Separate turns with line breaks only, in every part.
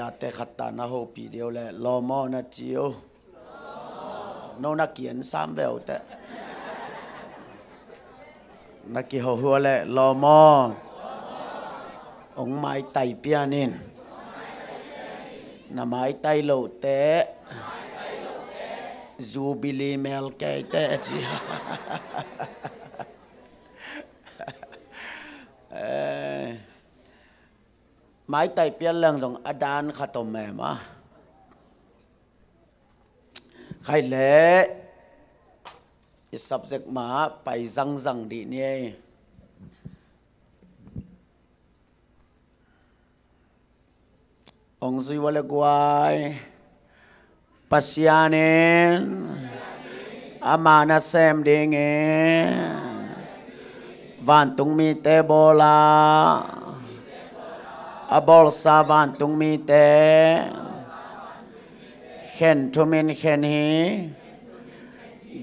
ya te khatta na ho pi dio le lo mo na chiu no na kien sam veo te na ki ho hua le lo mo ông mai tay pianin na mai tay lo te Jubilee mel ke te chi หมายไต่เปียนเรื่องของอาดานขัตมแม่มาใครเละอิสับเจกมาไปจังจังดีเนี่ยองซีวะเลกวายปัสยานินอามานาเซมดิงเงวันตุงมีเตโบลา abol Savan tung mi te. Khen thu min khen hi.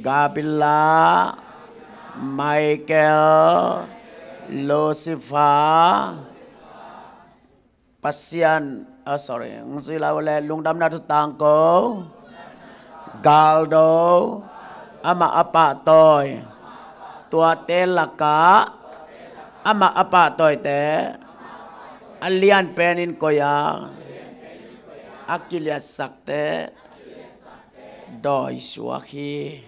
Gabila Michael Lucifer Pasian uh, à, sorry ngui la wale lung dam na tu tang ko Galdo ama apa toy. Tua te laka ama apa toy te alian penin koya. Akilia sakte. Doi suahi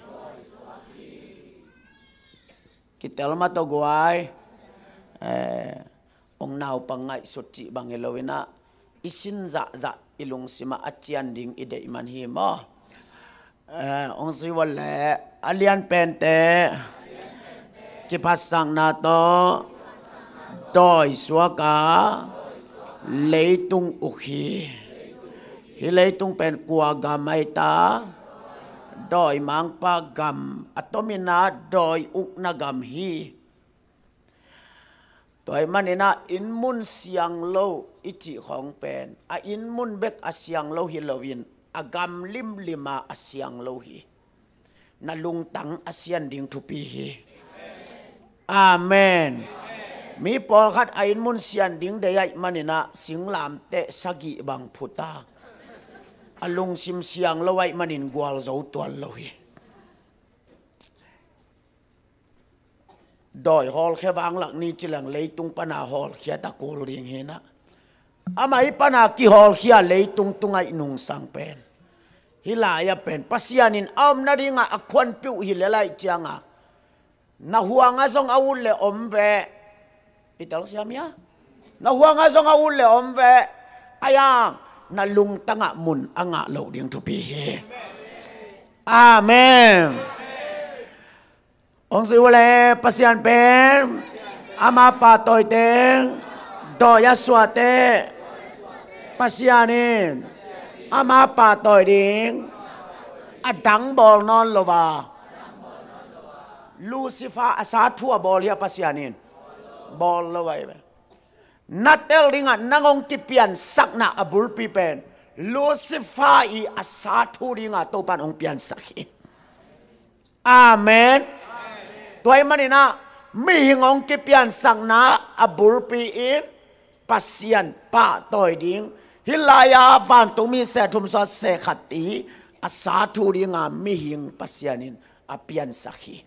kita lama to guai. Eh ong nau pangai suci bangelowina isin za za ilung sima acian ding ide iman hi mo. Eh ong si wale. Alian pente ki pasang na to. Doi suaka leitung ukhi hi leitung pen kwa gamai ta. Doi mang pa gam. Atomina doi uk na gam hi. Toy manina in mun siang lo ichi khong pen. A in mun bek a siang lo hi lovin a gam lim lima a siang lo hi. Na lung tang a sian ding thu pi hi. Amen mi pol khat a in mun sian ding de yai manina singlam te sagi bang phuta alung à, sim siang lo wai manin gwal zo tual lo hi. Doi hol khe wang lak ni chilang leitung pana hol khia ta kol ring he na amai à, pana ki hol khia à tung ai nung sang pen. Hilaya pen pasianin am na ringa akhwan piu hi le chianga na huanga song aul le om ve ital siam ya na huanga zong aul le om ve ayang na lung tanga mun anga lo ding to pi he. Amen. Ông sư wale pasian pen ama pa toy te. Do ya swa te. Pasianin. Ama pa toy ding. Adang bol non lova lucifer asa thua bol ya pasianin. Bol lo vai natel ringa nangong kipian sakna abul pipen. Lucifer i asa thu ringa to pan ong pian sakhi. Amen. Toy manina mi hingong kipian sakna abul pi in pasian pa toy ding. Hilaya van tu mi se thum so se khati. Asa thu ringa mi hing pasianin apian sakhi.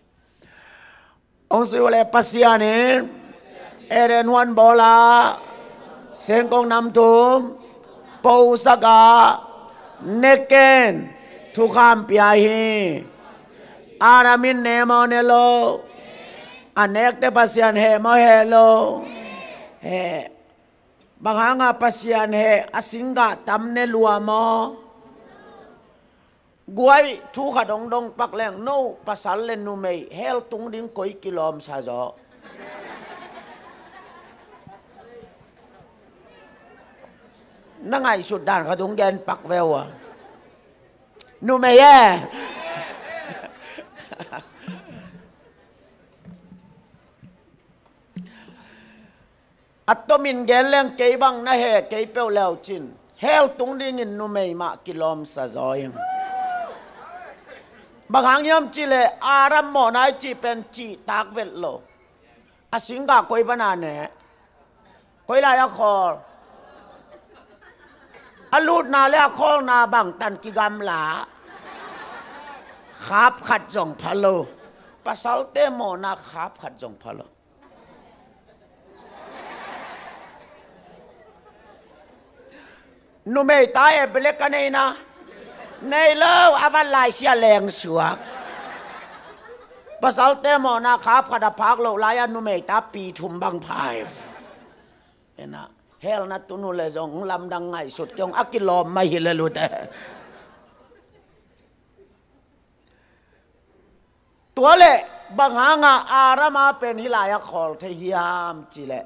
Ong su le pasianin เอเดนวันบอลาเซงกงนำทุมปูสกาเนเกนทุกขามพิยาฮีอารามินเนมอนโลอันเนกเตปัสยานเฮมอเฮโลเฮบางครั้งปัสยานเฮอสิงกาตัมเนลัวโมกวยทุกขดงดงปักแรงโนปัสสันเลนุเมเฮลตุงดิ้งคอยกิลอมซาจ๊อ นั่งไงสุดด้านเขาถุงแยนปักแววอะนูไม่แย่อัตโตมินแกนแรงเกยบังนะเฮเกยเปียแล้วจินเฮลตุงดิ่งินนูไม่มากิลอมซะจอยบางครั้งยมจีเลยอารมหมอนายจีเป็นจีตากเวทโลอาสิงกาคอยบานาเน่คอยลายคอ อลูดนาแล้วข้องนาบังตันกิกรรมหลาขับขัดจงพะโลปะเสาเตโมนาขับขัดจงพะโลนูไม่ตายเปเล็กกันเองนะในเล่าอาวันลายเสียแรงสวกภาษาเตมอนะครับกระดาพักโลลายนุเมตาปีทุมบังพายเป็นนะ hell na tu nu le zong lam dang ngai sut kyong akilom mai hi le lu te. Tua le bang ha nga arama pen hi la ya khol the hiam chi le.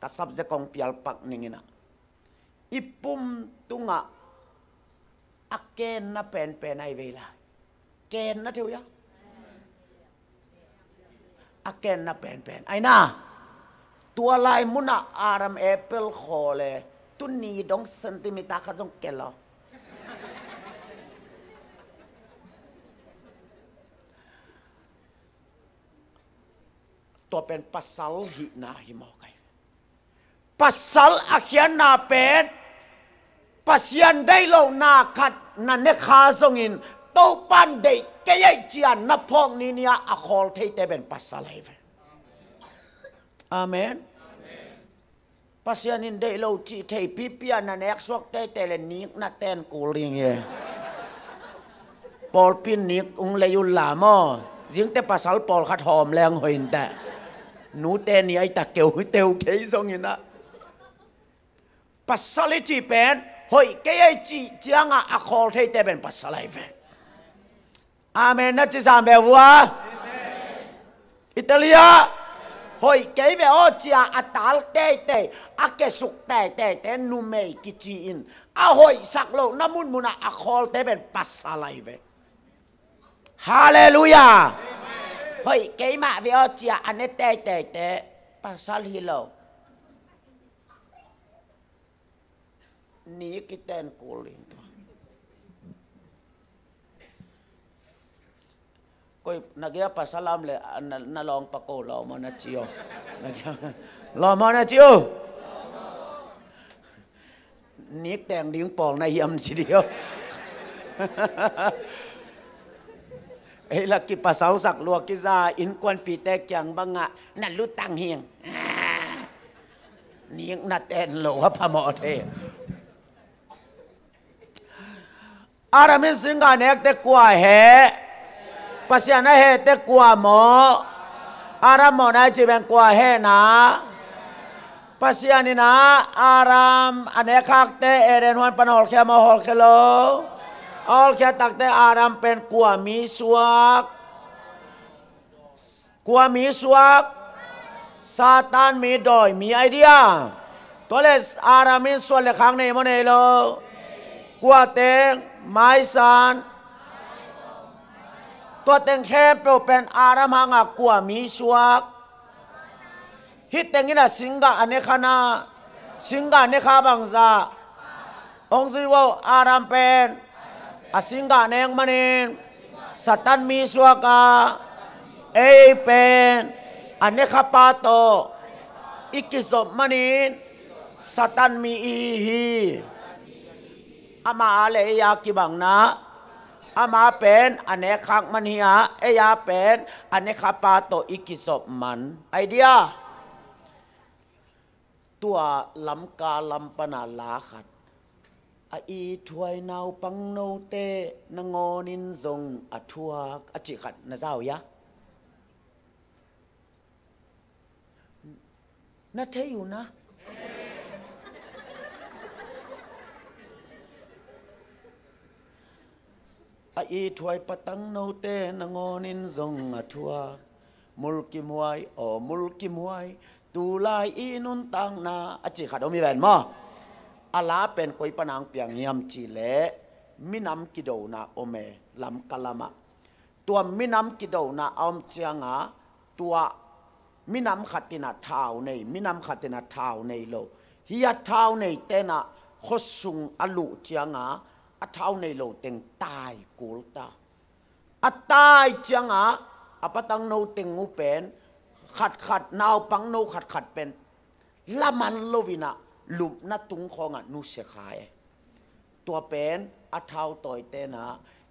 Ka sab je kong pial pak ningina ipum tunga aken na pen pen ai vela ken na theu ya? Aken na pen pen. Ai na? ตัวลายมุนะอารามแอปเปิลคอเลยตุนีดองเซนติเมตรข้าจงเกลอตัวเป็นปัสสาวหินาหิมอไกปัสสาวอาเขียนนาเป็นปัสยันได้โลนาขัดนันเนคาซงินโตปันเดกยเจียนนับพองนี้เนี่ยอคอลเทเตเป็นปัสสาวะ Amen. Pasianin day lo chi thei pipia na nek sok te te le nik na ten kuling ye. Paul pin nik ung le yul la mo. Riêng te pasal Paul khat hòm leng hoin ta. Nu te ni ai ta kêu teu ke song ina. Pasal chi pen hoi ke ai chi chiang a akol thei te ben pasal ai ve. Amen na chi sam be wa. Italia hồi kế về ô chia a tal tê tê a cái suk tê tê tê nu mê kí chi in. À hồi sắc lộ na mun mun a khol tê bên passa lại về Hallelujah! Hồi kế mà về ô chia anh ấy tê tê tê passa hi lộ ni cái tên cô koy nagya pa salam le na long pa ko lo mo na chiyo nagya lo mo na chiyo nick tang ding pong na yam si dio ấy là cái bà sáu giặc lùa cái ra in quan pì tè chẳng băng ạ nà lút tăng hiền niệm nà tên lộ hấp hà mọ thế à ra mình xin gà nét tè quả hẹ ปัสยานะเหตกัว่หมออารามหมอนะจีเบงกัวเฮนะปัสยานินะอารามอันเนคักเตเอเรนวันปนหอลเคมหอลเคโลออลเคตักเตอารามเป็นกัวมีสวกกัวมีสวกซาตานมีดอยมีไอเดียตัวเลสอารามินส่วนเลขังในมันเอโลกัวเตงไมซาน ตัวเต็งแค่เปลเป็นอารามหางกัวมีสวกฮิตเต็งนี่นะสิงกาอันเนี้ขณะสิงกาอันนี้ข้าบังซาองค์ซีว่าอารามเป็นอสิงกาเนงมันเองสตันมีสวกาเอเป็นอันนี้ข้าปาโตอิกิสมมันเองสตันมีอีฮีอามาอะไรยากิบังนะ อามาเป็นอันเนคักมันเฮียเอยาเป็นอันเนคาปาโตอิกิศพมันไอเดียตัวลำกาลำปนาลาขัดอีถวยนาวปังโนเตนงอนินทรงอทวกอจิขัดนะเจ้ายะนัะเทอยู่นะ อปตังโนเต็งงูเป็นขัดขัดนาวปังโนขัดขัดเป็นละมันโลวินะลุมนัตุงของอ่ะนูเสียขาย ตัวเป็นอัทาวต่อยเตนะ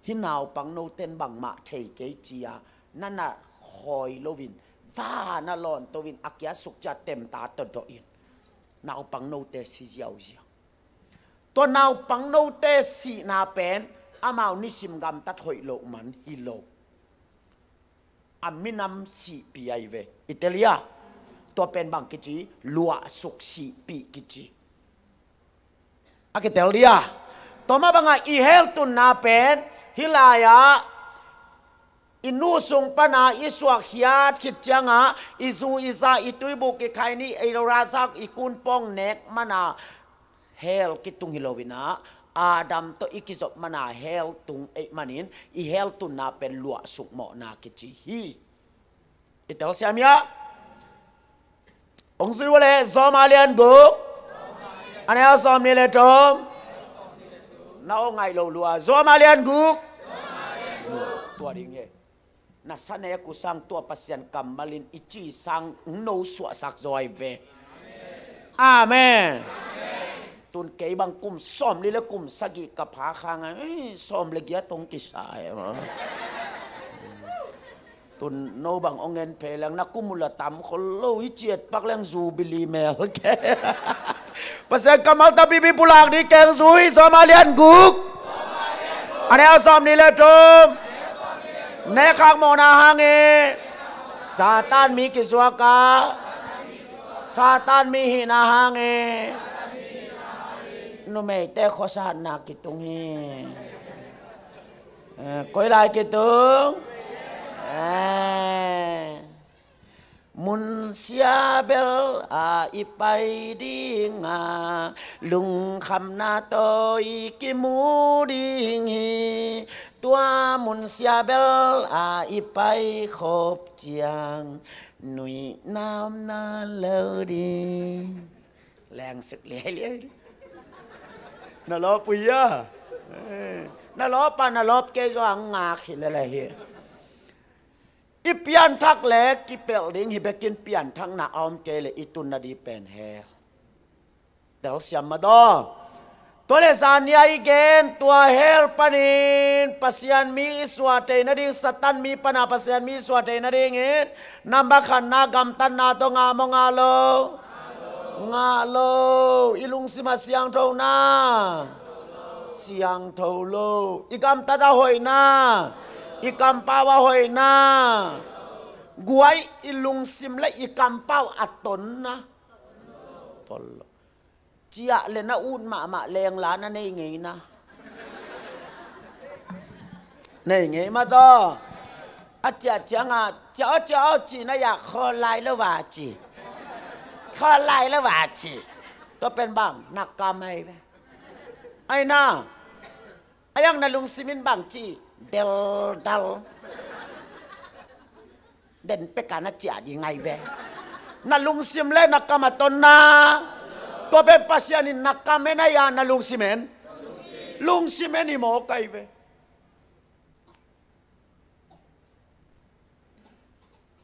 หินาวปังโนเต้นบังมาเทเกจียนั่นน่ะคอยโลวินว่าน่ะหลอนตัววินอักยาสุกจะเต็มตาตดอินนาวปังโนเตสิเจียวเจีย ตัวนาวปังโนเตสีนาเป็นอามาวนิสิมกำตัดหอยโลมันฮิโลอามินำสีปีไอเวอิตาลียตัวเป็นบางกิจีลัวสุกสีปีกิจีอากิเตลียตัวมาบางอีเฮลตุนนาเป็นฮิลายาอินูสุงปนาอิสวกฮิอาคิดจังอ่ะอิซูอิซาอิตุยบุกิใครนี่ไอราซักอิกุนปองเนกมานา hel kitung hilowina Adam to ikizop mana hel tung eh manin i hel tu na pen lua sukmo na kici hi. Itel siam ya ong zomalian go? Ane asom ni le tom na lo lua zomalian go tua ding ye. Na kusang tua pasian kamalin ichi sang no suasak zoi ve. Amen, amen. amen. ตุนเกยบางกุมซ่อมลิละกุมสกิกับผาคางไงซ่อมเล็กยะตรงกิสายมาตุนโนบังองเงินเพลังนักกุมุลตามคนโลวิเจียดปักแรงซูบิลีเมลแกภาษากำมัลตาบีบีปุลากดีแกงซุยสมาเลียนกุกอันนี้เอาซ้อมนี่แหละจมแม่ข้างโมนาฮังเอซาตานมีกิสวากาซาตานมีหินาฮังเอ นุเมแต่ขอสาดนักกิตุงเฮีก้อยลายกิตุงมุนเสียเบลอาอิไปดิงาลุงคำนาตอีกิมูดิงฮตัวมุนเสียเบลอาอิไปขบเจียงหนุยน้ำนาเลดีแรงสุดเลยเลย นลอปุยะนลอปานลอเกจวังงาขิลอะไรเฮอีเปียนทักแหลกิเปลดิงฮิเบกินเปียนทั้งนาออมเกเลอิตุนนาดีเป็นเฮเดลสียมมาดอตัวเลสานยาอีเกนตัวเฮลปนินปัสยานมีสวัสดีนดิงสตันมีปนาปัสยานมีสวัสดีนดิงเอ็นนับขันนากรมตันนาตงามงาโล nga lo ilung si siang thâu na. Siang thâu lo. Ikam tada hoi na. Ikam pawa hoi na. Guai ilung sim le ikam pau aton na. Tol. Chia le na un ma ma leng la na nei ngei na. Nei ngei ma to. A chia chia nga chia chia chi na ya kho lai lo wa chi. ข้อไล่แล้วว่าชีก็เป็นบางนักกรรมไอ้ไอ้น่าไอ้ยังนาลุงซิมินบางจีเดลดัลเด่นไปการนัจจยังไงเวนาลุงซิมเล่นักกรรมตนนาตัวเป็นปัสยานินักกรรมไม่นายานาลุงซิเมนลุงซิเมนนี่หมอไกเว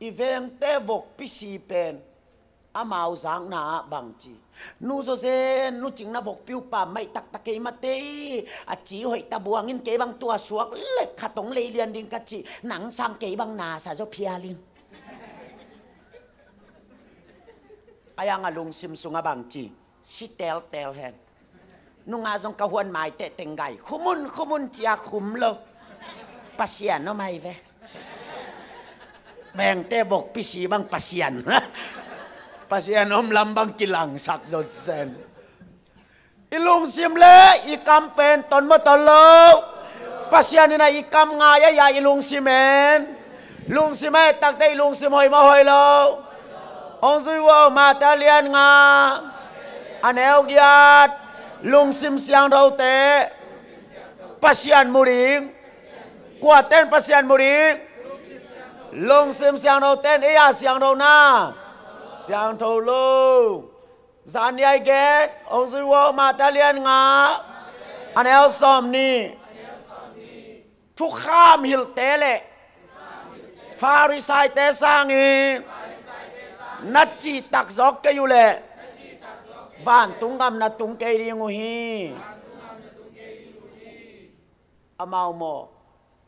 อีเวนเตวกพิสีเป็น amau sang na bang chi. Nu so se nu ching na vok piu pa mai tak tak ke ma te. A chi hoi ta buangin ke bang tua suak, le kha tong le lian ding ka chi. Nang sang ke bang na sa zo phia lin. Ayang alung sim sunga bang chi. Si tel tel hen. Nu nga zong ka huan mai te teng gai. Khumun khumun chi chia khum lo. Pasian no mai ve. Bang te bok pisi bang pasian. pasian om lambang kilang sak zo sen. Ilung sim le, ikam pen ton mo tolo. Pasian ina ikam nga ya ya ilung simen lung sime tak te lung sim hoi mo hoi lo. Ong zui wo, ma ta lian nga. Anel giat. Lung sim siang rau te. Pasian muring. Kwa ten pasian muring. Lung sim siang rau ten, iya siang rau na. ဆောင်းထုတ်လို့ဇာမြိုက်อအုံစုဝမှာတလျန်ငါအနယ်ဆောင်နီทุกข้ามหิลเตเลฟาริไซเตสร้างเองนัจจิตักซอกเกอยู่แหละบ้านตุงกำนัดตุงเกดีงูฮีอามาวโม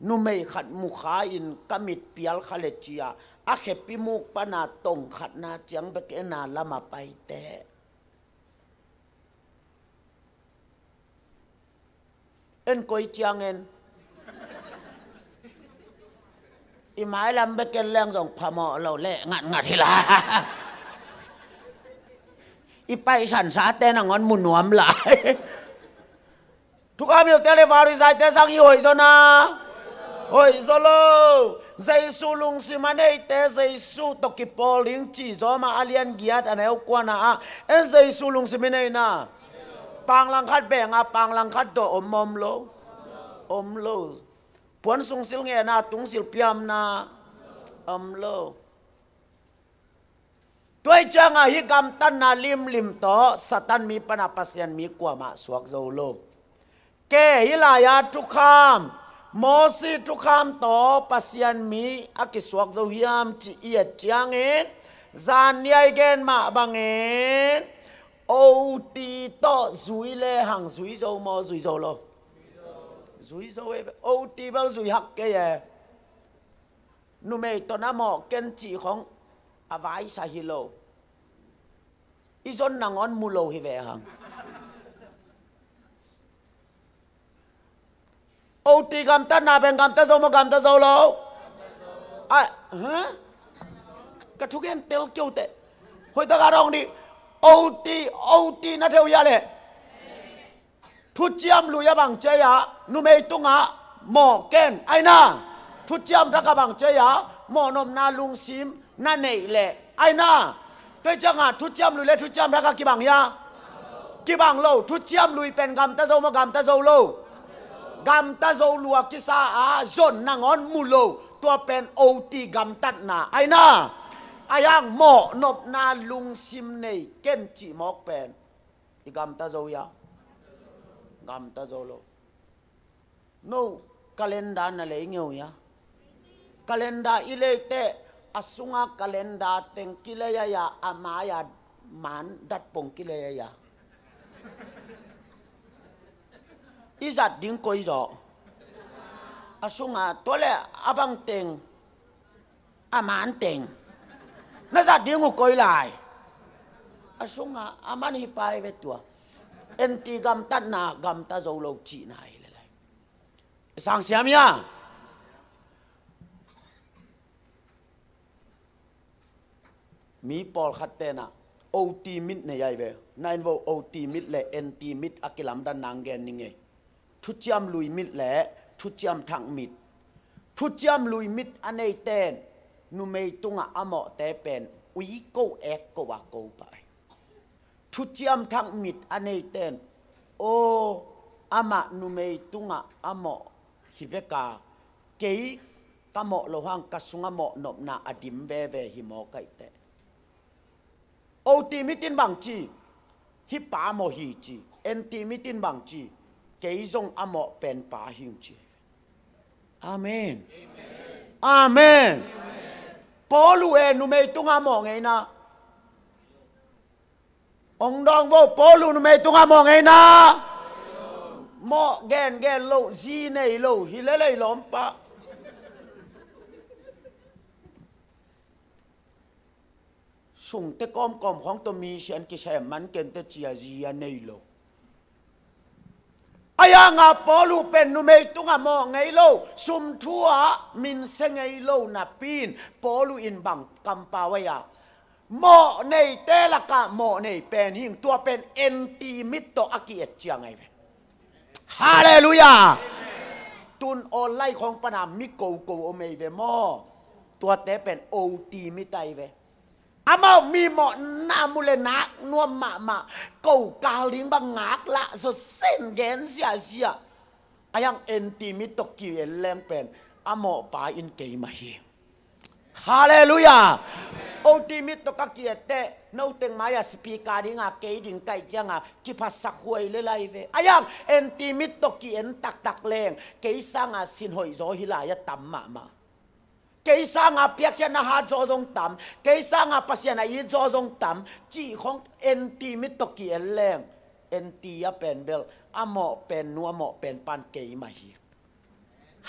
นุไม่ขัดมุขาอินกมิดเปียลคาเลจียา อาเขปิมุกปนาตรงขัดนาจังเบกนาละมาไปแต่เอ็นกอยจังเอ็นอีหมายลำเบกแรงส่งพมอเราแหละงัดงัดทีละอีไปสันสาแต่นงอนมุนหวมหลายทุกอามิวเตเลฟาริไซเตสังอีหอยโซนาหอยโซโล su lung si ma nei te zai su to ki pol ling chi zo ma alian giat à an eu kwa na a en zai su lung si mi nei na pang lang khat beng a pang lang khat do om om lo om lo puan sung sil nghe na tung sil piam na om lo tôi chang a hi gam tan na lim lim to satan mi panapasian mi kwa ma suak zo lo ke hilaya tukham mosi tukham to, pasian mi, akiswak zo hiam chi ia chiang en zan yai gen ma bangen o ti to, zui le hang, zui zo mo, zui zo lo. Zui zo e o ti bao zui hak ke ye. Nu me to na mo, ken chi khong avai sa hi lo. Izon nangon mulo hi ve hang. Ô ti gam ta na ben gam ta zo mo gam ta zo lâu. À hả? Cái thuốc em tiêu kêu tệ. Hồi ta gà garong đi. Ô ti ô ti na theo ya lệ. Thu chiam lùi ya bằng chơi ya nu mei tung á, mò ken ai na? Thu chiam ra ka bằng chơi ya mò nom na lung sim na nei lệ. Ai na? Tôi chẳng à thu chiam lùi le thu chiam ra ka ki bằng ya ki bằng lâu, thu chiam lùi pen gam ta zo mo gam ta zo lâu gam ta zo lua kisa a, zon nangon mulo tua pen ot gam tat na. Ai na? Ayang mo, nop na lung sim nei ken chi mok pen. I gam ta zo ya? Gam ta zo lo. No, kalenda na le ngeu ya. Kalenda ile te asunga kalenda teng kile ya ya amaya man dat pong kile ya ya izat ding koi zo asunga tole abang teng aman teng na zat ding ko koi lai à aman hi pai ve tua en ti gam ta na gam ta dầu lâu chị này le lai sang siam ya mi pol khát te na OT mit ne yai ve nine vo OT mit là NT mit akilam ta nang gen ni nge ทุจยมลุยมิดแหละทุจยมทางมิดทุจยมลุยมิดอันในเตนนุเมยตุงอะอมอแต่เป็นอุยโกเอกโกวาโกไปทุจยมทางมิดอันในเตนโออามะนุเมยตุงอะอมอฮิเบกาเกยกะมอโลหังกะสุงะมอนบนาอดิมเวเวหิมอไกเตโอตีมิตินบังจีฮิปาโมฮีจีเอ็นตีมิตินบังจี cái dòng amo pen pa hing chi. Amen. Amen. Polu e nu mei tung amo ngai na. Ông dong vô polu nu mei tung amo ngai na. Mo gen gen lo zi nei lo hi le le lom pa. Sung te kom kom hong to mi sian ki sem man ken te chia zia nei lo อายังาปอลูเป็นนุเมตุงามองไงโลสุมทัวมินเซงไงโลนับปีนปอลูอินบังกัมปาวายาหมอในเตละกะหมอในเป็นหิงตัวเป็นเอ็นตีมิตโตอักิเอตเจียงไงเวฮาเลลูยาตุนออนไลน์ของปนามมิโกโกโอเมเวมอตัวเตเป็นโอตีมิตไตเว ama mi mo na mule na nuam ma ma. Kau kaling bang ngak la so sen gen sia sia ayang enti mi to ki leng pen. Amo pa in ke ma hi. Hallelujah! O ti mi to ka ki e te no teng maya speaker ding a ke ding kai changa ki pha sak huai le lai ve. Ayang enti mi to ki en tak tak leng. Ke a sin hoi zo hi la ya tam ma ma. kaisa nga piak hian na ha jaw zong tam kaisa nga pasian a i jaw zong tam chi khong enti mi to ki el leng enti a pen bel amo pen nu amo pen pan ke ma hi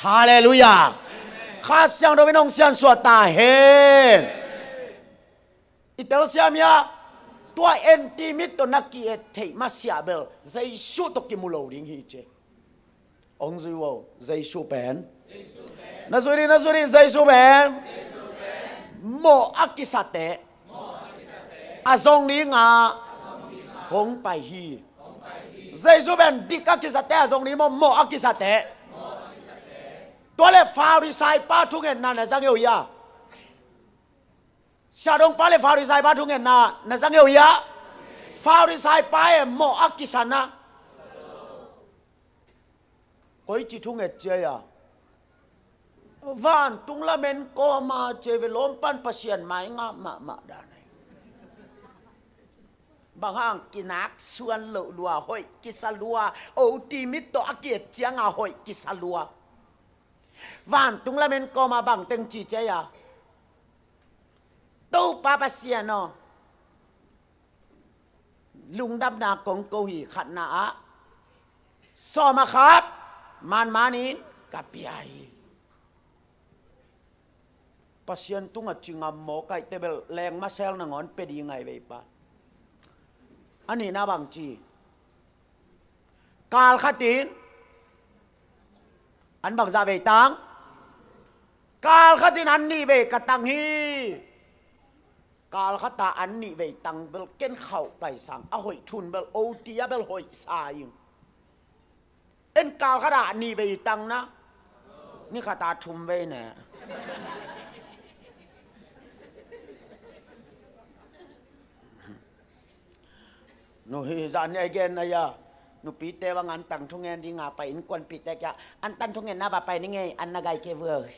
hallelujah ข้าเสียงโดยน้องเสียงสวดตาเฮนอิตาลีเสียมยาตัวเอ็นตีมิตตัวนักกีเอทมาเสียเบลใจชูตกิมุโลดิงฮีเจองซิวใจชูเป็น นาซูรีนาซูรีใจชูเป็นโมอักิสเตอาซงนี้งาหงไปฮีใจชูเป็นดิกอั van, tung la men ko ma che ve lom pan pasien mai nga ma ma da này hang hàng kinak suan lộ lùa, hội kisa lùa. Ô ti mít tọa kiệt chiang à hội kisa lùa. Van, tung la men ko ma bang teng chi che ya. Tu pa pasien no lung đắp na cong câu hỉ khát na á so ma khát man mani kapiai pasien tunga chinga mo kai tebel leng ma sel na ngon pe di ngai ve pa ani na bang chi kal khatin an bak za ve tang kal khatin an ni ve ka tang hi kal khata an ni ve tang bel ken khau pai sang a hoi thun bel o tia bel hoi sa yin en kal khata ni ve tang na ni khata thum ve ne nuhi zan gen na ya. Nupi te wang an tang thong en, di nga pa in kon pi te kya. An tan thong en na ba pa ni nge, an na gai ke vừa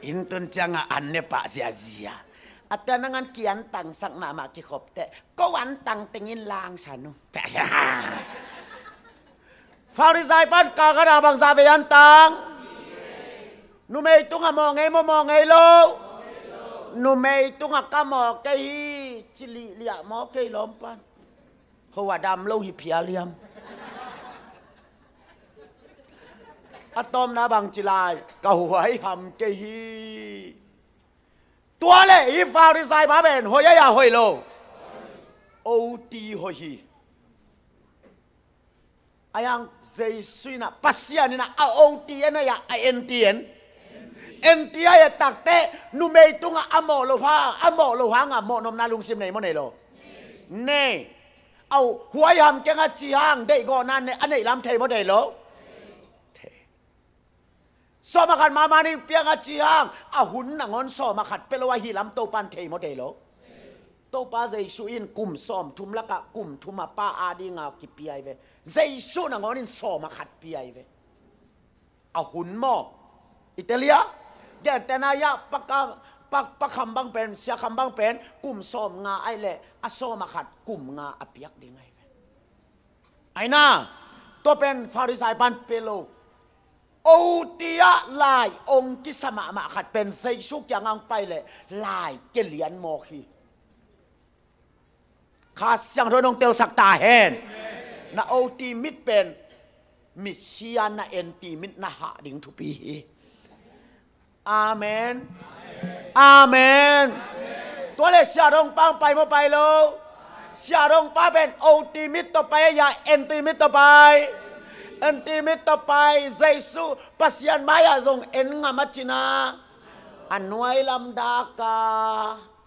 in tun changa an ne pa sia sia at nangan kian tang sak ma ma ki khop te. Ko an tang tengin lang sanu pa sia phao đi dài ban cả các đà bằng già về an tang. Nu mê tung à mò ngay mò mò ngay lâu nu mei tunga kamo kai chili lia mo kai lompan hoa đam lâu hi pia liam. Atom na bang chilai ka huai ham ke hi. Tua le hi fa đi sai ba ben ho ya ya hoi lo o ti ho hi. Ayang zai suina pasian na a ô à, ti na ya a en tien en tia ya takte nu mei tunga amo lo ha amo lo ha nga mo nom na lung sim nei mo nei lo ne au huai ham ke nga chi hang dei go nan ne anei lam thei mo dei lo so ma khat ma ma ni pia nga chi hang a hun na ngon so ma khat pe lo wa hi lam to pan thei mo dei lo to pa zai su in kum som thum la ka kum thuma pa a di nga ki pi ai ve zai su na ngon in so ma khat pi ai ve a hun mo Italia เดนแต่นายะปากปักปักคำบังเป็นเสียคำบังเป็นกลุ่มสอมงาไอเละอโซมาขัดกลุ่มงาอภิยักดีไงไอ้น่าตัวเป็นฟาริสายปันเปโลโอติยะลายองค์กิสมามาขัดเป็นไซชุกอย่างอังไปเลยลายเกลียนโมคีข้าเสียงรนองเตลสักตาเห็นนะโอติมิดเป็นมิเชียนะเอ็นติมิดนะหะดิ่งทุปี Amen Amen ตัวเลเสียรงปังไปมาไปโลเสียรงปังเป็นโอติมิตต่อไปอย่าเอนติมิตต่อไปเอนติมิตต่อไปเยซูปัสยันมายาทรงเอ็นงามัจินาอันวยลำดากา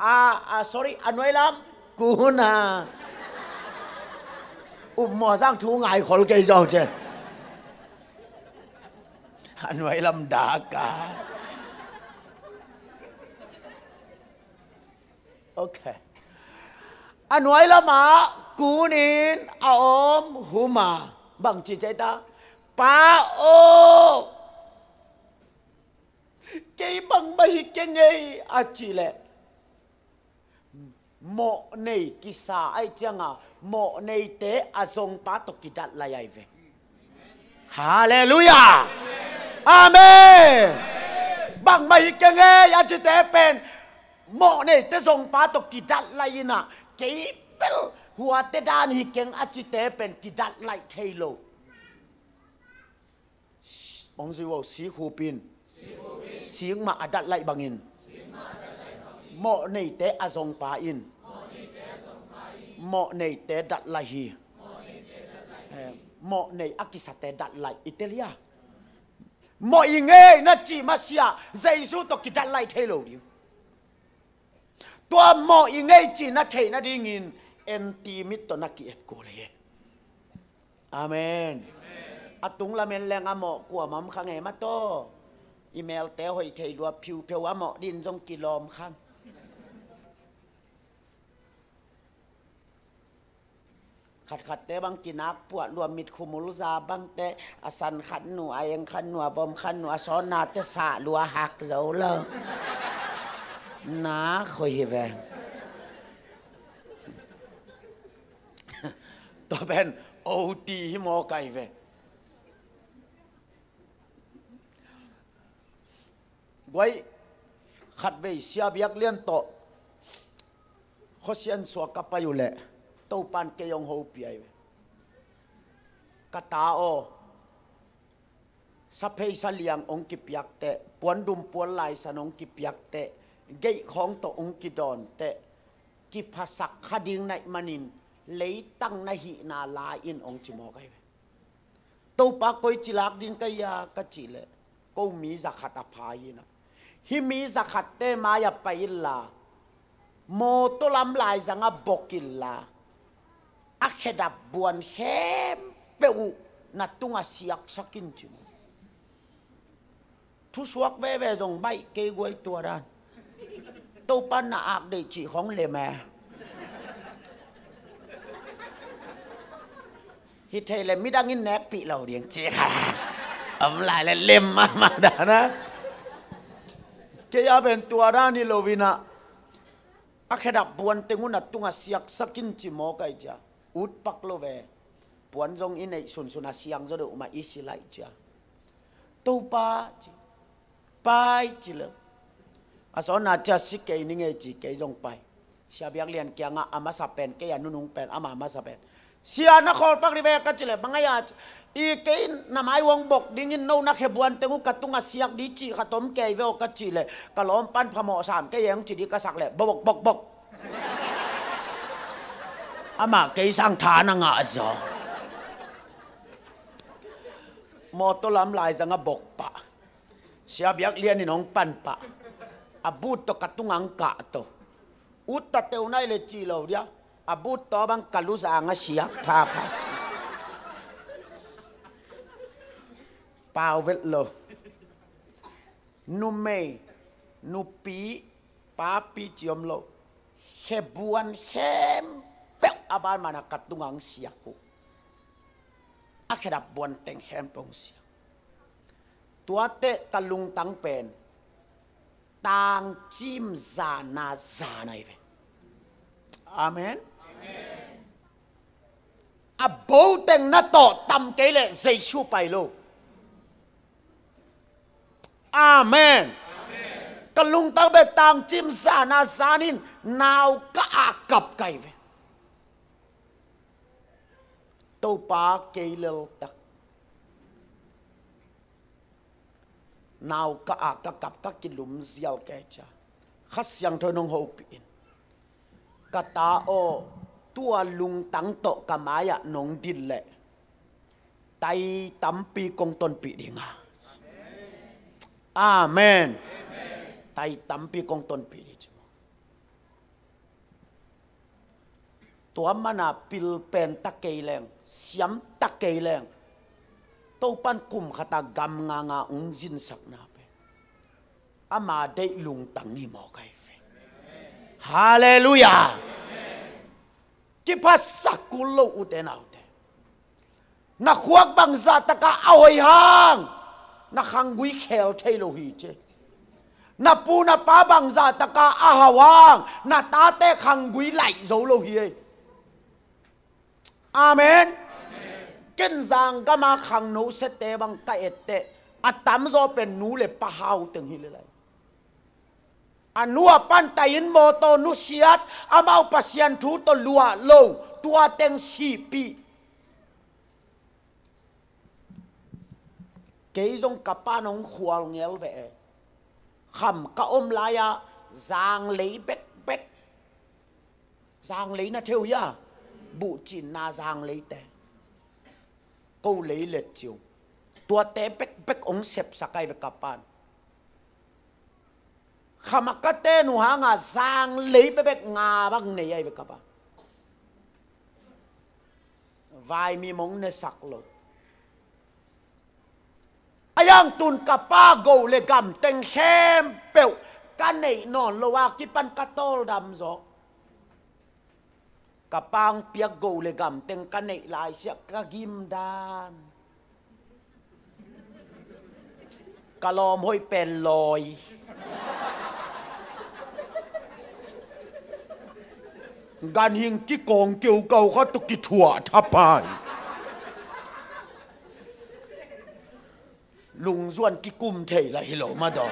อ่าอ่า sorry อันวยลำกูนาอุมมอสร้างทูงไงขอลูกใจจองเจอันวยลำดากา ok anh nói là mà cú nín à ôm hú mà bằng chỉ chạy ta. Pa ô cái bằng bay cái ngay à chỉ lệ mộ này kỳ sa ai chăng à mộ này tế à song pa to kỳ đặt lại ai về Hallelujah! Amen! Bằng bay cái ngay à chỉ tế bên mọ này tê dòng phá tộc kỳ đạt lại nà cái bel hùa tê đàn hì keng a chi tế bên kỳ đạt lại thay lô ông dì vô sĩ hù pin. Sĩ mà a đặt lại bằng in mọ này tê a dòng phá in mọ này tê đạt lại hì. Mọ này a kỳ sát tê đặt lại Italia. Mọi người nó chỉ mà xia dây su tộc kỳ đạt lại thay lô điu ตอซงปาอินโมในเตดัดไลฮีโมในอักิสเตดัดไลอิตาลียโมอิงเอนักไทโลดิตัวโมอิงจีนัทเทนัดิงินเอ็นตีมิตตนักเกียรกูเลยอาเมนอะตุงละเมนแรงอะโมกัวมัมขังไงมาโตอีเมลเตหอยเทยรัวผิวเพียวอะโมดินจงกิโลมขังขัดขัดเตบังกินักปวดรวมมิดคุมุลซาบังเตอสันขันหนูอายังขันหนูบอมขันหนูอสอนาเตสาลัวหักเจ้าเลย nachholen. Da ben outi mo kaive. Guai khat ve sia biak lian to. Khosian so kapayule. Tau pan ke yong ho piai. Kata o สะเพยเสลียงองกิบยักเตะปวนดุมปวนลายสนองกิบยักเตะ เกยของตัวองค์กิดอนแต่กิภาษักขดิงในมันินเลยตั้งนหินาลาอินองจิมอกัยตัวปากไยจิลักดิงกยากจิเลก็มีสักขตาพายนะฮิมีสักขัเตมาอย่าไปลาโมตุลำลายสังบอบกิลาอักเขดับบวนเข้มเปูนัดตุงอาเสียกสักินจิทุสวกเว่เวจงใบเกยวยตัวด้าน tôi ban nạ ak để chi khong lề ma hít thầy là mi đang in nét bị lầu điện chị hả ấm lại là lem mà mà đã na cái ya bên tua ra ni lầu vina à khẽ đạp buồn tiếng là tung à siak sakin chỉ mò cái cha út bắc lô về. Buồn dòng in này sun sun à siang rồi mà isi lại cha tu pa อาสอนอาจจะสิเกนิเงจิเกยงไปเสียเบีกเรียนเกียงอามาสเป็นเกียนุนุงเป็นอามามาสเป็นเสียนครปักริเวกัจเจเลบังยาจอีเกยนามายวังบกดิ้งินโนนักเฮบวนเตงุกัตุงอาเสียกดิจิขตมเกยเวกัจเจเลกะล้อมปั้นพมอสามเกยังจิดิกสักเลบกบกบกอามาเกยสร้างฐานังอาจอมอตลำลายสังบกปะเสียเบีกเรียนนี่น้องปั้นปะ Abu to katungang ka to. Uta te unai le chilo dia abu to bang kalus anga sia papas pavel lo. Nume nupi papi ciom lo. Hebuan hempe. Abar mana katungang siaku? Akhirat buan teng hempong sia. Tuate kalung tang pen tang chim za na za nai ve amen. A bố tên na to tâm cái lệ dây chu bài lô. Amen. Cái lung tao bê tang chim sa na sa nín nào cả à cặp cây về. Tâu pa cây lêu tắc nào cả à cả cặp các cái lùm giàu cái cha. Khát sang thôi nông hậu cả kata o tua lung tang to kamaya nong dille tai pi kong tôn pi đi dinga amen. Tai pi công tôn pi đi chứ, tua mana pil pen tắc takei leng siam takei leng topan kum khata gam nga nga unjin sak na pe ama de lung tang ni mo kai Hallelujah. Kipas sakulo uten aute. Na khuak bang za taka ahoi hang. keltelo hie. Na pu na pa bang za taka ahawang. Na tate kangwi lại dấu lo hi. E. Amen. Ken zang gama khang no sete bang ka ette. Atam zo pen nu le pahaw teng hi à lai. À, à pan tayin mô tô nu siat amau pasian thu to lúa à, lâu. Tua teng si pi. Cái dòng cặp ba nông khua nghèo về khẩm cả ôm lại à giang lấy bẹt bẹt, giang lấy na theo ya. Bụ chỉ na giang lấy tè câu lấy lệch chiều. Tua té bếc bếc ông xếp sakai về cặp ba khamakate nu hanga sang lấy bếc bếc nga bang này ai về cặp ba vai mi mong ne sak lo ayang tun kapa go le gam teng hem peu kan nei non lo wa ki pan katol dam zo kapang piak go le gam teng kan nei lai sia ka gim dan kalom hoi pen loi gan hing ki kong kiu cầu kha tu ki thua thapai lùng duan ki kum thei la hilo ma do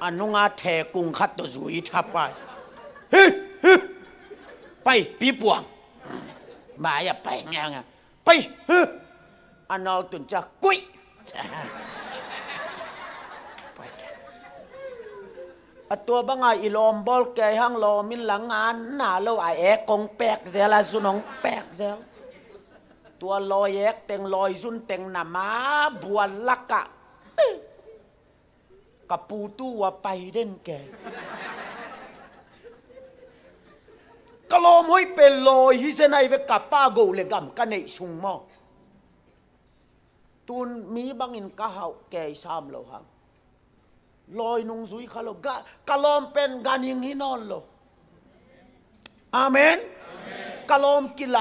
anunga the kung khat to zui thapai hi hi pai pi puang ma ya pai nga nga pai hi anal tun cha kui atua banga ilom bol ke hang lo min lang an na lo a e kong pek zela sunong pek zel tua loi ek teng loi zun teng กลมห้ยเป็นลอยฮิเซนไอเวกับป้ากูเลกัมกันในสุงมอตูนมีบางอินก้าวแก่สามเราหังลอยนุงซุยขาเรกะกลมเป็นการยิงฮินอนโลอาเมนกลมกิไล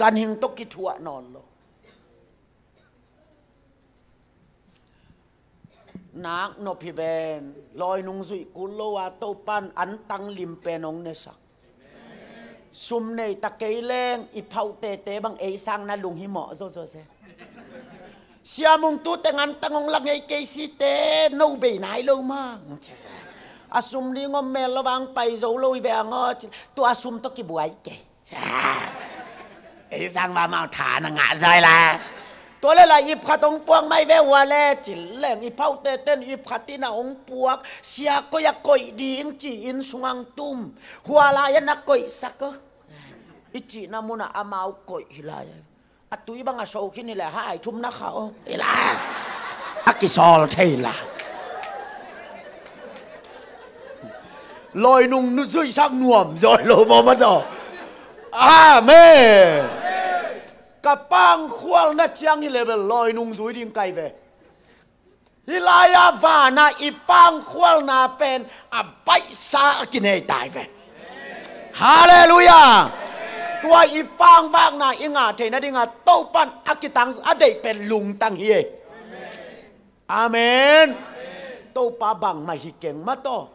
การยิงตกิทัวนอนโลนักนพิเวนลอยนุงซุยกุลโลวาโตปันอันตังลิมเปนองเนสัก sum này ta cây lên i phau tê tê bằng ấy sang na lùng hi mo zo zo se siamung tu tengan tangong lang ấy ke si te no be nai lo ma asum ni ngom mel lo bang pai zo lôi ve ngo tu asum to ki buai ke ấy sang mà mau thả nó ngã rơi là. ตัวเลละอิบขัดองปวงไม่เววาเลจิเลงอิพผาเตเต้นอิบขัดที่นาองปวกเสียก็ยากกอยดีอินจีอินสวงตุมหัวลายนักกอยสักก็อิจีนามุนาอามาวกอยฮิลายอตุยบังอาโซขินี่แหละหายทุ่มนักเขาอิลาอักกิซอลเทละลอยนุ่งนุ่ยซักนวมจอยโลมอมาต่ออาเมน cả bang khwal na chiang hi level loi nung zui ding kai ve hilaya va na ipang khwal na pen, a bai sa kinai tai về. Hallelujah! Tua ipang vang na inga the na dinga to pan akitang adei pen lung tang hi amen! To pa bang mai hi keng ma to.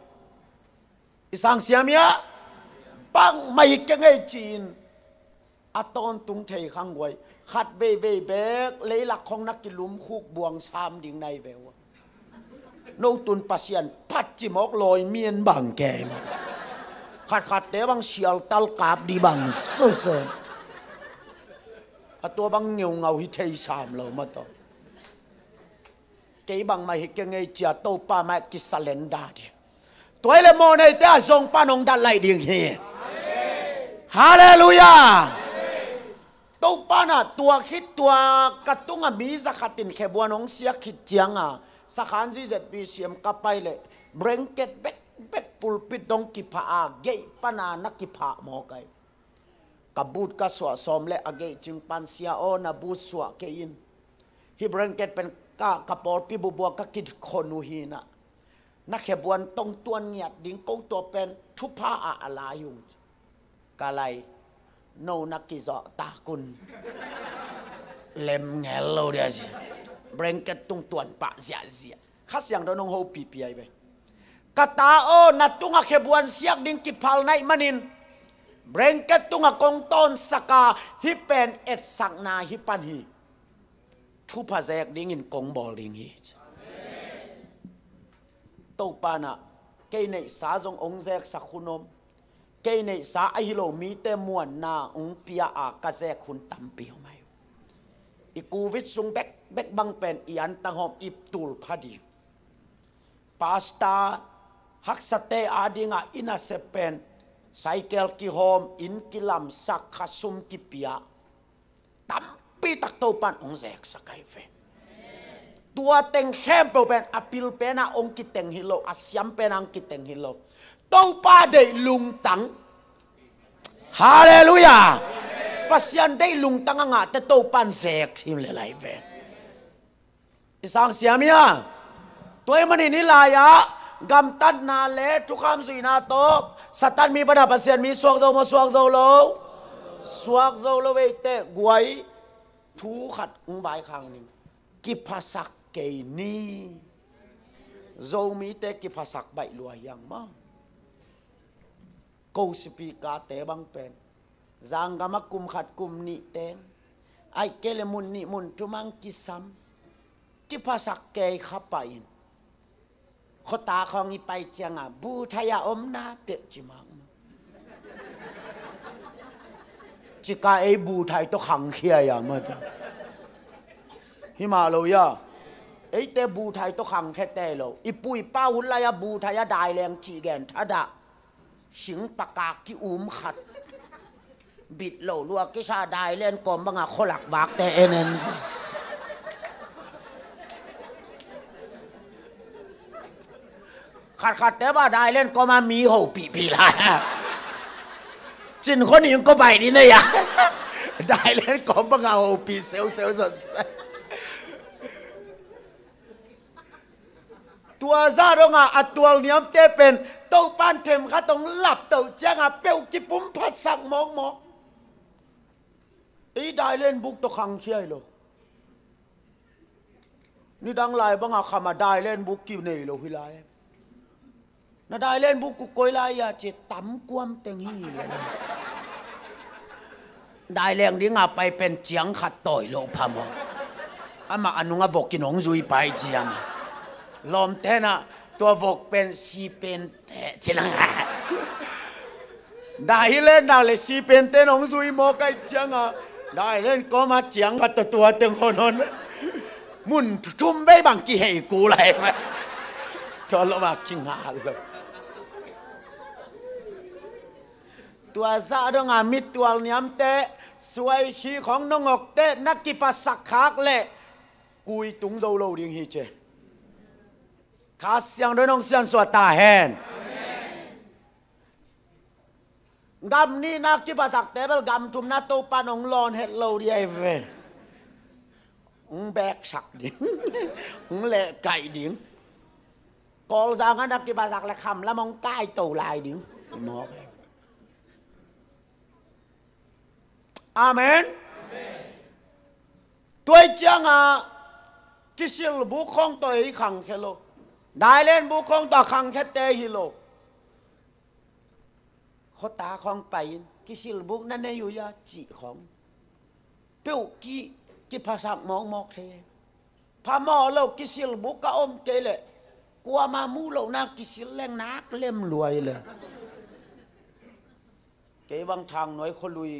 Isang siamia bang mai keng ei chin. aton tung thei khang wai khát về về bé lấy lạc không nắc cái lúm khúc buông sam đình này về nô tuần pasien phát chỉ móc lòi miên bằng kè mà khát khát té bằng xial tal cạp đi bằng sơ sơ à tua bằng nhiều ngầu hi thầy sam lo mà to cái bằng mày cái ngay chia tô pa mày cái salenda đi tôi là mồ này té zong pa nong đã lại điện hi Hallelujah ตัวปานะ ตัวคิดตัวกระตุ้งมีสักตินแค่บัวน้องเสียคิดเจียงอะสักขันจีเจ็ดปีเสียมกับไปเลยเบรงเกตเบกเบกปุลปิดดงกิพาเกยปานานักกิพาหมอไกกับบูดกับสวสอมและอเกยจึงปันเสียโอนาบูดสวเกยินฮิเบรงเกตเป็นกะกระปอลปีบัวก็คิดคนนูฮีนะนักแค่บวนตรงตัวเงียดดิ้งกูตัวเป็นทุพาอะไรอยู่กะไร no naki zo ta kun lem nghe lâu đi gì? Cái tung tuần bạ dạ dạ khát sang đó nông hô pi pi ai vậy kata o na tunga kebuan siak ding kipal nai manin bring cái tunga kong ton saka hipen et sang na hipan hi thu pa zek ding in kong bol ding hi. To pa na cây này sa dòng ông dẹt sa cái này sa ai lo mi te muan na ông pia a ka xe khun tam pi mai. I covid sung bek bek bang pen, i an tang hom ip tul phadi pasta, hak sate adinga ina sepen cycle ki hom, in kilam sak khasum ki pia. Tam pi tak to pan, ong zek sakai fe. Tua teng hem pen apil pena ong ki teng hilo asyam pen ang ki teng hilo tâu pa đầy lùng tăng Hallelujah pasian đầy lùng tăng ngạ ta tâu pan sẹc xin lệ lại về sang xiam ya tôi mà này lại á gam tắt na lẽ chú kham suy na tốt sát tan mi bắt đầu pasian mi suak dâu mà suak dâu lâu suak dâu lâu về tệ quấy chú khát uống bài khang này kịp pasak cây ni dâu mi tệ kịp pasak bảy lùa yang mà กสปีกาเตบังเป็นจางกามากุมขัดกุมนิเตนไอเกลมุนนิมุนทุมังกิซัมกิภาษาเกยขับไปขตาของอีไปเจียงอะบูทายาอมนาเตจิมังจิกาไอบูไทยต้องขังเขียยามาตฮิมาโลยาไอเตบูไทยต้องขังแค่เตโลอีปุยป้าหุ่นลายบูไทยาได้แรงจีแกนทัดา สิงปากกากิอุมขัด บิดเหลาลวกกิชาได้เล่นกลมบังอะโคลักบากแต่เอเนนขัดขัดแต่ว่าได้เล่นก็มามีหูปีปีละจินคนนี้ก็ไปนี่นะยะได้เล่นก็บังเอาปีเซลเซลสดตัวซาดงอะอัตัวเนียมเตเป็น ต้ปานเทมข้าต้องหลับเต้าแจ้งอะเปียวกิปุ่มพัดสักมองมองอีได้เล่นบุกตะคังเขี้ยโลนี่ดังไลบังอะขามาได้เล่นบุกกิวเนยโลฮิไลน่าได้เล่นบุกกุกอยไลอะเจตั้มกวมเต็งฮีเลยได้เรื่องนี้งาไปเป็นเจียงขัดต่อยโลพามองอามาอนุงาบอกกินองซุยไปเจียงลอมเทนะ ตัววกเป็นสีเป็นเตจิลังได้เล่นดาเลยสีเป็นเตนองซุยโมกันจังอะได้เล่นก็มาเจียงพับตัวตัวเต็งคนนนมุนทุ่มไปบางกี่ให้กูเลยไหมทอละมากิงหาลตัวซาดงามิตัวเนียมเตสวยขีของน้องอกเตนักกีปัสสักคักเละกุยตุงโซโลดิงฮีเจ khá xiang đôi nông xiang sủa ta hèn gam ni na ki pa sak te bel gam tum na to pa nong lon het lo di ai ve. Ung bek sak điên ung le kai điên col za nga na ki pa sak là kham la mong kai to lai điên mo Amen. Tôi chẳng bu khong toi khang khelo. ได้เล่นบุคงต่อขังแค่เตฮิโลขตาของไปกิสิลบุกนั่นใอยู่ยาจิของเปิ้วกีกิภาษามองมอกเทพามอเรากิสิลบุกก็อมเกเลยกลัวมามูเรานักกิสิลแรงนักเล่มรวยเลยเกยบางทางน้อยคนลุย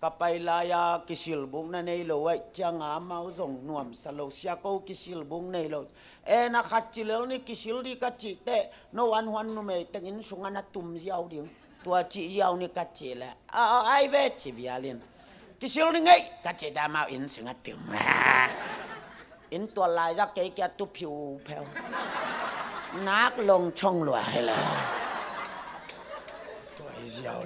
kapay laya kisil bung na nei lo ai chang a mau zong nuam sa lo sia ko kisil bung nei lo e na khat chi lo ni kisil di ka chi te no wan wan nu me teng in sunga na tum jiao ding tua chi jiao ni ka chi la a ai ve chi vialin kisil ni ngai ka chi da mau in singa tum in tua lai ra ke kia tu phiu phèo. Nát lông trong loài là? Tuổi giàu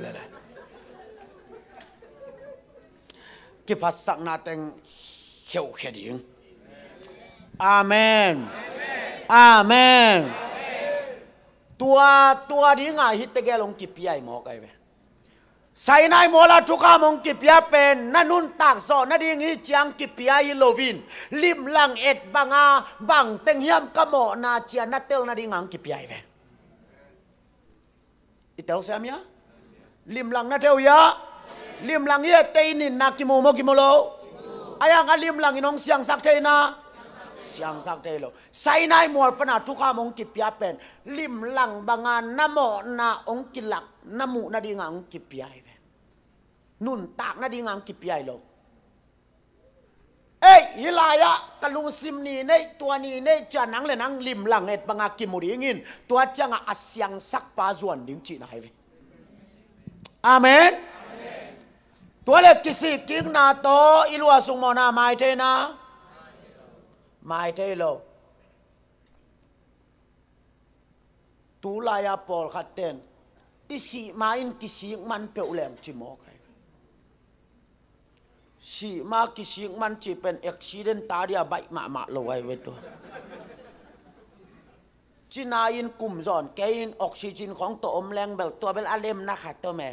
กิพัสสักนาเต็งเขียวเขียดิ่งอาเมนอาเมนตัวตัวดิ่งอะฮิตเกลงกิปยายหมอกไอ้เวไซนายมอลาทุกามงกิปยาเป็นนันุนตากซอนาดิงฮิจียงกิปยาอิโลวินลิมลังเอ็ดบังอาบังเต็งเฮียมกะหมอนาเจียนาเตลนาดิงังกิปยายเวอิเตลเซียมยาลิมลังนาเตวยา ลิมลังเยตตนินนักกิมโมกิโมโลอายังอลิมลังอินองเสียงสักเทนาเสียงสักเทโลไซนายมอลปนาทุกขามองกิปยาเป็นลิมลังบางานนโมนาองกิลักนมุนาดีงางกิปยาเป็นนุนตากนาดีงางกิปยาโลเอ้ยฮิลายะกะลุงซิมนี่ในตัวนี้ในจะนังเลยนังลิมลังเอ็ดบางากิมุดิงินตัวจังอาเสียงสักปาจวนดิ้งจีนายไปอเมน ตัวเล็กกิสิกิงนาโตอิลัวสุงมอนาไม่เทนะไม่เทโลตูลายาปอลขัดเต้นอิสิมาอินกิสิมันเปลวแหลมจิมอกสิมากิสิมันจีเป็นอุบิเหตุตาเดียใบมามาลอยไว้ตัวจินายินกลุ่มจอนแกยินออกซิเจนของตัวอมแรงแบบตัวเป็นอะเลมนะคัดตัวแม่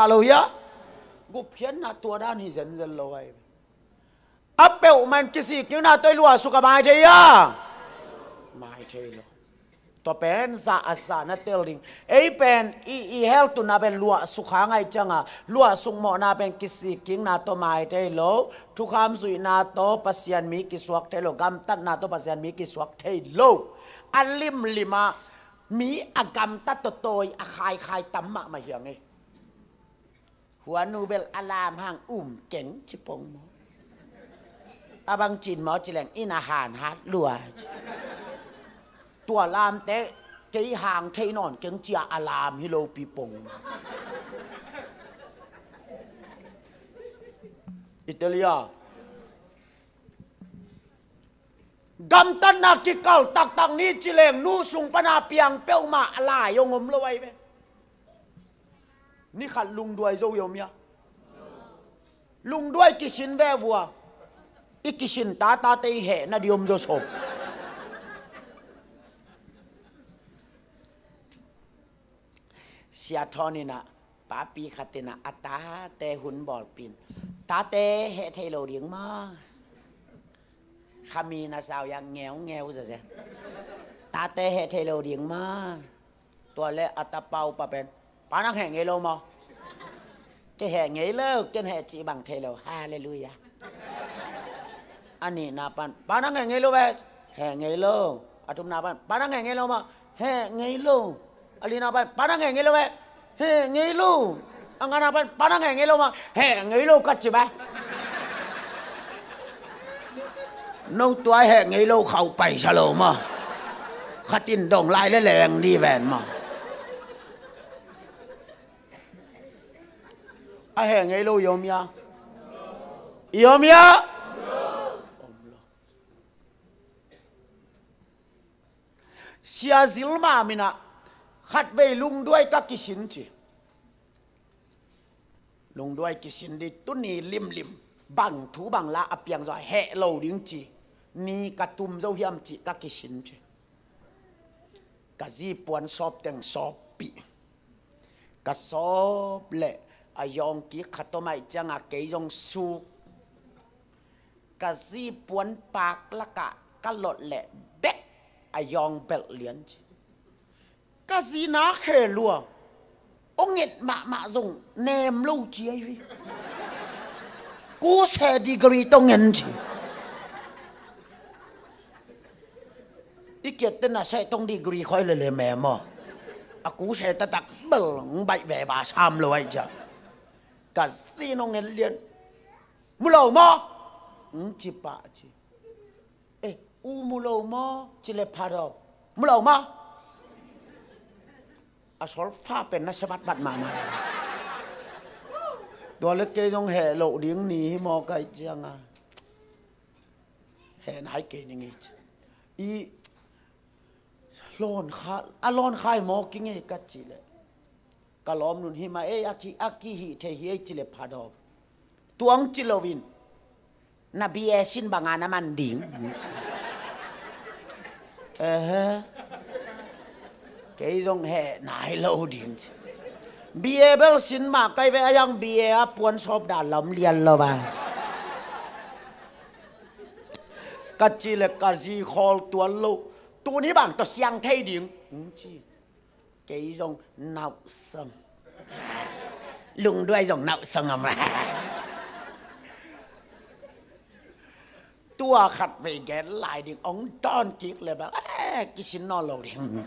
าโลยะกูเพี้ยนนะตัวด้านฮิเซนเซนโลไว้ apeu man kisi kiu na toi lua suka mai thei ya mai thei lo To pen za asa na telling ei pen i i hel tu na ben lua sukha ngai changa lua sung mo na ben kisi king na to mai thei lo thu kham zui na to pasian mi ki suak thei lo gam tat na to pasian mi ki suak thei lo alim lima mi agam tat to toy a khai khai tam ma ma hiang ei หัวนูเบลอลามห่างอุ่มเก๋งชิป ตัวลามเตะเกยห่างเทนอนเกงเจียอาลามฮิโลปีปงอิตาลียกำตันนากิกลตักตังนี้จิเลงนูสุงปนาเปียงเปียวมาอะไรยงมลอยไปนี่ขัดลุงด้วยโจยมยาลุงด้วยกิชินแววัว ikisin ta ta te he na diom nè, so sia thoni na pa pi khatina ata te hun bol pin ta te he thei lo mà, ma khami na sao yang nghèo nghèo rồi sẽ ta te hệ thei lo ding ma tua le ta pau pa bên, pa nang he nghe lo mà, cái hệ nghe lâu, cái hệ chỉ bằng thầy lo hallelujah ani napan pana nge nge lo ba he nge lo atum napan pana nge nge lo ma he nge lo ali lâu pana nge nge lo ba he nge lo anga napan panang nge nge lo ma he nge lo kat chi ba. Nông tuai he nge lo khâu bảy sa lô mà. Khát tin đồng lại lên lèng đi vẹn mà. À, A he nge lo yom ya yom ya sia zilma mina คัดเวลุงด้วยก็กิสินจีลุงด้วยกิสินดิตุนีลิมลิมบังถูบังละอเปียงจอยแหะเหล่าดิ้งจีนี่กระตุมเจ้าเฮียมจีก็กิสินจีกะจีปวนสอบแต่งสอบปีกะสอบเละอายองกิขัดตัวไม่จังอาเกยองสูกะจีปวนปากละกะกะหลดเละเด็กอายองเบลเลียนจี Cá gì ná khề lùa? Ông nghiệt mạ mạ dùng, nèm lâu chi ấy vi cú xe degree tông nhận chứ. Ý kiệt tên là xe tông degree khỏi lề lề mẹ mà à cú xe ta tắc bẩn bậy vẻ bà xàm lo ấy chả Cá gì nó nghẹt liền. Mù lâu mà ừ, chỉ bà chỉ u mù lâu mà Chì chỉ le đâu Mù lâu mà a sol pha pen na se bat bat mama do le ke jong he lo ding ni mo kai chang a he nai ke ni ngi i lon kha a lon khai mo ki nge ka chi le ka lom nun hi ma e aki aki hi the hi chi le pha do tuang chi lo win na bi e sin bangana man ding eh cái dòng hệ nải lâu điện bia bel xin mà cái về yang bia buôn shop đã lắm liền lo ba cái gì là cái gì khó tuần lâu tu ní bằng tôi sang thay điện chi? Cái dòng nạo sâm lùng đuôi dòng nạo sâm à mà. Tua khát về ghé lại điện ông đón kiệt là bảo cái xin nó lâu điện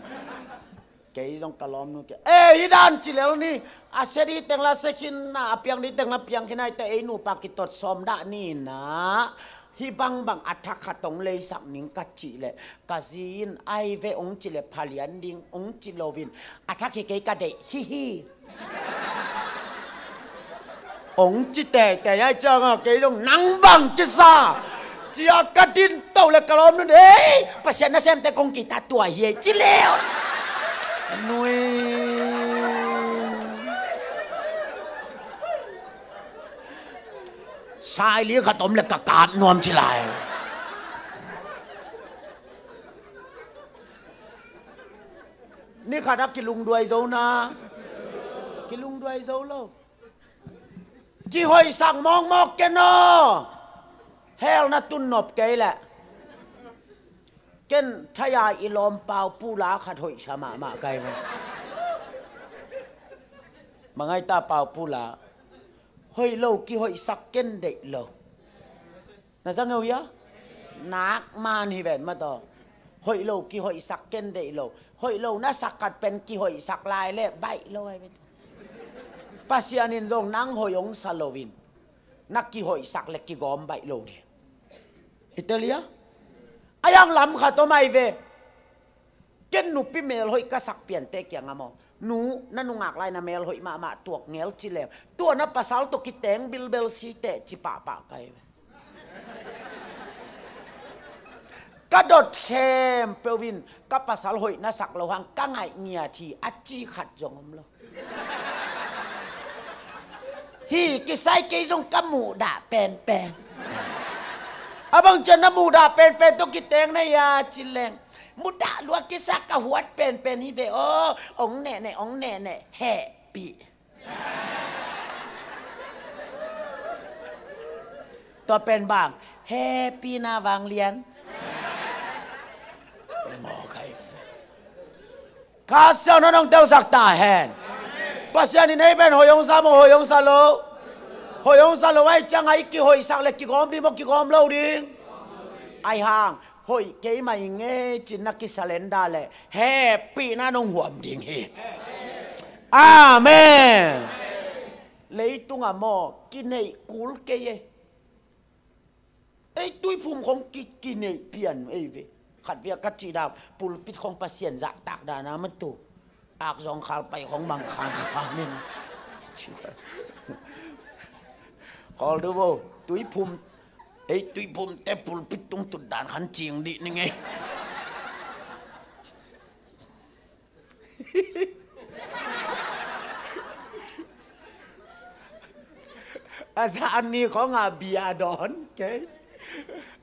cái dòng cả lom nó kì ê, ý đàn chỉ léo ni à sẽ đi tiếng là sẽ khiến na à piang đi tiếng là piang khi này tại nu pa kí tốt xóm đã ni na hi bang bang attack à, khát tông lấy sắc nín cắt chỉ lệ. Cả in, ai về ông chỉ lệ palian ding ông chỉ lovin attack cái cái cái đấy hi hi. Ông chỉ tệ tệ ai cho à cái dòng nắng bằng chứ sao chia à, cắt tin tàu là cả lom nó đấy pasien nó xem tay công kỳ ta tuổi hiền chỉ leo. นุยชายเลี้ยขตมและกะกาดนวมชิลายนี่ข้าดักกิลุงด้วยเจ้านะกิลุงด้วยเจ้าเล่ากี่หอยสั่งมองมอกแกนอเฮลนะตุนนบแกแหละ ken thaya ilom pau pula khat hoi sama cái kai ma mangai ta pau pula hoi lo ki hoi sak ken de lo na sang ngeu ya nak man hi ven ma to hoi lo ki hoi sak ken de lo hoi lo na sak kat pen ki hoi sak lai le bai lo ai vet pasianin năng nang ông salovin nak kí hoi sak lại kí gom bảy lâu đi italia อายังลำค่ะตัวไม่เวเกนหนูพิเมลหอยกสักเปลี่ยนเตกยังอมอหนูนั่นนุงักไลนะเมลหอยมามาตัวเงลจิเลวตัวนับภาษาตุกิเตงบิลเบลซีเตจิปะปะากกระโดดเข้มเปลวินกับภาษาหอยนัสักเราหังกังไงเงียทีอจีขัดจงมลฮีกิไซกิจงกัมูดะแปนแปน abang jana muda pen pen to kiteng na ya chileng muda luak kisak ka huat pen pen hibe oh ong ne ne ong ne ne happy ตัวเป็นบางแฮปปี้นาวางเลียงมอใครข้าเสียน้องเต้าสักตาแหนปัสยานินให้เป็นหอยงซามหอยงซาโล หอยองซาลไว้จังไอกี่หอยสักเล็กกี่กอมดีบอกกี่กอมเล่าดิงไอห่างหอยเกยมาอย่าเงี้ยจินนักกิสเลนดาเลยแฮปปี้น่าน้องหวมดิ่งฮีอาเมนเลยตุงอะมกินไอกูลเกยไอตุยพุ่มของกิกินไอเปลี่ยนไอเวขัดเวียกัดจีดาวปุลปิดของปัสเซียนจะตากดานามันตุกอากสองขาไปของบางคางคางนี่นะ Call the vô Tui phum ấy tui phum té pul bít tung tụt đàn hắn chieng đi nè nghe Asaan ni ko nga đón Cái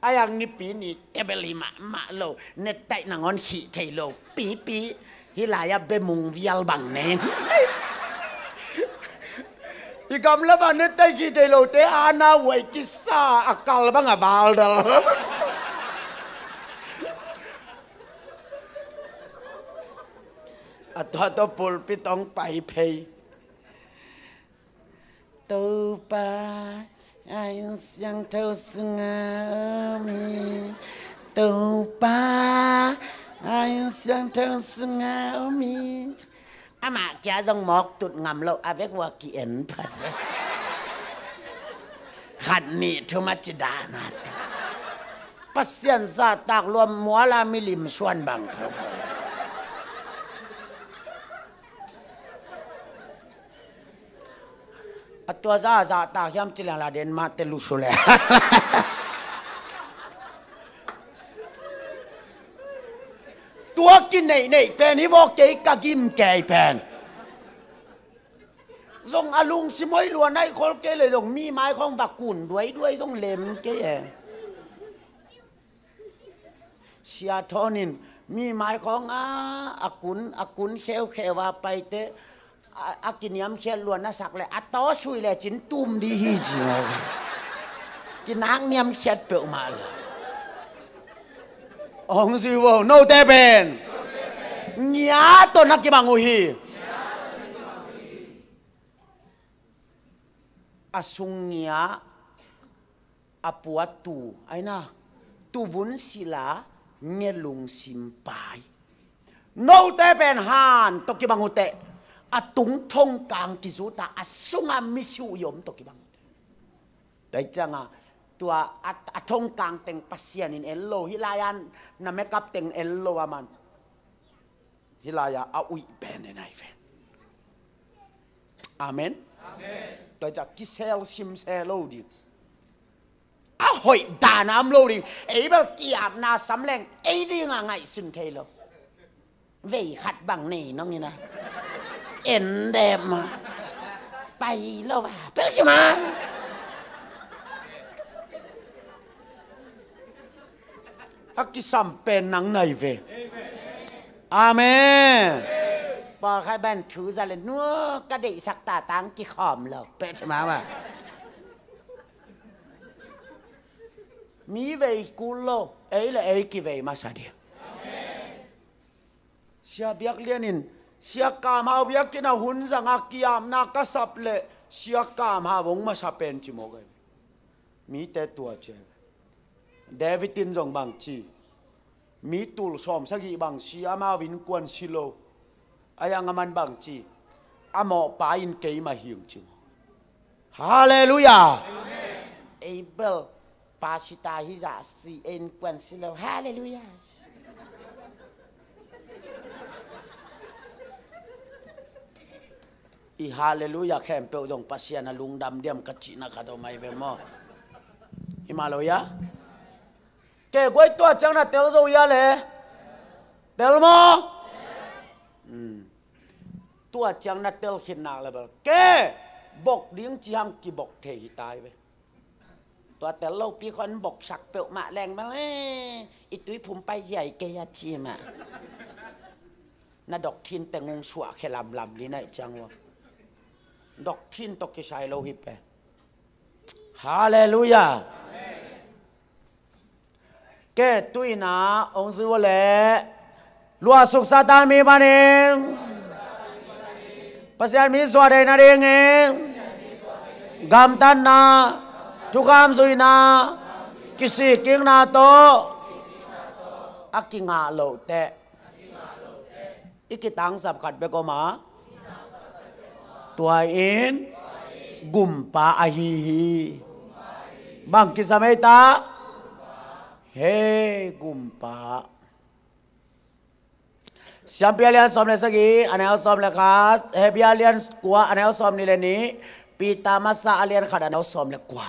Ai ăn ni pini, tebeli ma nàng on netai thầy lâu thay pí. Hi pi, hilaya bê mùng vial bang i Ikam la ba ne tai ki te lo te ana wai ki sa akal ba nga val dal. a to to pul pi tong pai pei. Tu pa ai sang thâu sunga mi. Tu pa ai sang thâu sunga mi. À, ama kia dòng mọc tụt ngầm lâu avec à, wa ki en paris khăn nị thu mà chi đà nát pasien sa tạc luôn mua la mi lim suan bang thâu atua za za ta hiam ตัวกินในในแปนฮิวอกเจกะกิมแก่แปนทรงอลุงสิมอยลัวในคนเกเลยทรงมีไม้ของบักกุ่นด้วยด้วยทรงเล็มเกยเสียทอนินมีไม้ของอาอากุนอากุนเขวเขว่าไปเตะอากินยำเขียนลวนนะสักเลยอัตโช่วยเลยจินตุ่มดีฮีจิกินนางเนียำเขียนเปลือกมาเลย ông sư vô nô te bền, nhá tôi nắc cái bằng ngồi hi a à, sung nhá. A puat tu ai na? Tu vốn sila nghe lùng sim pai nô te bền han tôi cái bằng ngồi tệ. À, a tung thông càng kí ta a sung a misiu yom tôi cái bằng đấy chăng à? ตัวอัทงกลางเต็งปัสียนินเอลโลฮิลายันนามกับเต็งเอลโลอามันฮิลายาอาอุยเบนในเฟอาเมนตัวจากกิเซลซิมเซลโลดิอาหอยดาน้มโลดิเอ้ยแบลกีอาบนาสำแรงเอ้ยดีงไงสินเทโลเวยขัดบังนี่น้องนี่นะเอ็นเดมไปแล้วว่ะเปิ้ลใช่ไหม hắc kí sam pen nắng này về. Amen. Bà khai bàn thứ ra lên nữa, cái đệ sắc tà táng kí khòm lờ bẹ chả má mà. Mi về cú lô ấy là ấy kí về mà sao đi Xia biak liên sia cam hao biak kia hun rằng akiam na sập lệ xia cam hao vong mà sa pen chỉ một cái mi tết tuổi chơi David tin dòng bằng chỉ mi tul som sa gi bằng si ama vin quan silo ayang aman bằng chỉ amo pa in ke ma hiung chu hallelujah! Abel pasita hi za si en quan silo hallelujah! I hallelujah khem pe dong pasiana lungdam na kachina khado mai be mo himaloya กกวยตัวจังนะเตลโซยาเลเตลโมตัวจังนะเตลขินนาเลยเบลแกบอกดิ้งจีฮังกีบอกเทหิตายไปตัวแต่เราพี่คนบอกสักเปลวมาแรงมาเลยอีตุ้ยผมไปใหญ่แกยาจีมาน่ะดอกทินแต่งงสวะแค่ลำลำลีน่ะจังวะดอกทินตกกิชายเราหิบไปฮาเลลูยา แก้ตุ้ยนาองซือวะเแหลลัวสุขซาตานมีบานเองภาษามีสวัสดีนาเองเองกำตันนาทุกามสุยนากิสิกิงนาโตอักกิงาโลเตอีกตังสับขัดไปก็มาตัวเองกุมปาอหีฮีบางกิสมัยตา he gumpa Siampialian som le sagi anel som le khat hebialian kwa anel som ni le ni pita masa alian khat anel som le kwa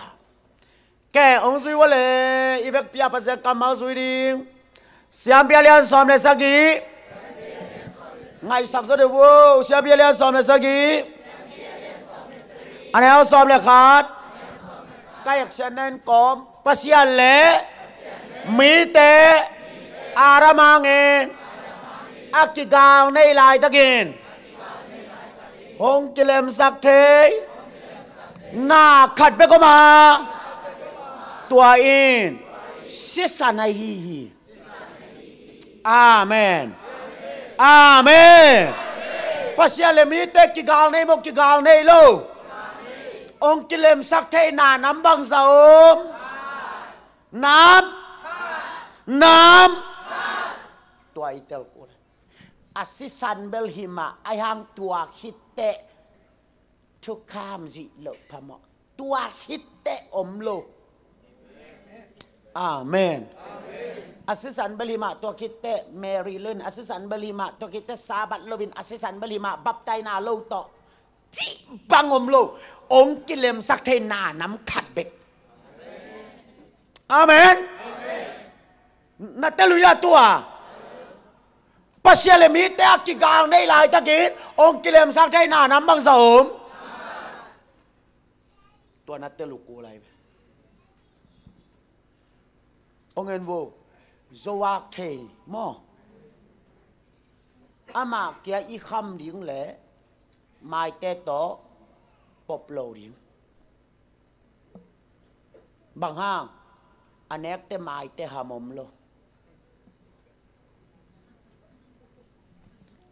ke ong sui wale ivek pia pa se kamal sui ding siampialian som le sagi ngai sak so de wo siampialian som le sagi anel som le khat kayak senen kom pasian le มีเตอารมังเองอักกิกาวในลายตะกินหงกิเลมสักเทยน้าขัดไปก็มา ตัวอินสิสันฮีฮีอาเมนอาเมนปัสยาเลมีเตกิกาวในมกิกาวในโลองกิเลมสักเทหน้าน้ำบังสาอมน้ำ nam tua itel kur asi sanbel hima ayang tua hitte to kam ji lo phamo tua hitte om lo amen asisten belima to kita Maryland asisten belima to kita sahabat lovin asisten belima baptai na lo to ci bangom lo ong kilem sakte na nam khat bet amen, amen. Na teluya tua pasia le mi te ki gang nei lai ta kin ong kilem sang thai na nam bang zaum tua na te lu ko lai ong en vô zoak the mo ama kia i kham ding le mai te to pop lo ding bang hang anek te mai te hamom lo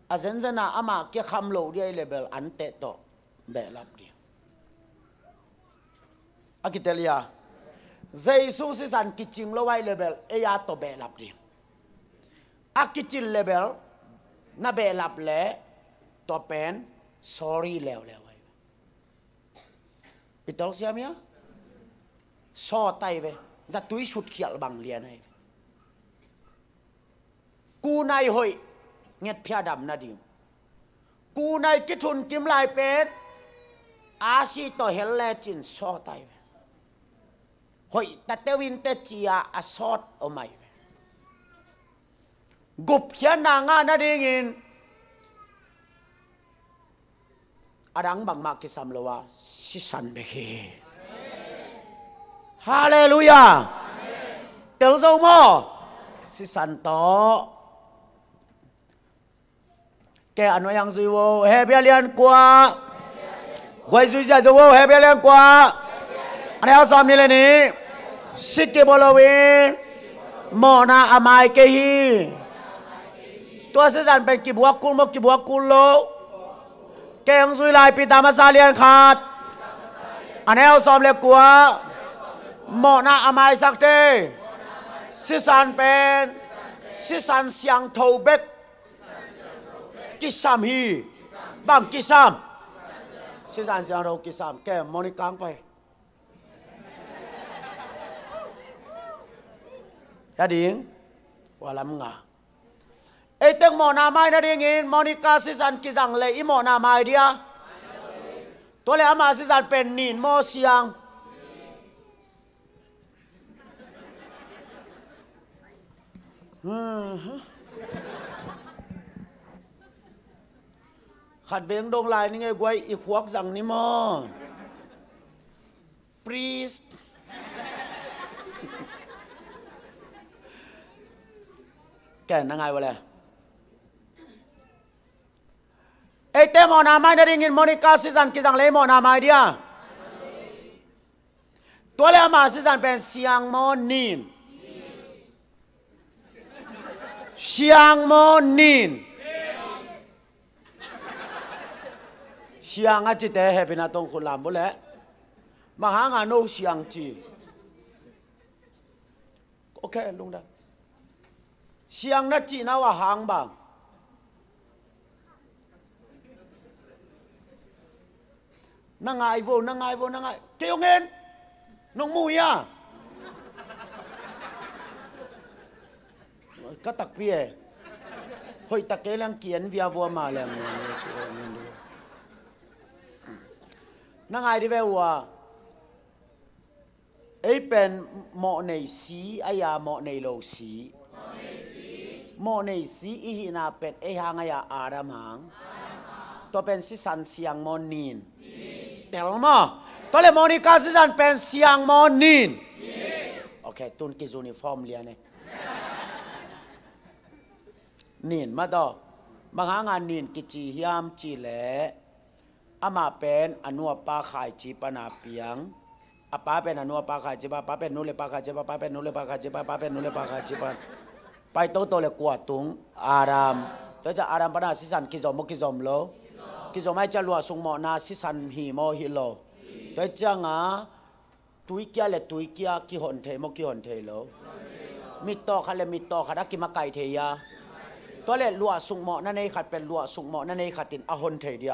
a zen à ama kia kham lâu dia level an te to be lap dia akitelia Jesus is an kiching lâu wai level e ya to be lap dia akichin level na bè lạp lẽ, to pen sorry leo leo ít e. đâu xem nhá so tay về ra túi sụt khial bằng liền này Cú này hội เงียดพียดำนาดิมกูในกิทุนกิมลายเป็ดอาชีต่อเฮลเลจินซอตายฮ้ยแต่เตวินเตจียาอาซอดอไม่กุบเขียนนางานาดิงอินอาดังบังมากิสัมลวะสิสันเบกีฮาเลลูยาเตลโซโมสิสันโต แกอันวยังซีโวเฮเบียเลียนกว่าไว้ยซุยจะจะโวเฮเบียเลียนกว่าอันนี้เอาสามนี่เลยนี่สิกิกบอลวินมอนาอามายเกฮีตัวสื่อสารเป็นกิบวกุลมกิบวกุลโลแกยังซุยลายปิตามาซาเลียนขาดอันนี้เอาสอมเลยกกว่ามอนาอามายสักเตสิสันเป็นสิสันเสียงโทเบก kisam hi. Bang kisam. Si san san ro kisam. Ke moni kang pai ta ding wa lam nga ấy tiếng mo na mai na ding in Monica si san ki jang le i mo na mai dia à. to le ama si san pen nin mo siang ừ, Hmm. ขัดเบงดงลายนี่ไงกวยอีควอกสั่งนี่มอ please แกนังไงวะเลยเอเตมอนามาได้ยินมอนิกาซิสันกิสังเลมอนามัยเดียตัวเลมาซิสันเป็นเสียงมอนินเสียงมอนิน siang aja teh happy na tong kulam boleh mahanga no siang ti ok lung dah siang na ti na wa hang bang na ngai vô na ngai vô na ngai kêu ngên nong mùi à các tặc bia hồi tặc cái lang kiến via vua mà làm นั่งไงที่เว่าไอเป็นหมอในสีไอ้ยาหมอในโลสีหมอในสีอีหินาเป็นไอ้หางไอ้ยาอารามังตัวเป็นสิสันเสียงมอนินเติมยวมาตัวเลมอนิกาสิสันเป็นเสียงมอนินโอเคตุนกิจูนิฟอร์มเลียเนี่ยนินมาดอบางหางานนินกิจียามจีเละ อามาเป็นอนุปาขายจีปนาเปียงอาป้าเป็นอนุปาขายจีปาป้าเป็นนุเลปาขายจีปาป้าเป็นนุเลปาขายจีปาป้าเป็นนุเลปาขายจีปาไปโตโตเลยกวดตุงอารามตัวจะอารามปนาสิสันกิจอมกิจอมโลกิจอมไม่จะลัวสุงหมอนาสิสันหีโมฮิโลตัวจะงาตุยเกียเลตุยเกียกิหอนเทโมกิหอนเทโลมิตโตคัเลมิตโตคันกิมาไกเทียตัวเลลัวสุงหมอนั่นเอขัดเป็นลัวสุงหมอนั่นเอขัดตินอหอนเทีย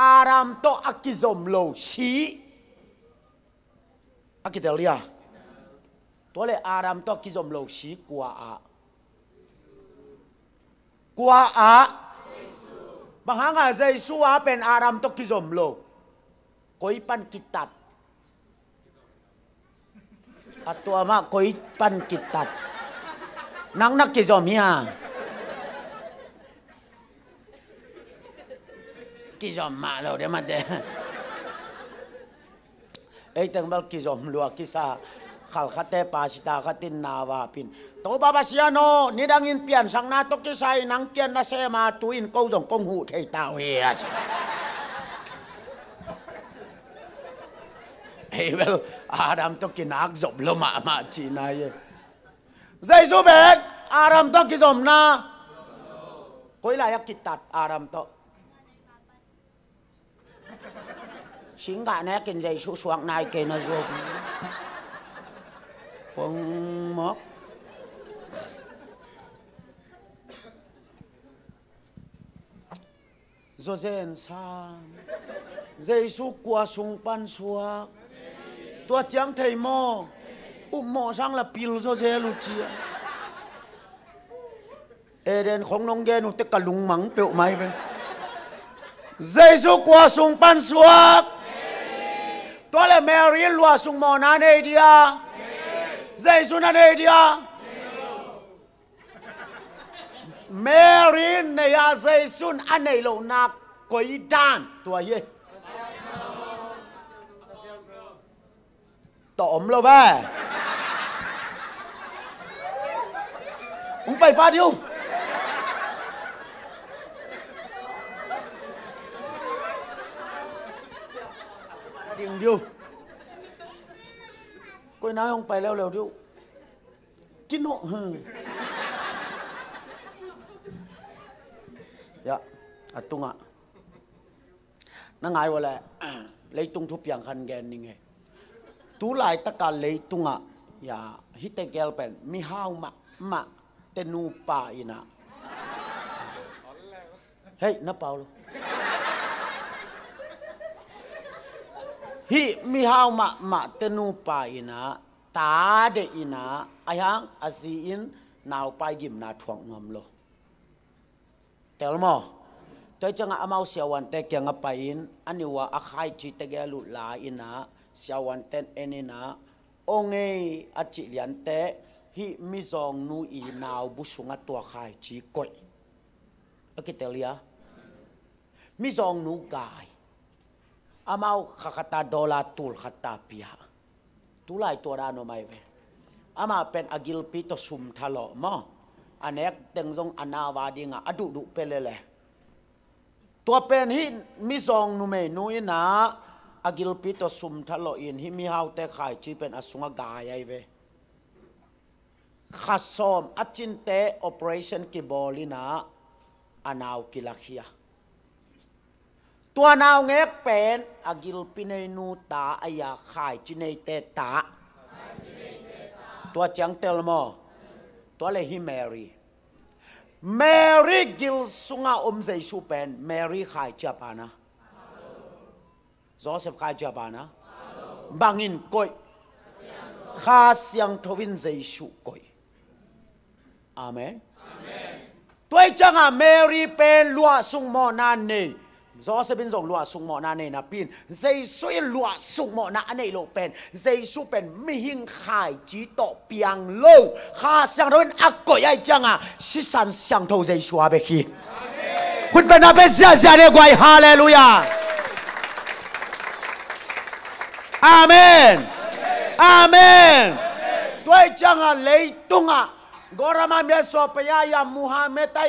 aram to akizom lo si. Akitelia to le aram to akizom lo si kwa a. Kwa a. Bahanga jesu a pen aram to kizom lo koi pan kitat. Atwa ma koi pan kitat. Nang nak kizom ya kỳ dòm mà lâu đấy mà để ấy từng bao kỳ dòm lúa kỳ sa. Khal khate pa sita khatin na wa pin. To baba siano ni dang in pian sang na to ki sai nang kian na se ma tu in ko dong kong hu thei ta we as hey well adam to ki nak zob lo ma ma chi na ye. Zai su bet adam to ki zom na. Koi la yak kitat adam to. Xin gạ nè kinh dây su xuống này kê nó rồi phong mốc rồi dên sa dây su qua sung pan suak tua chẳng thầy mò. Ụm mò sang là pil dô dê lu chia Eden không nông ghê nụ tất cả lúng mắng, biểu mai về. Dây su qua sung pan suak tôi là Mary lùa sung mò na này đi à? Dây sung na này đi à? Mary này à dây sung anh này lâu na quấy đàn tôi ye tóm lo ba ông phải pha điêu อย่างเดียวก็ยน้าลงไปแล้วเร็วเดียวกินหกเฮ้ยะอัตุงอะนังไงวะแหละเลยตุงทุบอย่างคันแกนนี่ไงตูหลายตะการเลยตุงอะอย่าฮิตเกลเป็นมีห้าวมะมะเตนูป่าอีนะเฮ้ยนับเปาลูก hi, mi hao ma ma tenu pa ina, ta de ina ayang azi in nào pai gim na thuang ngam lo. Tel mo tôi chẳng amau siawan te kya nga pa in aniwa khai chi te ga lu la ina siawan ten enina onge achi lian te, hi mi zong nu i nào bu sunga tua khai chi koi. Akitel ya. Mi zong nu gai. mo na ne na pin zai sui lua sung mo na ne lo pen zai su pen mi hing khai chỉ to piang lo kha siang thovin akoi ai chẳng à si san siang thâu zai su abe khi คุณเป็นอาเปเสียเสียเรียกว่า tua nào nghe pen agil à, pinay nu ta à, aya khai chinay te ta. Tua chang tel mo tua le hi Mary. Mary gil sunga om à zai su pen Mary khai Japana Joseph khai Japana bangin koi kha siang thovin zai su koi Amen. Amen. Tôi chẳng à Mary pen lua sung mo na này gió sẽ bên dòng lụa sung mọ na này na pin. Dây suy lụa sung mọ na này lộ pen dây su pen mi hình khai chỉ tọ piang lâu. Kha sang đâu ác cội ai chăng à? Si san sang thâu dây xóa bê khi. Khuất bên na bê zia zia này quay. Hallelujah. Amen. Amen. Tôi chăng à? Lấy tung à? Gorama mẹ so pe ya muhammad ta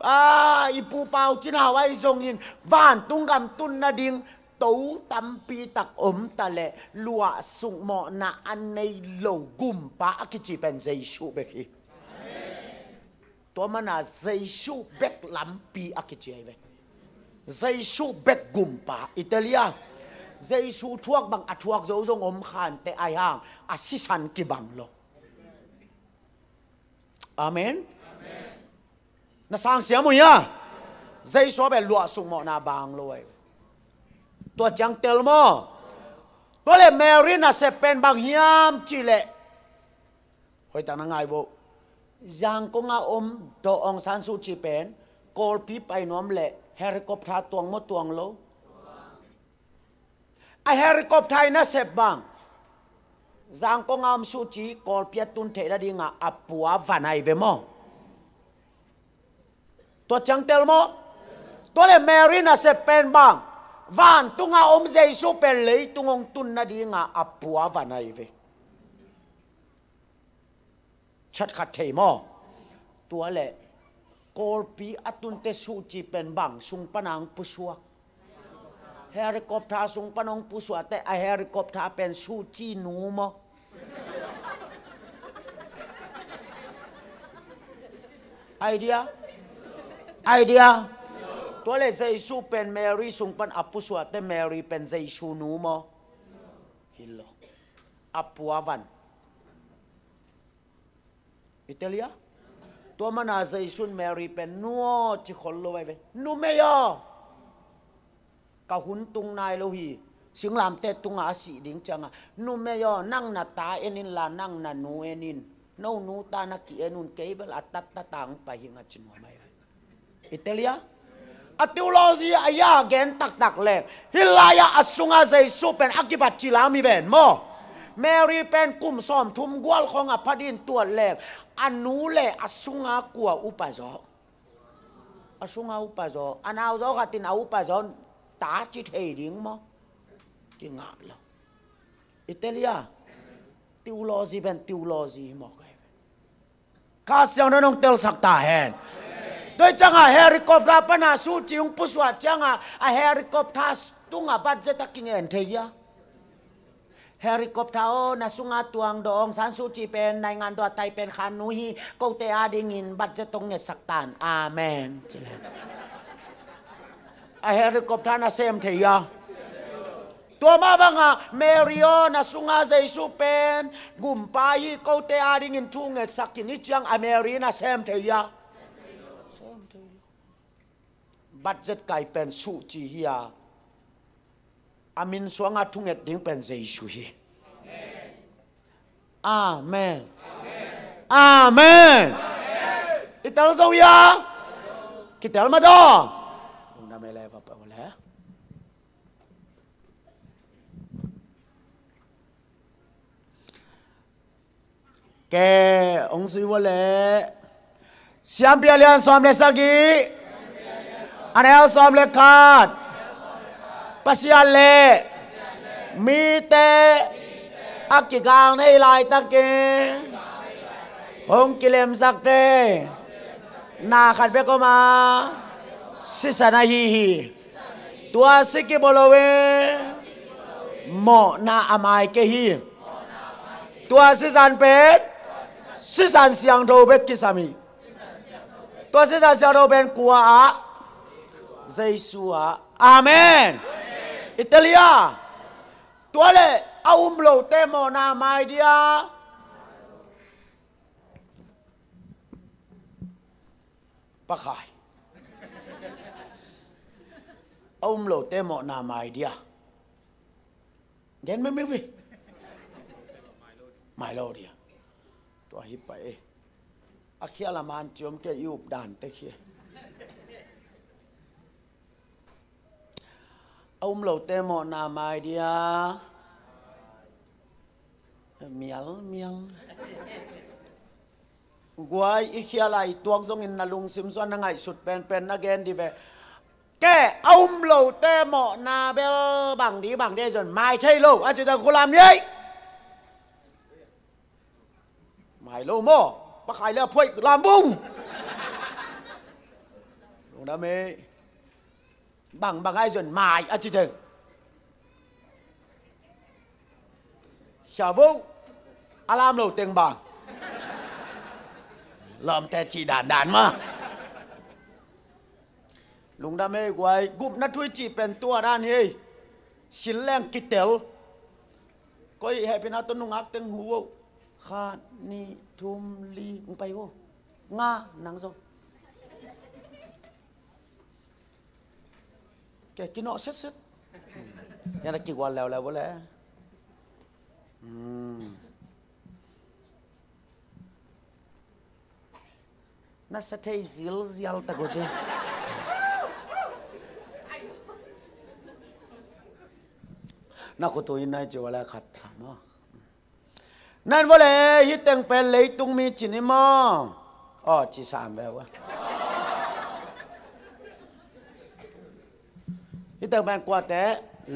à ipu pau chin hawai zong yên, van tung gam tun na ding tấu tam pi tặc ốm ta lệ. Lụa sụng mọ na ăn nay lầu gùm bá cái chỉ bèn dây sụ bê khi tôi mà là dây sụ bẹt lắm pi à cái chỉ ấy dây sụ bẹt gùm bá Italia. Dây sụ thuốc bằng à thuốc dấu dông ốm khàn tệ ai hàng. À xí sàn kì bằng lộ Amen. Amen na sang sia mo ya zai so be lua sung mo na bang loi tua chang tel mo to le mary na se pen bang hiam chi le hoi ta na ngai bo giang ko nga om to ong san su chi pen kol pi pai nom le helicopter tuang mo tuang lo a helicopter na se bang giang ko ngam su chi. Kol piat tun the da dinga apua vanai ve mo to chang tel mo ตัวเลแมรีน่ะเสเป็นบางวานตุงอาอมเจสุเป็นเลยตุงงตุนนาดีงาอับปัววานายเวชัดขัดเทมอตัวเลกอลปีอตุนเตสูจีเป็นบางสุงปนังปุสวกเฮลิคอปเตอร์สุงปนังปุสวกแต่เฮลิคอปเตอร์เป็นสูจีนูมอไอเดีย idea? Tôi là dây su pen Mary sung pan apu sua te Mary pen dây su nu mo. Hilo. Apu avan Italia? Tôi mana na sun Mary pen nuo chỉ khôn lo vậy vậy nu mê yo. Cả hun tung nai lo hi. Sing làm tết tung á sĩ đính chăng à nu mê yo, nang na ta enin là năng na nu enin. Nâu nu ta na ki enun kế bel atat ta tang pa hinga chin hoa อิตาเลียอติวลซีอายาเกนตักตักเล็กฮิลลายาอสุงาใจซูเป็นอักิบัตจิลามีเวนมอแมรีเป็นกุมซอมทุมกวลของอพดินตัวเล็กอันนู้เลอสุงากัวอุปจออสุงาอุปจออนเอาจอกัตินเอาอุปจอตาจิตเฮดิงมอจิงาลอิตาเลียติวลซีเป็นติวลซีมอกเาเสียงน้องเตลสักตาเหน โดยจังหาเฮริคอปเร์ปนาสูจิงปุสวาจังหาเฮริคอปทตอร์ตุงอาบัดเจตักิงเอนเทียเฮริคอปเตอร์นาสุงาตวงดองสันสูจิเป็นในงานดอไตเป็นคานุฮีโกเตอาดิงินบัดเจตงเงสักตานอาเมนจเลเฮริคอปทตร์นาเซมเทียตัวมาบังอะเมริโอนะสุงาเจสุเป็นกุมปาฮีโกเตอาดิงินทุงเงสักกินิจังอเมรินาเซมเทีย บัตรจ็ดไก่เป็นสุจีฮิอาอามินสวงอาทุงเอ็ดดิ้งเป็นเจสุฮีอาเมนอาเมนอิตาลซงยาคิตาลมาดอองดาเมเลวะเปวะเลแกองซีวะเลสยามเปียเลียนสวามเลสักี อันเอลซอมเลคาดปัสยาเลมีเตอักกิกางในลายตะเกองกิเลมสักเตนาขัดเปกมาสิสนาฮีฮีตัวสิกิบโลเวหมอนาอามายเกฮีตัวสิสันเป็ดสิสันเสียงโดเบกกิสามีตัวสิสันเสียงโดเป็นกัวอะ Amen, Amen. Italia. Tua le aum lo te mo na mai dia. Pakai. Aum lo te mo na mai dia. Gen me me vi? Mai lo dia. Tua hi pa e akhia la man chom ke yup dan te khia. Ông lầu tê mọ nà mai đi à? Miel miel guai ikhia lai tuông zong in nalung sim zo na ngai sut pen pen again đi về. Kẻ ông lầu tê mọ nà bel bằng đi bằng đi rồi mai thay lâu anh à, chị ta có làm gì mai lâu mò, bác khai là phơi làm bung đúng đam mê bằng bằng ai dần mài à chỉ thường xả vũ alam lầu tiền bằng lầm tè chỉ đàn đàn mà ลุงดาเมกวยกุบนัดทุยจีเป็นตัวด่านี้ชินแรงกิเตวก็ให้เป็นอาตนุงักเตึงหูวขานี่ทุมลีงไปวงานังซง แกกินเนาะเซ็ตเซ็ตยันกี่วันแล้วแล้ววะแล้วน่าเสถีซตซิลซิลตะกูเจนักตุวนี้นายจะว่าแล้วขัดถามอะนั่นว่าเลยยิ่งแต่งเป็นเลยตุงมีจินิมออ๋อจีสามแบบว่า ที่แต่แมนกว่าแต่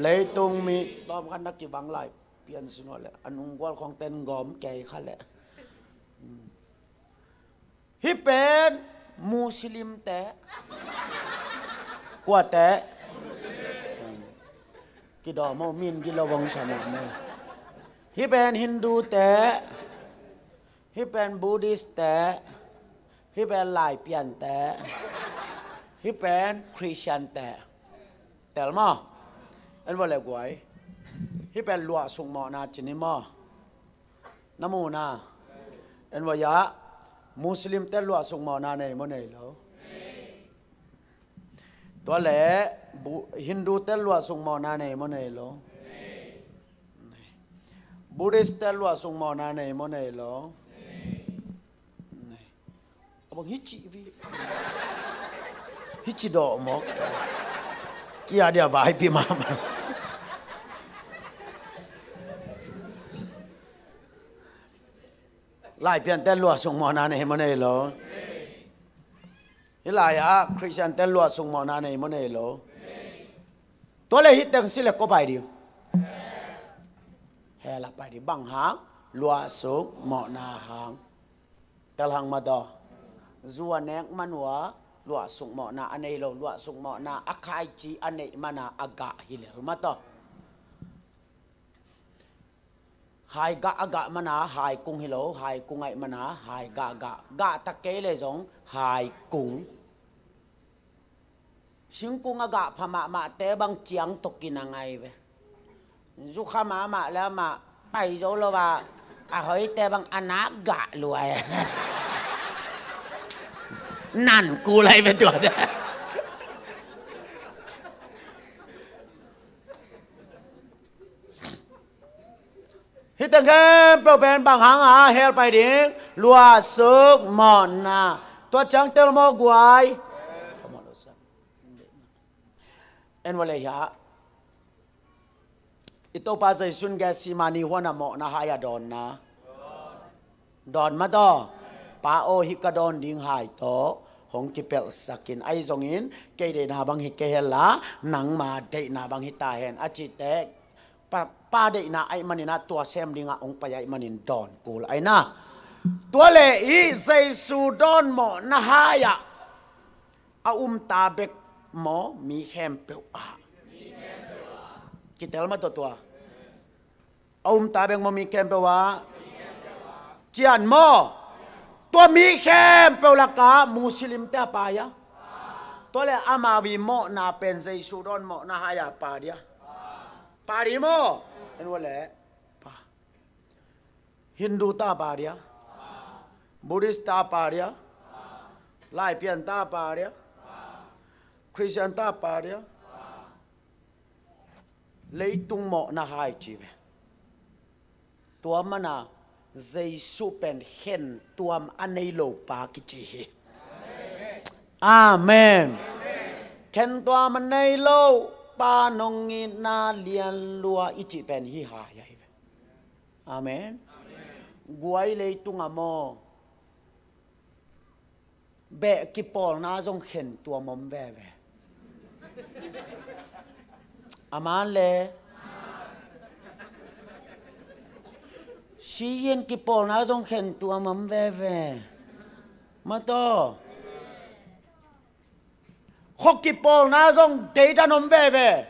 เลยตรงมีตอมกันนักกีบังไลเปลี่ยนสินวอแหละอันงวลของเต็นกอมแก่ขันแหละฮิเป็นมุสลิมแต่กว่าแต่กิดอมอมินกิลวังสมุนเนฮิเป็นฮินดูแต่ฮิเป็นบูดิสแต่ฮิเป็นลายเปลี่ยนแต่ฮิเป็นคริสเตียนแต่ เตลมาอ็นว่าเลกวยฮิเป็นลวดสุงมอนาจินิมอนโมนาเอ็นว่ายะมุสลิมเตลวดสุงมอนาในมันเหนแลตัวแหล่ฮินดูเตลวดสุงมอนาในมันเหนแลบูริสเตลวดสุงมอนาในมันเหนแลบางฮิจิวีฮิจิดอมอก kiadia vai pi mama. Lai pian ten lua sung mo na nei mo nei lo. Hi lai a Christian ten lua sung mo na nei mo nei lo. Tôi lấy hít đằng xin là có bài điều. Hè là bài điều bằng hãng, lùa xuống mọ nà hãng. Tal hàng mà đó. Dùa nén măn hóa, lua sung mo na anh ấy lo lua sung mo na akai chi anh ấy mana aga hilel mata. Hai ga aga mana, hai cung hilo, hai cung ai mana, hai ga ga ga ta ke le zong, hai cung sing cung aga phama ma te bang chiang tokina ngai ve. Zu kha ma ma la ma pai zo lo ba, a hoi te bang anak ga luai. นั่นกูเลยเป็นตัวเนี่ฮิตังเกมเปลี่ยนบางหางอาเฮลไปดิ้งลัวซึกหมอนนาตัวจังเตลโมกวยเอ็นวะเลยฮะอิโตปาใจสุนแกซีมานีหัวนาหมอนาหายาดอนนะดอนมาต่อปาโอฮิกาดอนดิ้งหายโต hong ki pel sakin ai zong in ke de na bang hi ke hela nang ma de na bang hi ta hen a chi te, pa pa de na ai manina tua sem dinga ong pa ai manin don kul ai na. Tua le i zai su don mo na haya a um ta bek mo mi hem pe a. Kitel ma to tua. A um ta bek mo mi khem pe wa chian mo. ตัวมีเข้มเปรลกามุสลิมแต่ปายะตัวเลอามาวิโมนาเป็นใจสุดอนโมนาหายาปาเดียปาดิโมเห็นว่าและปาฮินดูตาปาเดียบุริสตาปาเดียไลเปียนตาปาเดียคริสเตียนตาปาเดียเลยตุงโมนาหายจีเวตัวมันนา giêsu pen hen tuam anei lo pa ki chi amen. Khen tua mà nei lo pa nong in na lian lua ichi pen hi ha ya amen. Guai lấy tung amo bẹ ki pol na zong khen tua mom ve ve aman le si yen ki pol na zong khen tua mắm về ve. Ma to. Khóc bò pol na tế ra ta về về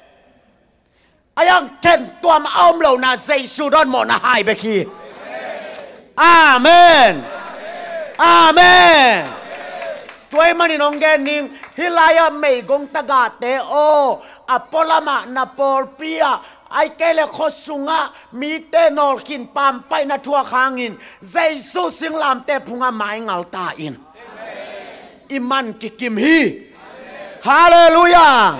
ai ăn khen tùa mà ông lâu na dây su đón mo na hai bè ki amen. Amen. Tuai mani nong gen ning hilaya mei gong taga te o apolama na Polpia ai kể là khó sung á mi tê nol kin pam pai na thua khang in. Dây su sinh làm tê phung á mai ngal ta in. Iman ki kim hi. Hallelujah.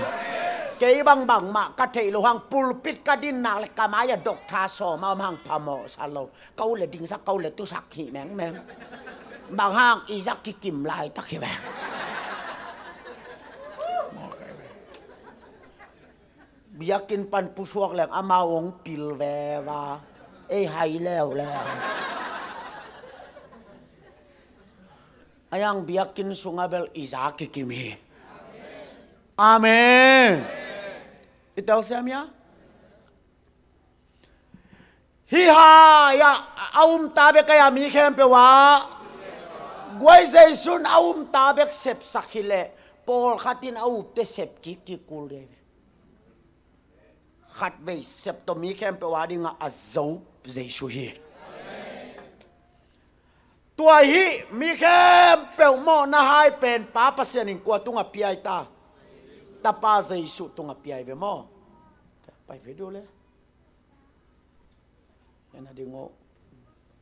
Ke bang bang ma ka thei lo hang pulpit ka din na là ka máy ya dok tha so hàng hang mò sa lo câu le ding sa câu le tu sắc hi meng meng bang hang izak ki kim lai ta ki meng biakin pan pusuak lang amawong pilveva eh hay leo lang ayang biakin sungabel izaki kimi amen itel xem ya hi ha ya aum ta be kaya mi khem pe wa guai zai sun aum ta be sep sakhile pol khatin au te sep ki ki kul de khat ve sep to mi khem pe wa dinga azau zai su hi ตัวฮิมีแค่เปลโมนะให้เป็นป้าปัสยานิงกัวตุงอปีไอตาตาป้าใจสุตุงอปีไอเวมอไปไปดูเลยเอ็นดิงโอเอ็ khát về sập tổ mi khem pe wadi nga a zo zai shu hi tua hi mi khem pe mo na hai pen pa pa sen in tung tunga pi ai ta. Ta pa zai shu tunga pi ai ve mo pai ve do le ena di ngo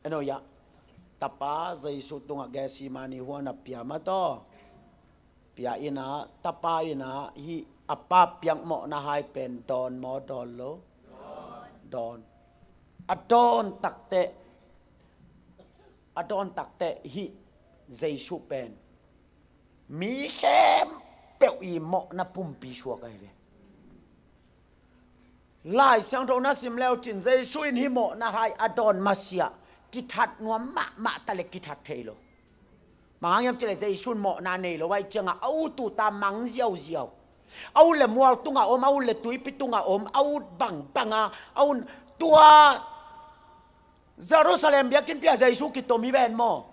eno ya ta pa zai shu tunga ge si mani huana pi ma to. Pi nà ta pa nà hi apa piang mo na hai pen don mo don lo? Don. Adon takte adon takte hi jaisu pen. Mi khem peo i mo na pum pi shua kai ve. Lai sang tho na sim leo tin jaisu in hi mo na hai adon masia. Kithat nuam ma ma tale kithat thailo mang yam chele jaisu mo na nei lo wai changa au tu ta mang ziao ziao au le mual tunga om au le tui pi tunga om au bang banga au tua Jerusalem biakin pia Jesu ki tomi ben mo.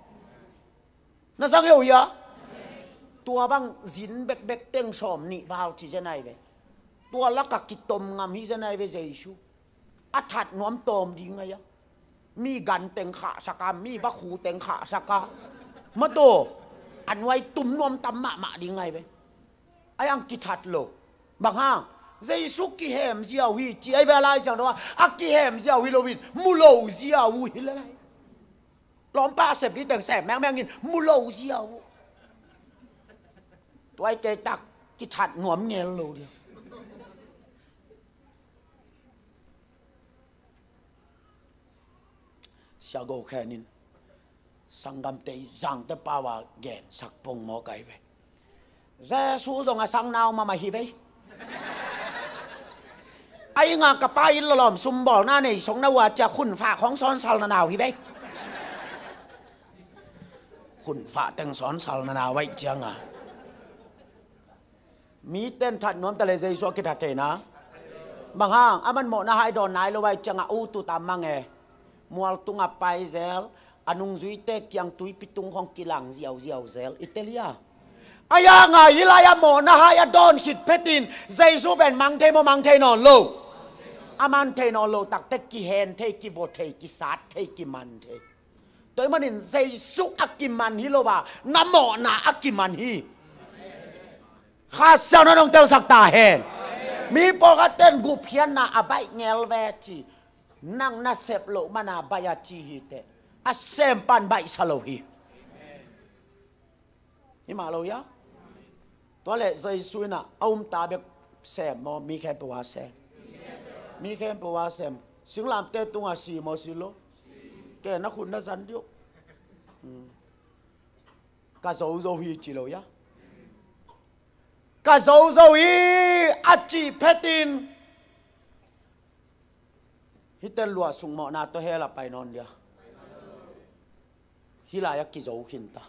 Na sang yo ya? Tua bang zin bek bek teng som ni vào chi này ve. Tua la ka ki tom ngam hi này ve Jesus, a that nom tom di ngay ya. Mi gan teng kha saka mi ba khu teng kha saka ma to an wai tum mạ mạ đi ngay di ai ăn kí thật lộ bằng ha dây xúc ki hem ziaw hi chi ai về lại chẳng đó à ki hem ziaw hi lovin mu lo ziaw hi lại lom ba sẹp đi teng sẹp mang mang nhìn. Mu lo ziaw tôi cái tắc kí thật ngóm nghe lo đi sao gô khe nín. Sang gam tây giang gen sak pong gen sắc bông mò cái về. sang nào mà mà hi ve ไอ้งากระป้ายหลอมซุมบอกหน้าในสงนาวาจะขุนฝาของซ้อนซัลนาวพี่เบ้ขุนฝาแต่งซ้อนซัลนาวไว้จังอ่ะมีเต้นถัดน้ อายางไงยิลายาโมนะฮายาดอนหิดเพตินเจซูเป็นมังเทโมมังเทนอโลอามันเทนอโลตักเตกิเฮนเทกิโบเทกิสาเทกิมันเทตัวมันเห็นเจซูอักกิมันฮิโลบานะโมนะอักกิมันฮีข้าเซนนองเตลสักตาเฮนมีปกติกุเพียนนะอบายเงลเวจีนั่งนาเซบโลมานาบายจีฮิเตอเซมปันบายสโลฮีนี่มาโลยา ตัวเล็กใจสุนะเอามตาเบกแซมมอมีแค่ปัวแซมมีแค่ปัวแซมสิงลามเตตุงอาสีมอสิโลแกนักคุณนักสันเดียวกะโซโซฮีจิโลยะกะโซโซฮีอาจิเพตินฮิตเตลัวสุงมอนาตัวเฮลาไปนอนเดียฮิลายักกิโซขินตา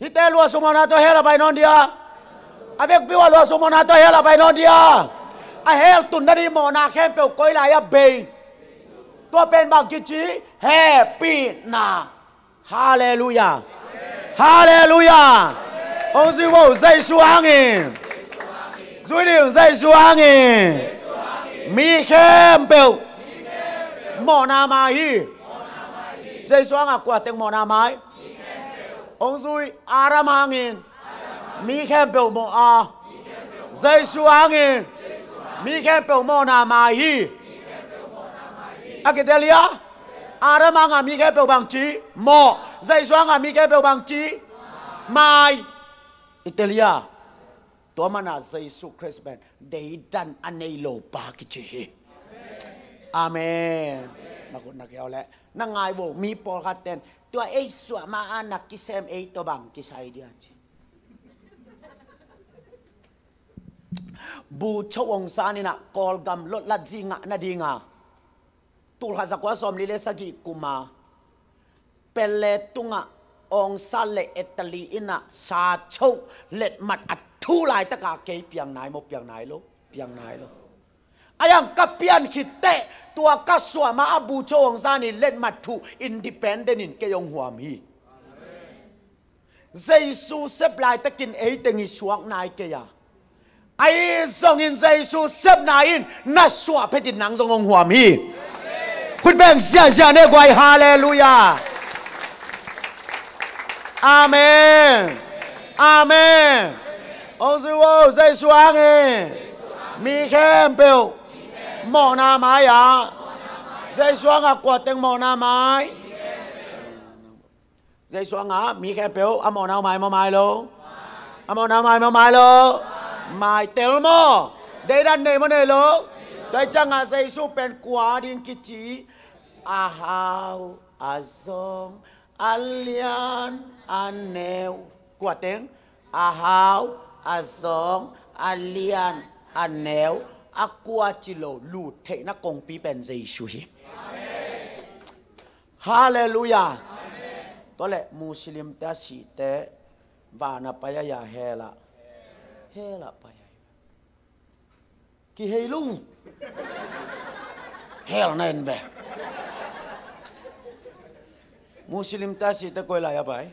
hite lua sumana to hela bai non dia avek piwa lua sumana to hela bai non dia a hel tun dari mo na khem pe koi la ya be to pen bang ki chi happy na hallelujah hallelujah ông sư phụ dây su ang in duy điều dây su ang in mi khem pe mo na mai hi dây su ang à quả tiếng mo na mai ông duy aram hangin. Mi khem biểu mo a. Dây su hangin. Mi khem biểu mo na ma hi. À, Akitelia aram hanga mi khem biểu bằng chi mo dây su hanga mi khem biểu bằng chi mai. Italia to mana jesu christ ben dei dan anelo ba ki chi amen. Na ko na le na ngai bo mi por khaten tua ei sua, ma anak kisem ei to bang kisai dia chi bu chau ong sa ni na kol gam lot la jinga na dinga. Tul ha zakwa som li le sagi kuma. Pele tunga ong sa le etali ina sa chau let mat at thu lai ta ka ke piang nai mo, piang nai lo, piang nai lo. Ayang kapian khite ตัวกสวมาอบูโชงซานิเล่นมาถูอินดิเพนเดนินเกยงหัวมีเซซูเซบลายตะกินเอตงิสวงนายเกยาไอ้ทรงอินเซซูเซบนายินนัสวะเพตินังทรงหัวมีคุณแบ่งเสียเสียเน่ยกวยฮาเลลูยาอาเมนอาเมนองค์สิวเซซูอังเอมีแคมเปล tua na Mỏ na à? Dây xuống à? Quạt tiếng mỏ na mai, Dây xuống à? Mi khem biểu À mỏ na mai mỏ mai lô À mỏ na mai mỏ mai lô mai tiểu mỏ Đây đàn này mỏ này lô Đây chẳng à? Dây xuống bên quả điên kì chí À hào À dông À lian À nèo. Quạt tiếng À hào À dông À lian À nèo quả chilo lô lù thế nó công bí bên dây hi. Hallelujah. Đó là Muslim ta sĩ tế Và na paya ya he la He la baya Ki he lu He la nen về Muslim ta sĩ tế coi lại ya bai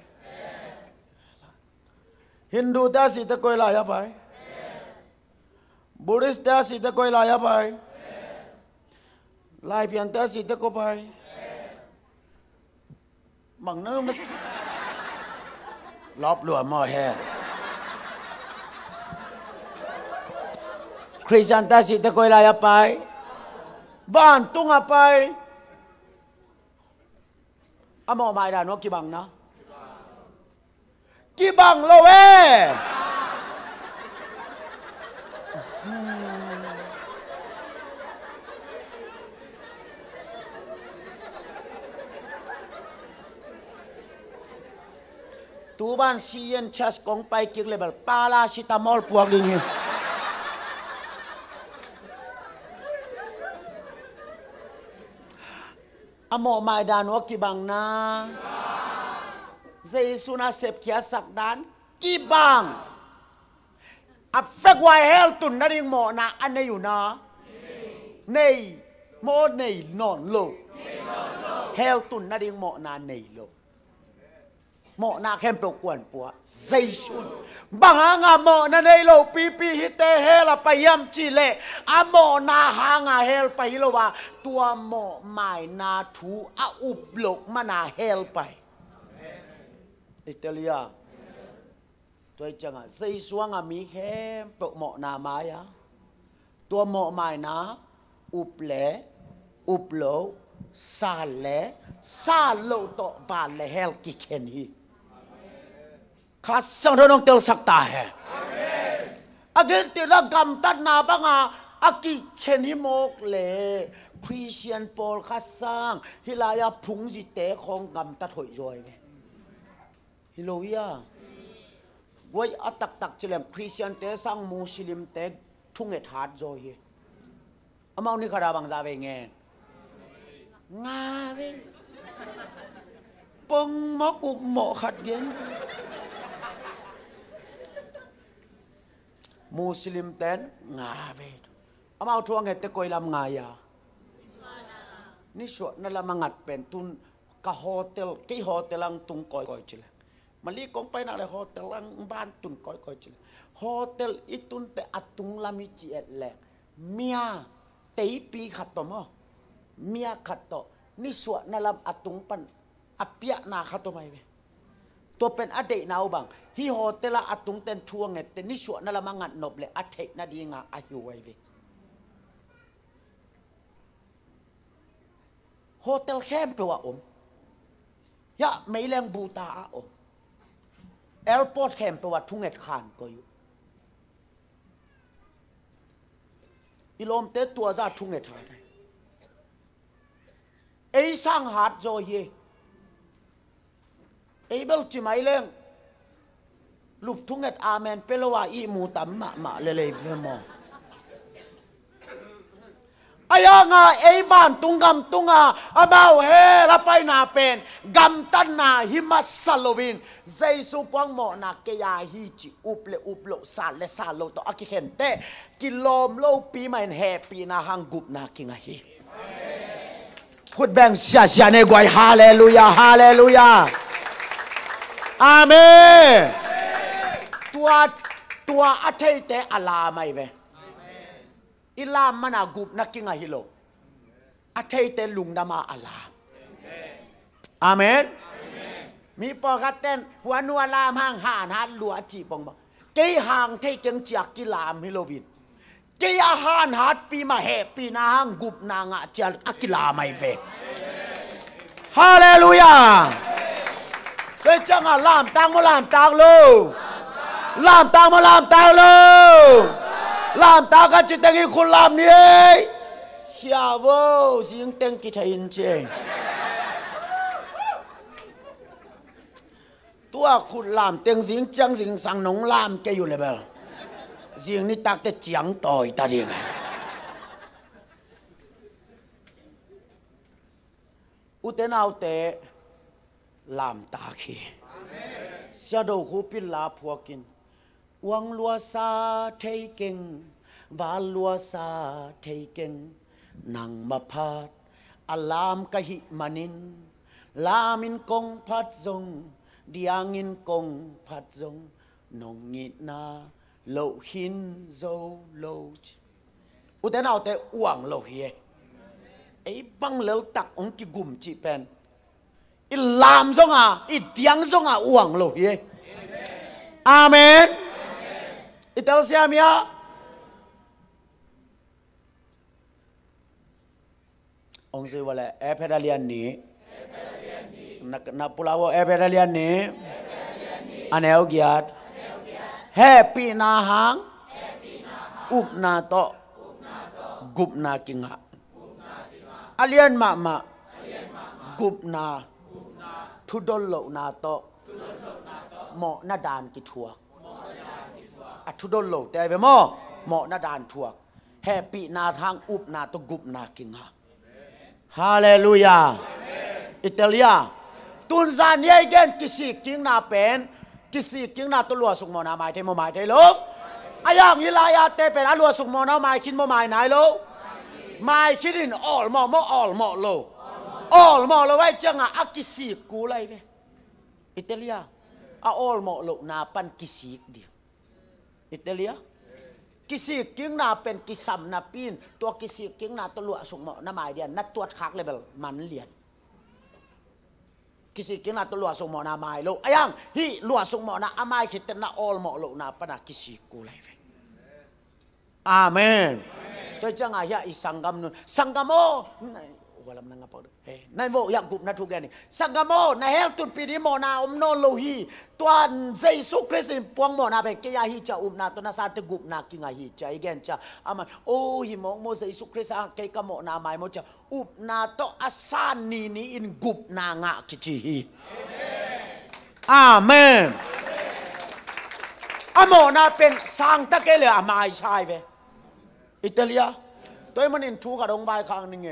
Hindu ta sĩ tế quay lại ya Buddhista si ta coi lai pai lai pian ta si ta coi pai bằng nó không lọp lùa mò hè Christian ta si ta coi lai pai van tung pai amò mai là nó kỳ bằng nó kỳ bằng lâu ê tu ban si yên chas kong pai kik level paracetamol puak ding hi amo mai dan wa ki bang na. Zai na sep kia sak dan, ki bang. A fek wa hel tun na ding mo na ane yu na. Nei. Mo nei non lo. Hel tun na ding mo na nei lo. หมอนาเข้มปลกวนปัวใจชุนบางงาหมอนั่นไอโลปีปีฮิเตเฮลไปยำจีเลอาหมอนาหางาเฮลไปโลว่าตัวหมอหมายนาทูอาอุบลกมานาเฮลไปอิตาลียตัวจังอะใจสวงอะมีเข้มปลกหมอนามายาตัวหมอหมายนาอุบเลอุบโลซาเลซาโลตอบาลเลเฮลกิเคนี khá sang đó nông tel sắc ta hè. Again ti la gam tat na ba nga aki khen hi mok le Christian Paul khá sang. Hilaya phung gì té, không gam tat hội rồi ve hiloia à. quay atak tak chilem Christian té sang Muslim té thung et hạt rồi hi amau à, ni khara bang za về nghe. Nga ve bông mó cục mỏ khát gen มุสลิมเต้นงาเวดอามาทวงเหตุกอยลำงายานี่ชวนนั่นละมังัดเป็นตุนกะโฮเทลกี่โฮเทลังตุงคอยคอยจิลมาลีกองไปนั่นเละโฮเทลังบ้านตุนคอยคอยจิลโฮเทลอีตุนเตอตุงลามิจิเอแหลกเมียเตยปีขัดต่อมอเมียขัดต่อนี่ชวนนั่นละอตุงปันอเปียนาขัดต่อไม่เว้ ตัวเป็นอเดนาวบังฮีโฮเตละอตุงเตนทวงเงตนิสวนั่นละมังัดนบเลยอเทนาดีงาอายุไว้วิโฮเทลแคมเปว่าอมยะไม่แรงบูตาอมแอร์พอร์ตแคมเปว่าทุ่งเอ็ดขานก็อยู่อีลมเตตัวซาทุ่งเอ็ดหาได้ไอ้สร้างหาดโจเย able to my leng lup thunget amen pelawa i mu tam ma ma le le vemo aya nga evan tunggam tunga abau he lapai na pen gam tan na himas salovin jaisu pang mo na ke ya hi chi uple uplo sal le sal lo to akikhen te kilom lo pi main he pi na hanggup na kinga hi พูดแบ่งเสียเสียในกวยฮาเลลูยาฮาเลลูยา อาเมตัวตัวอัตเตอัลาไม่เวอิลามันากุบนักกิงาฮิโลอัตเตลุงดามาอัลาอาเมนมีปอกัดเต้นหัวนัวลามห่างหานหันลัวจีปองบอกกห่างเทจังจากกิลามฮิโลวินกี่าหารหัดปีมาเหปีนางกุบนางอาจารอกิลาไม่เฟฮาเลลูยา bên trong à làm tăng mà làm tăng luôn làm tăng mà làm tăng luôn làm tăng cái chuyện tiếng khôn làm đi xia vô riêng tiếng kỳ thầy trên tua khôn làm tiếng riêng chẳng riêng sang nóng làm cái gì vậy riêng ni tắc cái chẳng tỏi ta đi ngay. U tên nào tệ làm ta khi sa đầu khu pin la phua kinh uang lua sa thấy kinh và lua sa thấy kinh. Nang ma phat alam ka hi manin lamin kong phat zong diangin kong phát zong nong ngit na lo hin dâu lo u thế nào thế uang lo hi ấy băng lel tak ông kí gum chị pen i lam zong à i tiang zong à uang lo ye amen. I tel siam ya ông sư wala e pedalian ni. Na na pulawo e pedalian ni. Aneo giat. Happy na hang. Up na to. Gup na kinga. Alian ma ma. Gup na ทุดลโลนาโตเหมาะนาดานกิทัวอัทุดลโลแต่เวมอเหมาะนาดานทัวแฮปปีนาทางอุบนาตกุบนากิงฮะฮาเลลูยาอิตาเลียตุนซานเยเกนกิสิกิงนาเป็นกิสิกิงนาตัวลัวสุกมอนาไม้เทมอไม้เทโลกอายังยิลายาเตเป็นอาลัวสุกมอนาไม้คินมอไม้ไหนโลไม้คิดินออลมอมออลลมอโล all มอละไว้จังอากิสิกกูไรเวอิตาเลียอา all มอลุนาปันกิสิกดิอิตาเลียกิสิกิงนาเป็นกิสัมนาปินตัวกิสิกิงนาตัวลวส่งหมอน้าหมายเดียนนัดตรวจคักเลยแบบมันเลียนกิสิกิงนาตัวลวส่งหมอน้าหมายโลอายังฮีลวส่งหมอน้าอามายคิดแต่นาออลมอโลนาปันากิสิกูไรเวอาเมนตัวจังอาเฮียอิสังกัมนุนสังกัมโอ na nga pa eh nan mo yak gup na tu gani sanggamo na hel tun pidi mo na um no lo hi. Tuan jesu christ in puang mo na pe ke ya hi cha um na to na sa te gup na kinga hi cha. Igen cha aman o hi mo mo jesu christ a ke ka mo na mai mo cha. Up na to asan ni ni in gup na nga ki chi hi. Amen. Amo na pen sang ta ke le amai sai ve. Italia tôi mình in thu cả đông bài khang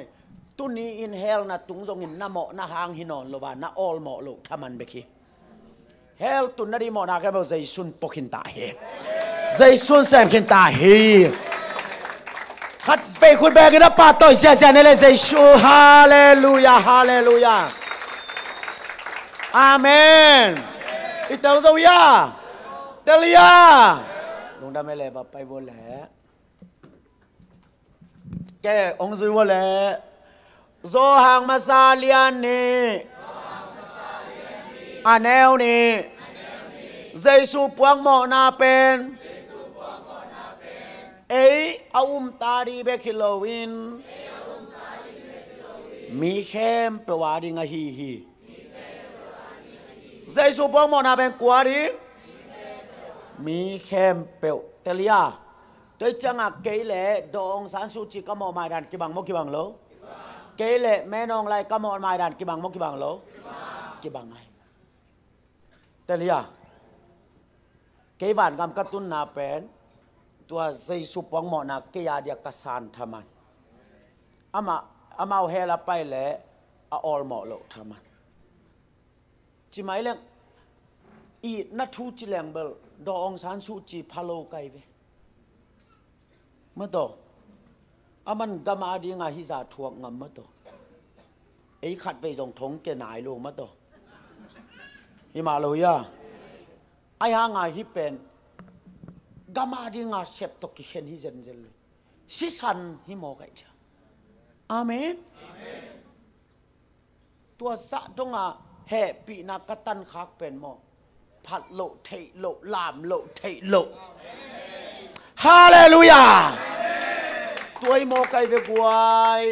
ตุนีอินเฮลนะตุงทรงอินนาโมนาหางหินอนลวานะออลโมลูกทามันเบคีเฮลตุนนาดีโมนาแกเบาใจสุนปกินตาเฮใจสุนแซมกินตาเฮขัดเฟคุณแบกินะปาต่อยเสียเสียนี่เลยใจชูฮาเลลูยาฮาเลลูยาอาเมนอิตาลซอยาเดลียาลงด้ไม่เลยไปบนแหล่แกองซื้อวนแหล่ do hàng mà xa liên nè à neo nè dây su puang mọ na pen. Ấy à um ta đi bê kilowin mi khem pe wa đi nga hi hi. Dây su puang mọ na pen quá đi. Mi khem pe telia tôi chẳng à kế lệ đồ ông sản xuất chỉ có một mai đàn kỳ bằng một kỳ bằng เกเลแม่นองไรก็มอนมาดันกี่บางมกกี่บางโลกี่บางไงแต่เลียเกวานกำกระตุ้นนาเป็นตัวใส่สุปองหมอนักกียเดียกสานทามันอามาอามาเฮลาไปแหละอาออลหมอโลทามันจิไหมเลงอีนัทูจิแลงเบลดองสานสูจีพาโลไกเวเมื่อ อามันกมาดีงาฮิซาทวงงำมาตัวไอ้ขัดไปตรงทงแกนายลงมาตัวฮิมาโลอยะไอ้างาฮิเป็นกมาดีงาเสพตกิเห็นฮิเจนเจลเลยสิสันฮิโมกัยจ้าอเมนตัวสะตรงอะแห่ปีนักตันคักเป็นหมอผัดโลเทโลลามโลเทโลฮาเลลูยา ตัวไอโมกัยเวกวย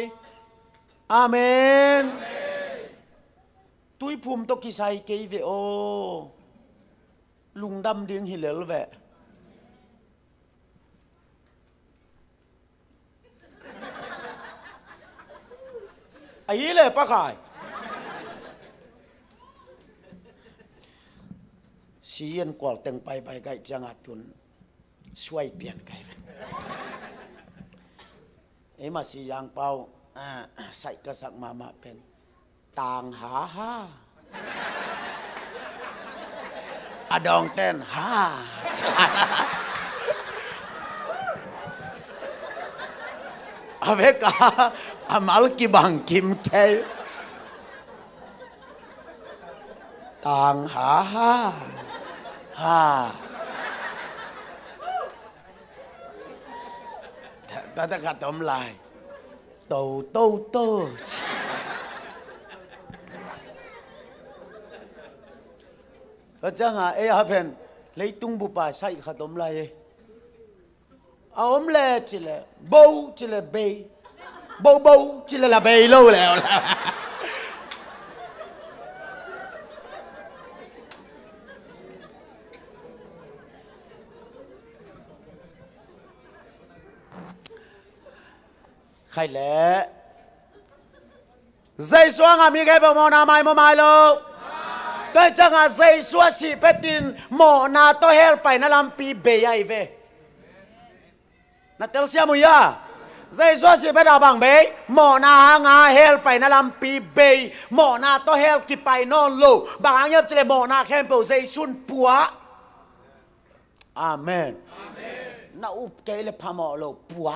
อาเมนตุยภูมิตกิไซเกยเวโอลุงดำเดียงหิเลลเวไอ้เลยปะกายสียนกอลเต็งไปไปไกลจังอาตุนช่วยเปลี่ยนไก่ mà si yang pau à sai ka sak ma ma pen. Tang ha adong ten ha. Ave ka amal ki bang kim ke tang ha ha. Ha Kata kata om lai. Tâu tâu tâu. Ở chẳng hà ế hà phèn lấy tung bù bà sai khát om lai ế. À om lè chỉ là bâu chỉ là bê. Bâu bâu chỉ là là bê lâu lèo lèo. ใครแหละใจสวงอะมีใครบอกมอนาไม่มาไม่ลูกก็จังอะใจสวงสิเป็ดินมอนาโตเฮลไปนั่นลำปีเบียไอเวนั่นเตลเซียมุยาใจสวงสิเป็ดาบังเบยมอนาหางาเฮลไปนั่นลำปีเบยมอนาโตเฮลกิไปนอนลูบางอย่างจะเลยมอนาแค่เปิลใจสุนปัวอาเมนน่าอุบเกลพามอโลปัว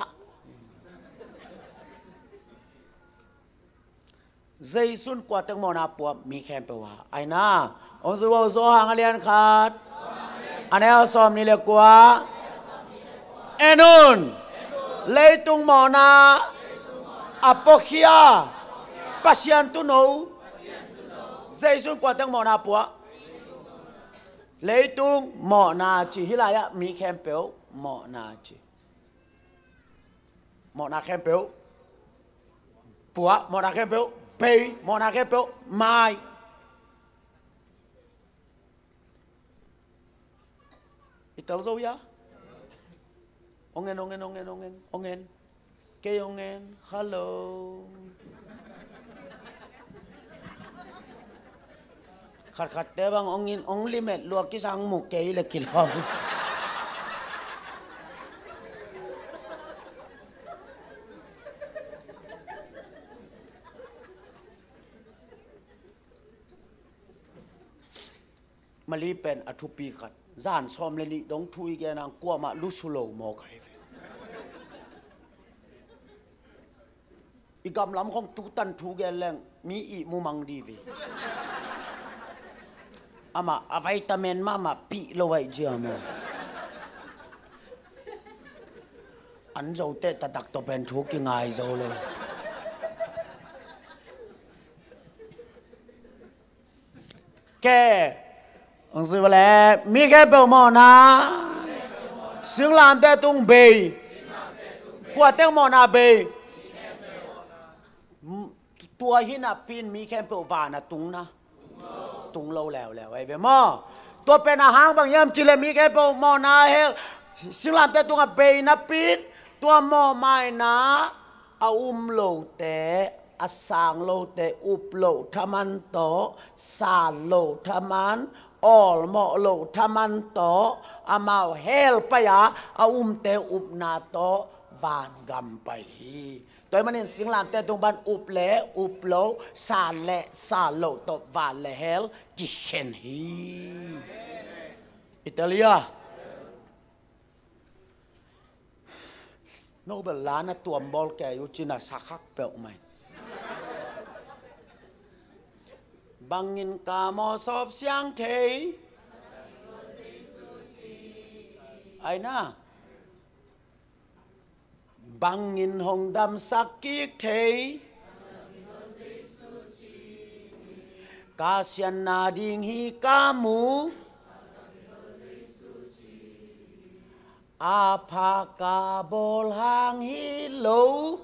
dây xuân qua tiếng mòn áp bùa mi khem bùa à. ai na? Ông sư vô số hàng liên khát. Anh em xóm ni lệ quá. enun lấy tung mòn na. Apokhia pasian tu nô. dây xuân qua tiếng mòn áp bùa lấy tung mòn na chỉ hi lại mi khem bùa mòn na chỉ mòn na khem bùa bùa mòn na khem bùa pe mona ke pe mai ital zo ya ongen ongen ongen ongen ongen ke ongen hello. Khat khat te bang ongin ong ông limit ki sang mu cái le kilos มาลีเป็นอธุปีกัดจานซอมเลนี่ดงทุยแกนางกลัวมาลุสุโลมอกไอีกำลังของตุตันทูแกแรงมีอีมูมังดีวีอามาอวัยตาเมนมามาปีโลไวเจียมอันเจ้าเตะตะดักตัวเป็นทุกยังไงเจ้าเลยแก องสุวะเลมีแค่เปลมอนะซึ่งลามแต่ตุงเบยกว่าเต้มอนาเบยตัวหินปินมีแค่เปลวานะตุงนะตุงเราแล้วแล้วไอ้เบมอตัวเป็นอาหารบางย่มจิเลมีแค่เปลมอนาเฮซึ่งลามแต่ตุงเบยนะปินตัวมอไม่นะเอาอุ้มโลแต่อาสางโลแต่อุปโลธรรมันโตสาโลธรรมัน all mo lo thaman to amao hel pa ya a um te up na to van gam pa hi. Tôi mà nên tiếng te tên ban up le up lo, xa lệ xa lô to và le hel chỉ hen hi. Italia. Nó bel lana tuam bol kaya yuchina sakak pe umay bằng bangin cả mò sọp sáng thế ai na. Bangin hồng đam sắc kiết thế ca sian na ding hi ca mu. A pa ca bol hang hi lâu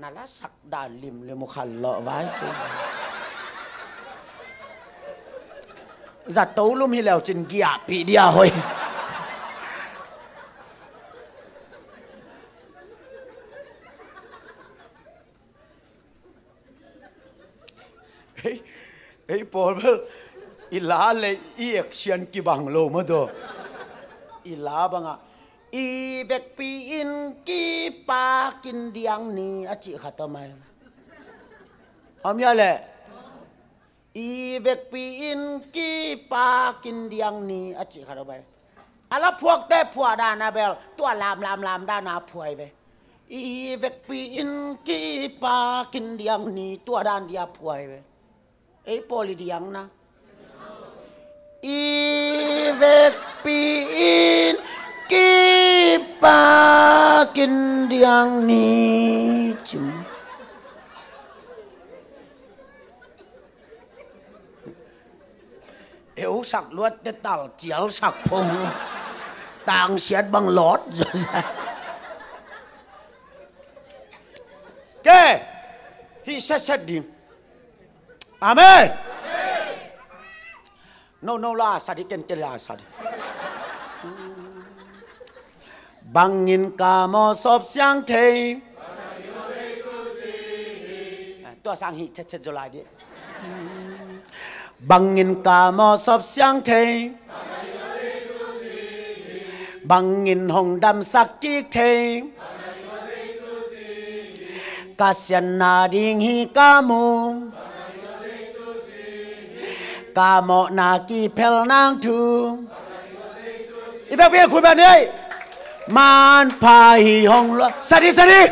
nà lá sặc đà lìm lì một khẩn lợ vái giả dạ tấu luôn hi lèo trên kia bị đi à hồi. Ấy ấy bố bố ý lá lệ ý ạc xiên kì bằng lô mà đồ. Ý lá bằng ạ. à. Ibek piin ki pakin diang ni aci kata mai. Amya le. Ibek piin ki pakin diang ni aci kata mai. อะแล้วพวกเต้พวกดานาเบล ตัวลามลามลามดานาพวยไปอีเวกปีอินกีปากินเดียงนี่ตัวดานเดียพวยไปเอ้พอลีเดียงนะอีเวกปีอิน kipakin diang niju eh sạc luat detal, cial chiếu sạc phùng tàng xét bằng lót Oke, hisa sedih. Amin. No no lah sadikin kira sadi. bằng nghìn cả mò sọp sang thề à, tôi sang hị chết chết rồi lại đi. Bằng nghìn cả mò sọp sáng thế, bằng nghìn hồng đam sắc kiết thế, cả sen na điên hi ca mù ca mọ na ki pel nang thu. Ibe bia khuyên bạn ơi man pa hi hong lo sa đi sa đi.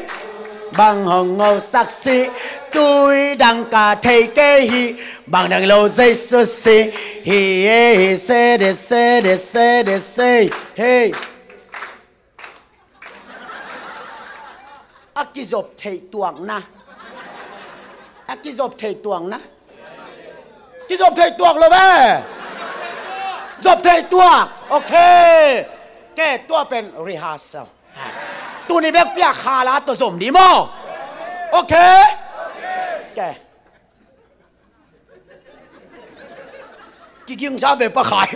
Bằng hồng ngô sắc si tôi đang cả thầy kê hi. Bằng đang lâu dây sơ si hi ê hi sê đê sê đê sê đê sê hey. Aki dọc thầy tuồng na. Aki dọc thầy tuồng na. Aki dọc thầy tuồng lo bé dọc thầy tuồng, ok. แก้ตัวเป็น rehearsal ตัวนี้เบกเปียคาลาตัวสมดีมั้โอเคแกกิกิงซาเวปะขาย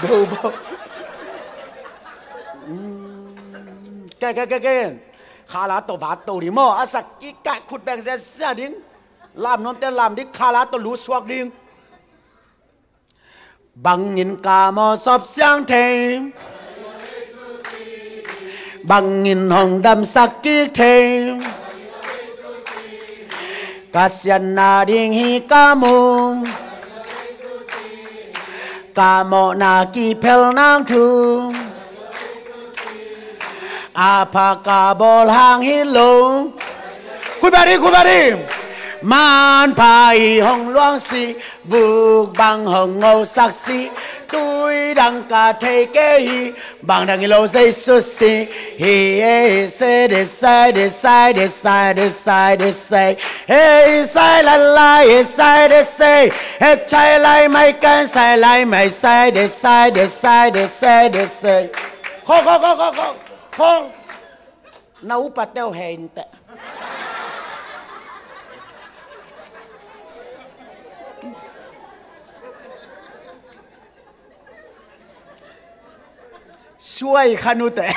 เบลบแกแกแกแกคาลาตัวบาตัวดีมั้อาศักกิกะขุดแบงเสียเสียดิ้งลามน้ำเต้ลามดิคาลาตัวรู้สวกดิ้งบังยินกามอสอบเสียงเทม bằng nghìn hồng đâm sắc kích thêm ca xiên na điên hi ca mù na ki pel nang tu apa pa ca bol hang hi lo cúi ba đi cúi ba đi. Man pai hồng loang si vượt bằng hồng ngâu sắc si tôi đang cả thầy kê hi bằng đằng lâu dây sơ si hi ê se de sai de sai de sai de sai de sai hey sai la la hey sai de sai hey chai lai mai can sai lai mai sai de sai de sai de sai de sai không không không không không khô nấu pateo hèn tệ ช่วยคานุแต่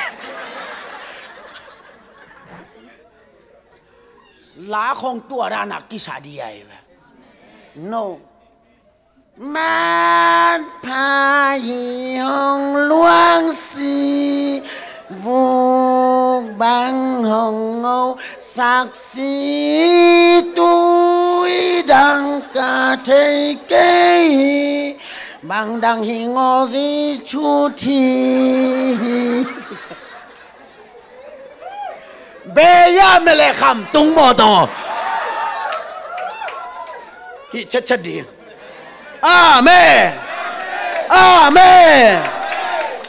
ลาของตัวรานักกิสาดีไอเว้ no มันพายหิองลวงสีบุกบังหงเอาสักสีตุยดังกะเทเก thế kê bằng đang hi ngô gì chu thi. Bê ya mê lê kham tung mô tô hi chết chết đi amen. Amen.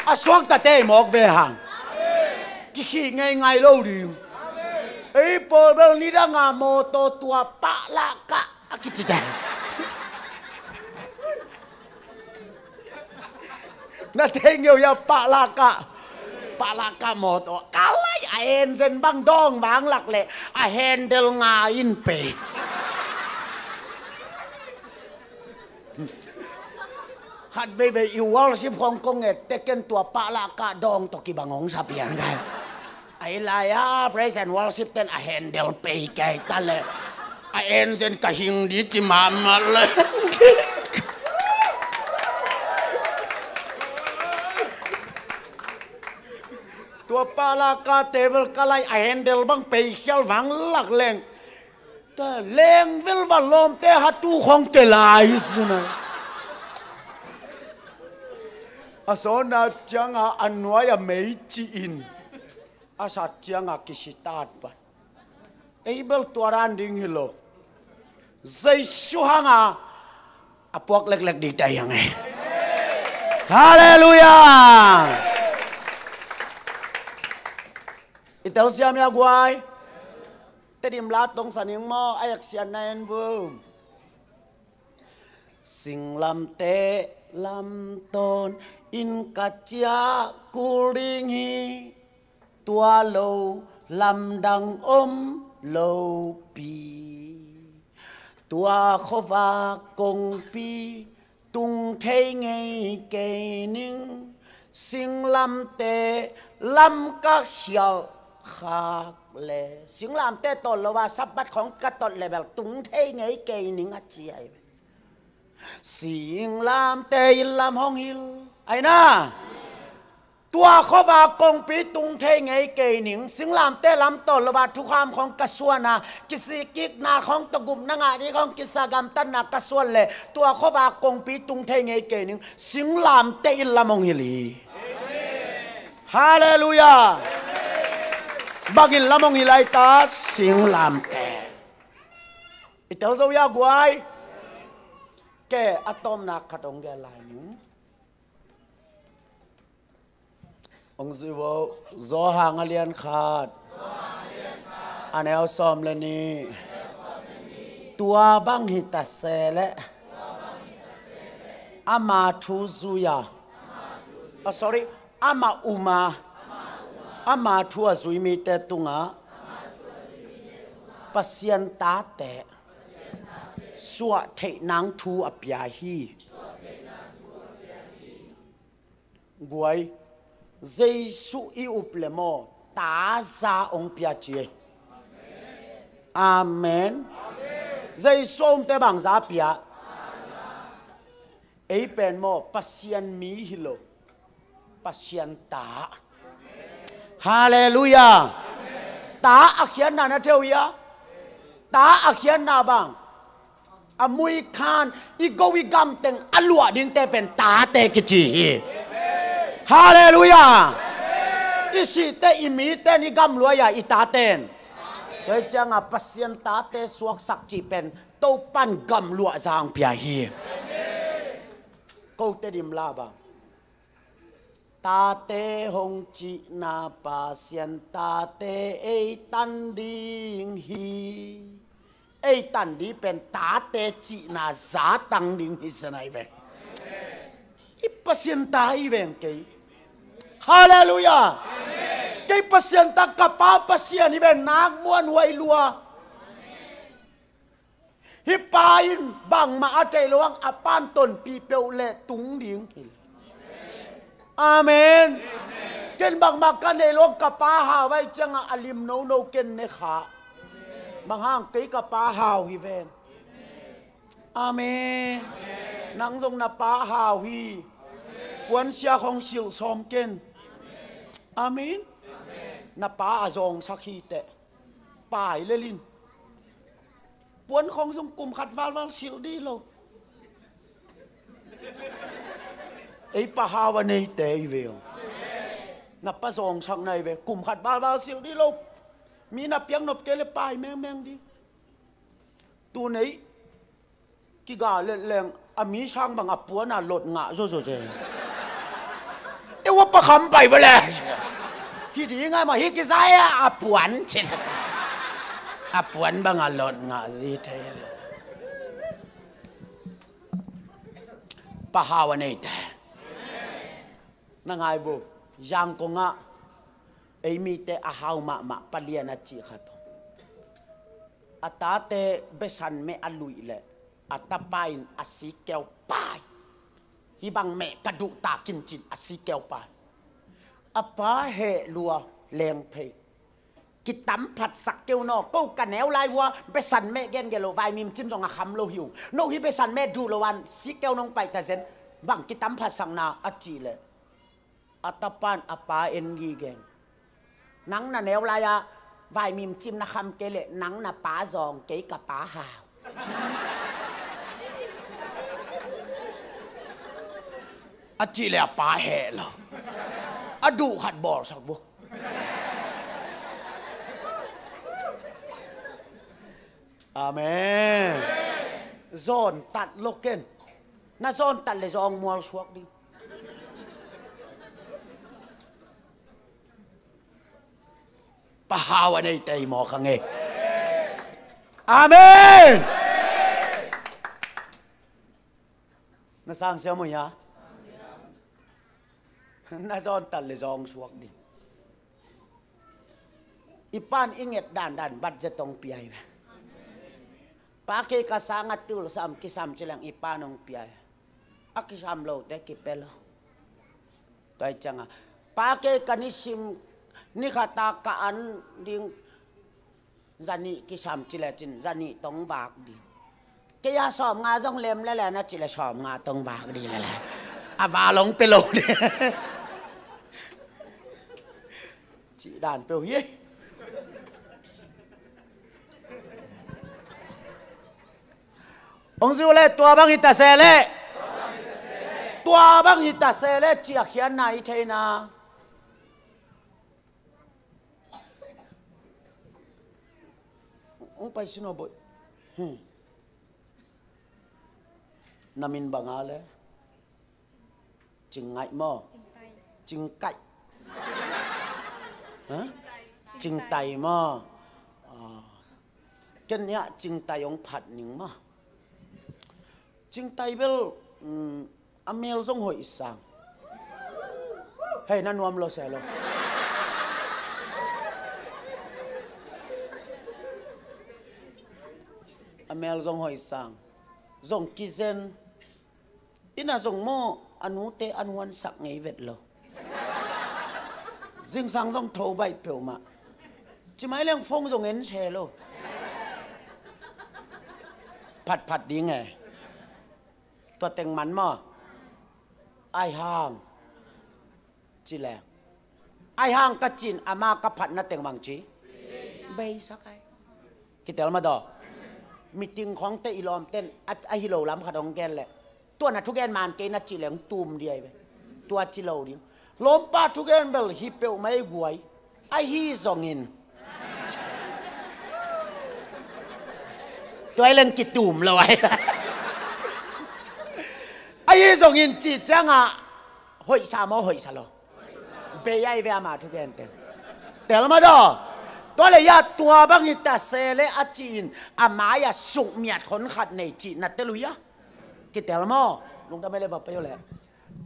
A xuống ta tê mọc về hàng cái khi ngay ngay lâu đi ấy bồ bê ni đã ngà mô tô tua bạ lạ cả à cái gì đây na tengyo ya pa laka pa laka mo to kalay aen sen bang dong bang lakle a handle nga in pe khat be be i wal si phong kong et teken tua pa laka dong to ki bangong sapian kai ai la ya praise and worship ten a handle pe kai tale a en sen ka hing di ti mamal tua pa la ka table ka lai a handle bang pe khel wang lak leng. Ta leng vil va lom te hatu khong te lai suna a so na changa anwaya mei chi in. A sa changa kisitat pa able tuaran ding hilo zai su hanga a puak lek lek di tayang eh hallelujah! Itel siam ya guai. Tedim latong saning mo, ayak sian na en vum sing lam te, lam ton, in ka chia kuring hi. Tua lo, lam dang om lo pi. Tua khova kong pi, tung thế ngay kê ninh sinh lam tê lam các hiệu คากเลยสิงลามเต้ตนละว่าสับบัดของกระตนเลยแบบตุงเทไงเกยหนิงอาเจียสิงลามเตยลามห้องฮิลไอ้น่าตัวเขาว่ากงปีตุงเทไงเกยหนิงสิงลามเต้ลำต้นระบาดทุกความของกระสวนากิสิกิกนาของตะกุมนางาดีของกิสกรรมตันนากระสวนเลยตัวเขาว่ากงปีตุงเทไงเกยหนิงสิงลามเตอิลามองฮิลีฮาเลลูยา Bagin làm ông hilai ta sing làm tê Itel zo ya guai ke, atom na katong ge lai nu ong dư wo zo hang alian khat anel som le ni. Tua bang hít ta ama thu zuya ah oh, sorry, ama uma ama thu a zui mi te tunga pasian ta te suwa te nang thu a pia hi guai Giêsu i ple mo ta za ông pia chia Amen. Giêsu ông te bang za pia ấy pen mo pasian mi hilo pasien ta ฮาเลลูยาตาอักเขีนนานะเทวียตาอักเขีนนาบังอมุยคานอีกวิกัมเต็งอลัวดินเตเป็นตาเตกิจีฮาเลลูยาอิสิเตอิมีเตนิกัมลัวยาอิตาเตนเฮ้ยจังอะพัศยนตาเตสวกสักจีเป็นตปันกัมลัวจางพิยาฮีกูเตดิมลาบาง Ta te hong chi na pasien ta te ei tan ding hi. Ei tan di pen ta te chi na za tang ding hi sanai ve. Ipasien ta i ven kei. Hallelujah. Cái pasien ta kapa pasien ibe nak muan wai lua. Hipain bang ma ate luang apan ton pi peu le tung ding. Amen. Ken bang ma kan ne luang kapa ha wai changa alim à, no no ken ne kha. Bang hang cái kapa hao hi ven. Amen. Nang zong na pa hào hi quân sia khong sil som ken amen na pa à a zong sắc hi tệ bài lên linh quân không dùng cùng khát val val siêu đi lâu ei pahawa nei te i veo na pa zong chak nai ve kum khat ba ba sil di lo mi na piang nop ke le pai meng meng di tu nei ki ga le leng a mi sang bang a pu na lot nga zo zo je e wa pa kham pai ve le hi di nga ma hi ki sai a puan che a puan bang a lot nga gì thế pahawa nei te นังไงบุยังคงอะไอมีเตอาหาวมามาปลียนัจีขัดอาตาเตเบสันไม่อลุยเลยอาตาไปอาศิเกวไปฮิบังเมกระดูตากินจินอาศิเกวไปอาป้าเหลัวเลงเพยกิตำผัดสักเกวนอก็กันแนวลายว่าไปสันแม่แกนเกลวไปมีมจิ้มจองอาคำโลหิวนกฮิเปสันแม่ดูละวันสิเกวนองไปแต่เซนบังกิตำผัดสังนาอจีเลย atapan apa en gi gen nang na neu lai ya vai mim chim na kham ke le nang na pa zong ke ka pa hào a chi le pa he lo. A du khat bò sak bu. Amen. Zon tat loken. Na zon tat le zong mua suak đi pahawa na itay mo kange amen! Nasang siya mo ya na zon tal le zong suak đi. Ipan inget dan dan bat jetong piai Pake kasangat tul sam kisam chilang ipanong piai akisam lo te kipelo toy changa à, pake kanisim นี่ค่ะตากะอันดิงจันีกิชามจิเลจินจันีต้องบากดีกยาสอบงาต้องเล็มแล้วแหละนะจิเลสอบงาต้องบากดีแล้วแหละอาวาลงไปโลดจิด่านเปียวยองซูเล่ตัวบางฮิตาเซเล่ตัวบางฮิตาเซเล่เจียเขียนไหนเทนา ông phải xin Hmm. namin bangale. Chừng ngại mò chừng cạnh hả chừng tay mò cái ah. này chừng tay ông phật những mà chừng tay bel hmm, amel dong hội sang hey nan nuam lo xe lo. amel dong hội sang dong kizen ina dong mo anu te anuan sak ngei vet lo ding sang dong thâu bay piu ma chỉ mấy leng phong dong en che loผัดผัดดีไงตัวเต็งมันมอไอห่างจีแรงไอห่างกะจินอามากะผัดนะเต็งมังจีเบยสักไอคิดเตลมาดอ มีติงของเตอีลอมเต้นอะฮิโลล้ำขดองแกนแหละตัวนัะทุกแกนมานเกนัดจิแหลงตูมเดียไปตัวจิโลดิลมป้าทุกแกนเบลฮิเปลไม่กวยไอฮีสองเงินตัวไอเล่นกิตูมเลยไอฮีสองเงินจีจังอะหอยสามหอยสาโลเบย์ไอเวมาทุกแกนเต้เตลมาดอ ตัวเลยยาตัวบางอิตาเซเลอาจีนอามายาสุเมียดขนขัดในจีนัดเตลุยะกิเตลโมอลุงทำไมเลยบอกไปอยู่แหละ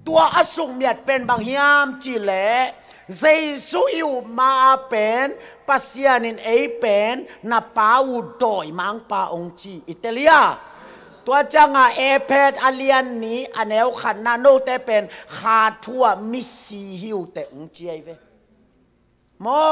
ตัวอสุเมียดเป็นบางยามจีแหละเซซูอิวมาเป็นปัสยานินเอเป็นนาปาอุดอยมังปาองจีอิตาเลียตัวจังอาเอเพดอาเลียนนี้อันเอวขันนาโนแต่เป็นขาทั่วมิซีฮิวแต่องจีไอเวมอ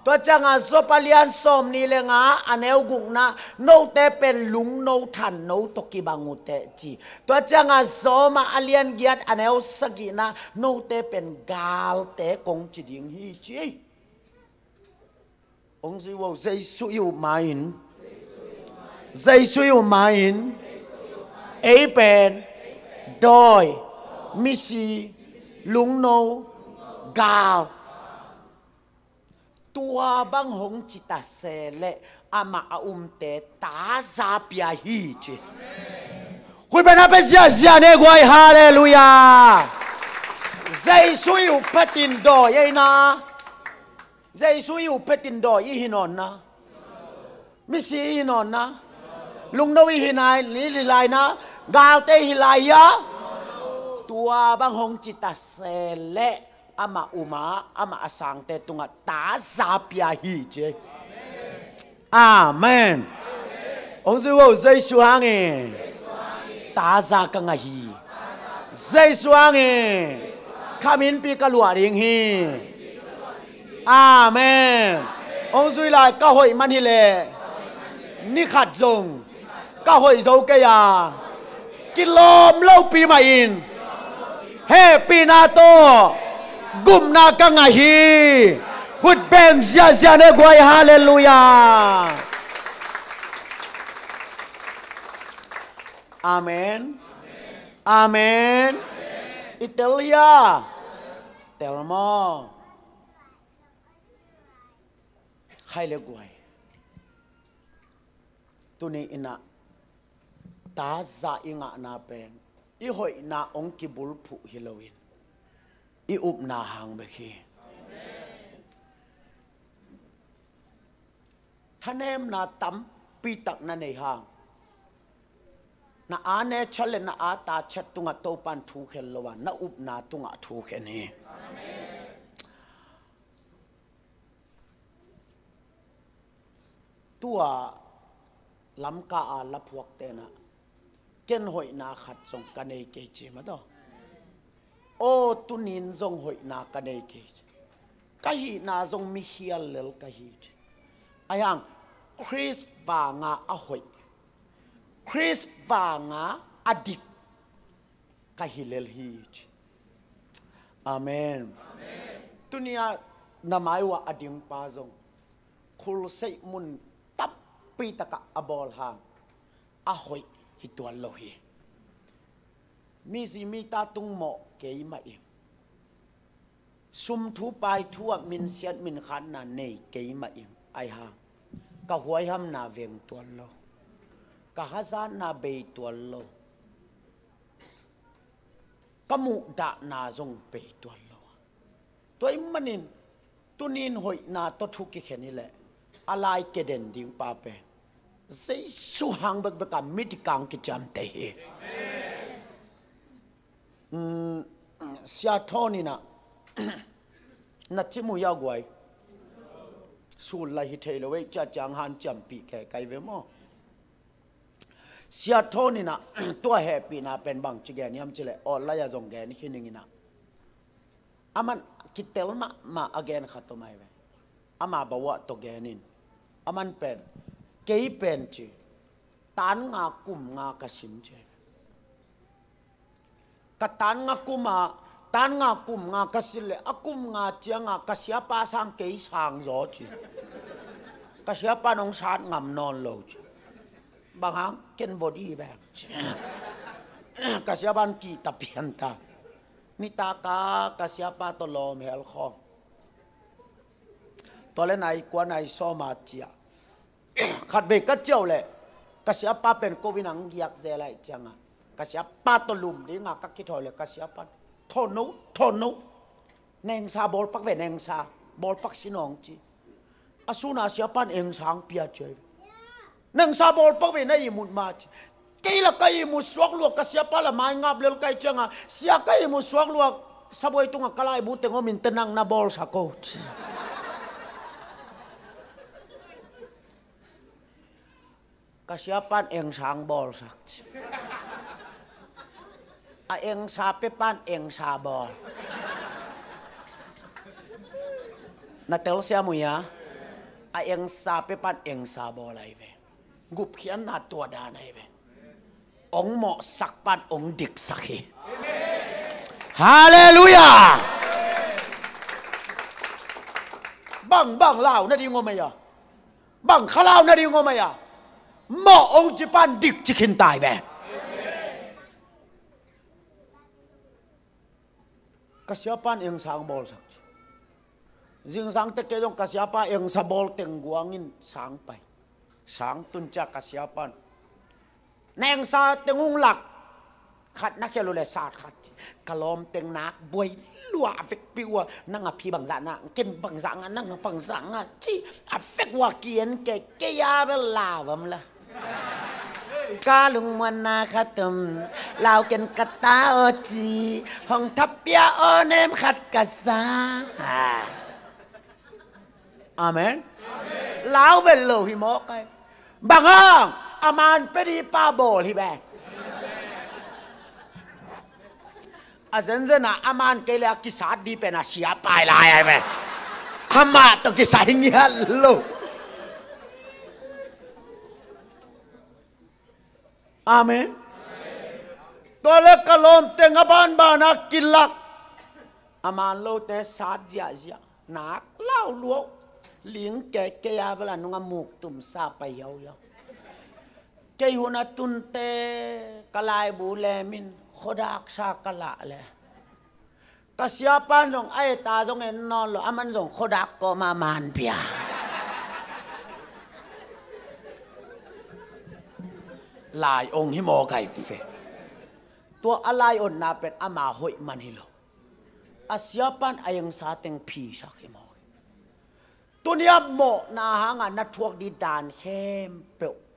สีหิวเตงเจียเว mo to changa zo palian som ni le nga aneu gung na no te pen lung no than no to ki bangu te chi to changa zo ma alian giat aneu sagi na no te pen gal te kong chi ding hi chi ông sư vô dây suy yêu main dây suy yêu main ấy pen đôi missy lung no gal tua bang hong chi ta se lệ ama a um te ta za pia hi chi. Hui bên bên zia zia ne gwai hallelujah. Zai sui u patin do ye na. Zai sui u patin do yi hinon na. Mi si hinon na. Lung no yi hinai ni li lai na. Gal te hi lai ya. Tua bang hong chi ta se lệ ama uma ama asang te tunga ta zapia hi che amen. Ông sư vô dây su hang e ta ka nga hi. Dây su hang e kamin pi ka lua ring hi. Amen. Ông sư lại ka hội man hi le. Ni khát zong. Ka hội dấu cái ya. Kilom lâu pi mà in. Happy na to gum na ka nga hi hut ben zia zia ne gwai hallelujah. Amen. Amen. Italia. Telmo khai le goi tu ina ta za inga na pen. I hoi na ong ki bul phu hilowin อีอุบนาหังเบคีท่านเอ็มนาตั้มปีตักนั่นเองหางนาอาเนชเลนาอาตาชตุงะโตปันทูเขลวันนาอุบนาตุงะทูเขนีตัวลำกาอาลพวกเตนะเกนหอยนาขัดสงกันในเกจิมาต่อ ô tu nín dòng hội na cái này kì cái hi na dòng mi hial lel cái hi ai hang Chris và nga a hội. Chris và nga adik cái hi lel hi Amen. Tunia namai wa ading pa zong khul sei mun tap pi taka abol hang a hội hi tuan lo hi. Mi si mi ta tung mo ke ma im. Sum thu pai thua min siat min khan na nei ke ma im. Ai ha? Ka huai ham na veng tuan lo ka haza na be tuan lo ka mu da na zong be tuan lo toy manin tunin hoi na to thu ki kheni le alai ke den ding pa pe sei su hang bak bak ka à, mit kang ki chan te he sia thoni na na chimu ya gwai sul la hi thei lo we cha chang han cham pi ke kai ve mo sia thoni na to happy na pen bang chi ge niam chile o la ya zong ge ni khining ina aman kitel ma ma again khato mai ve ama bawa to ge nin aman pen kei pen chi tan nga kum nga ka sim che ka tan nga kuma tan nga kum nga kasile akum nga chia nga kasya pa sang ke sang zo chi. Kasya pa nong sat ngam non lo chi. Bang hang ken body bag kasya ban ki tapian ta. Ni ta ka kasya pa to lom hel kho to le nai kwa nai so ma chia khat ve ka chiều le kasya pa pen covid nang giặc ze lai changa kasya thôi là nga kakitoy ba thô nấu thô nấu. Neng sa, bol pak về neng sa. Bol pak ông chi asuna siya ba eng sang pia chơi. Neng sa, bol pak về na imun mà chi cái là cái mu suak luak ba là mai ngáp lên cái chân à sia cái mu suak luak saboy tunga kalai bu tengo min tenang na bol sa coach kasiapan yang sang bol sak a eng sa pe pan eng sa bol na tel sia mu ya a eng sa pe pan eng sa bo lai ve gup khian na tua da nai ve ong mo sak pan ong dik sakhi hallelujah bang bang lao na di ngomaya ya. bang khalao na di ngomaya ya. mo ong chi pan dik chi khin tai ve kasiapan eng sang bol sak jing sang te ke dong kasiapa eng sabol teng guangin sang pai. Sang tun cha kasiapan neng sa tengung lak. Khát nắc cho lule sa khát kalom teng nak boy lua vek piwa nang a phi bang za na, ken bang za nga, nang bang za nga. Chi a vek wa kien ke ke ya be la vam la. 깔 ung muana khatum lao ken kata oji hong thapya onem khat kasa amen lao vel lo hi mo kai bangang aman pedi pa bol hi bang azan zana aman kele kisat di pena siapa lai ai me hamba to kisah ngial lo อาเมนตัวเล็กกะลมเตงบานบานักกินลักอามาโลเตสาดยาจานักเล่าลวกหลิงแกแกยาเวลานุงมูกตุ่มซาไปเยาเยาแกอยู่นะตุนเตกลายบูเลมินขดักชากละเลยก็เสียปานจงไอตาจงเอ็นนอนหรออามันจงขดักก็มามานเปีย lai ong himo kai fe to alai on napet ama hoi manhilo asyapan ayang sa ating pisak himo tuniap mo na hanga na tuwag di dan hempeo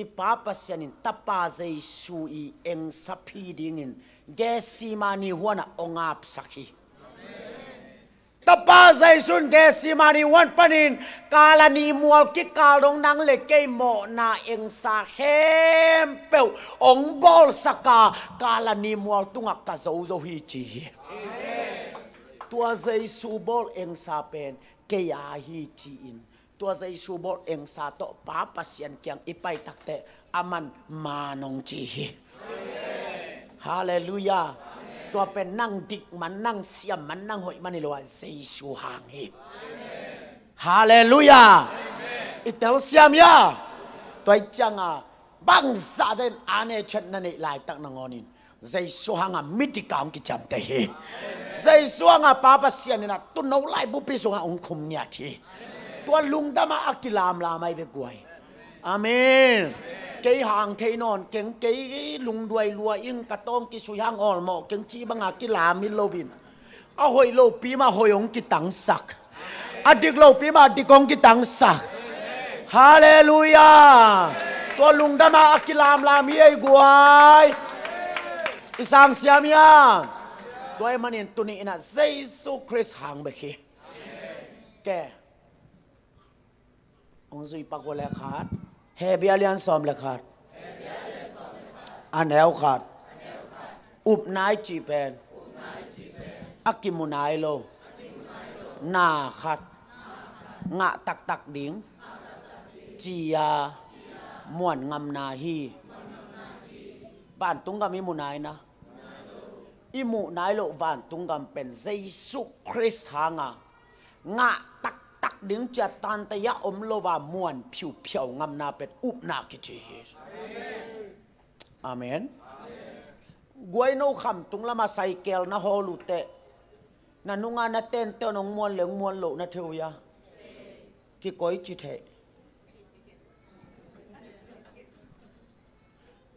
ipapasyanin tapazay sui eng sapidingin. Gesima ni huana ongap sakhi Amen. tapa zai sun ge simani wan panin, kalani mual ki kalong nang le ke mo na eng sa hem pe ong bol saka kalani mual tunga ka zo zo hi chi tua zai su bol eng sa pen ke ya hi chi in. Tua zai su bol eng sa to pa pasien kyang ipai takte aman manong chi hi. Hallelujah. นาเอ็งสาเข้มเปลองบอลสกากาลนีมัวตุงักกะโซโซฮีจีตัวใจสูบอลเอ็งสาเป็น ke ya hi chi in tua zai su bol eng sa to pa pasien kyang ipai takte aman manong chi hi hallelujah tua pen nang dik man nang siam man nang hoi man lo zai su hang hi hallelujah itel siam ya toi changa bang sa den ane chet na nei lai tak na ngonin zai su hang a miti kam ki cham te hi dây xuống à papa xiên na tu nấu lại bút pi xuống à ông khum nhà thì tua lung đama akilam la mai về quay amen cái hàng thế non cái cái lùng đuôi lùa in cả tông cái suy hàng ổn mọ cái chi bằng làm mi lovin à hồi lâu pi mà hồi ông cái tăng sắc à đi lâu pi mà đi con cái tăng sắc hallelujah! Tua à cái làm làm mi ai quay isang siam ya ด้วยมันเห็นตัวนี้นะเยซูคริสต์หางไปขี้แกองซุยปากวเล ขาดเฮเบียเลียนซอมเลขาดอันเอลขาดอุบนายจีเป็นอักิมุนายโลนาขัดงะตักตักดิงจียามวนงำนาฮีบ้านตุงก็มีมุนายนะ imu nai lo van tungam pen Jesu Christ hanga nga tak tak ding cha tan ta ya om lo wa muan phiu phiu ngam na pet up na ki chi amen guai no kham tung lama cycle na ho lu te na nunga na ten te nong muan leng muan lo na theu ya ki koi chi the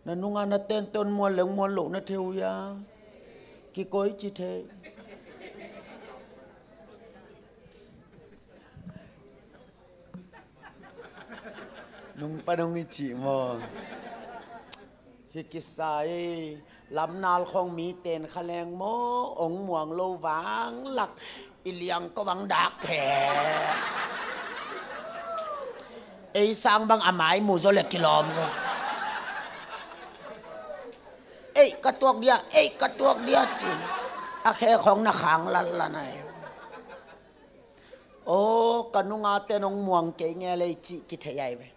na nunga na ten ton muan leng muan lo na theu ya cái cối chi thế nung pa nung ichi mo. Hikisai lam nal khong mi ten khaleng mo. Ong muang lo wang lak. Iliang ko wang dak kẻ ấy sang bang amai mu zo le kilom ê cái tuộc dia ê cái tuộc dia chỉ à khe không na kháng lăn lăn này ô oh, tên tenong muang ke nghe lấy chị kí thế ai về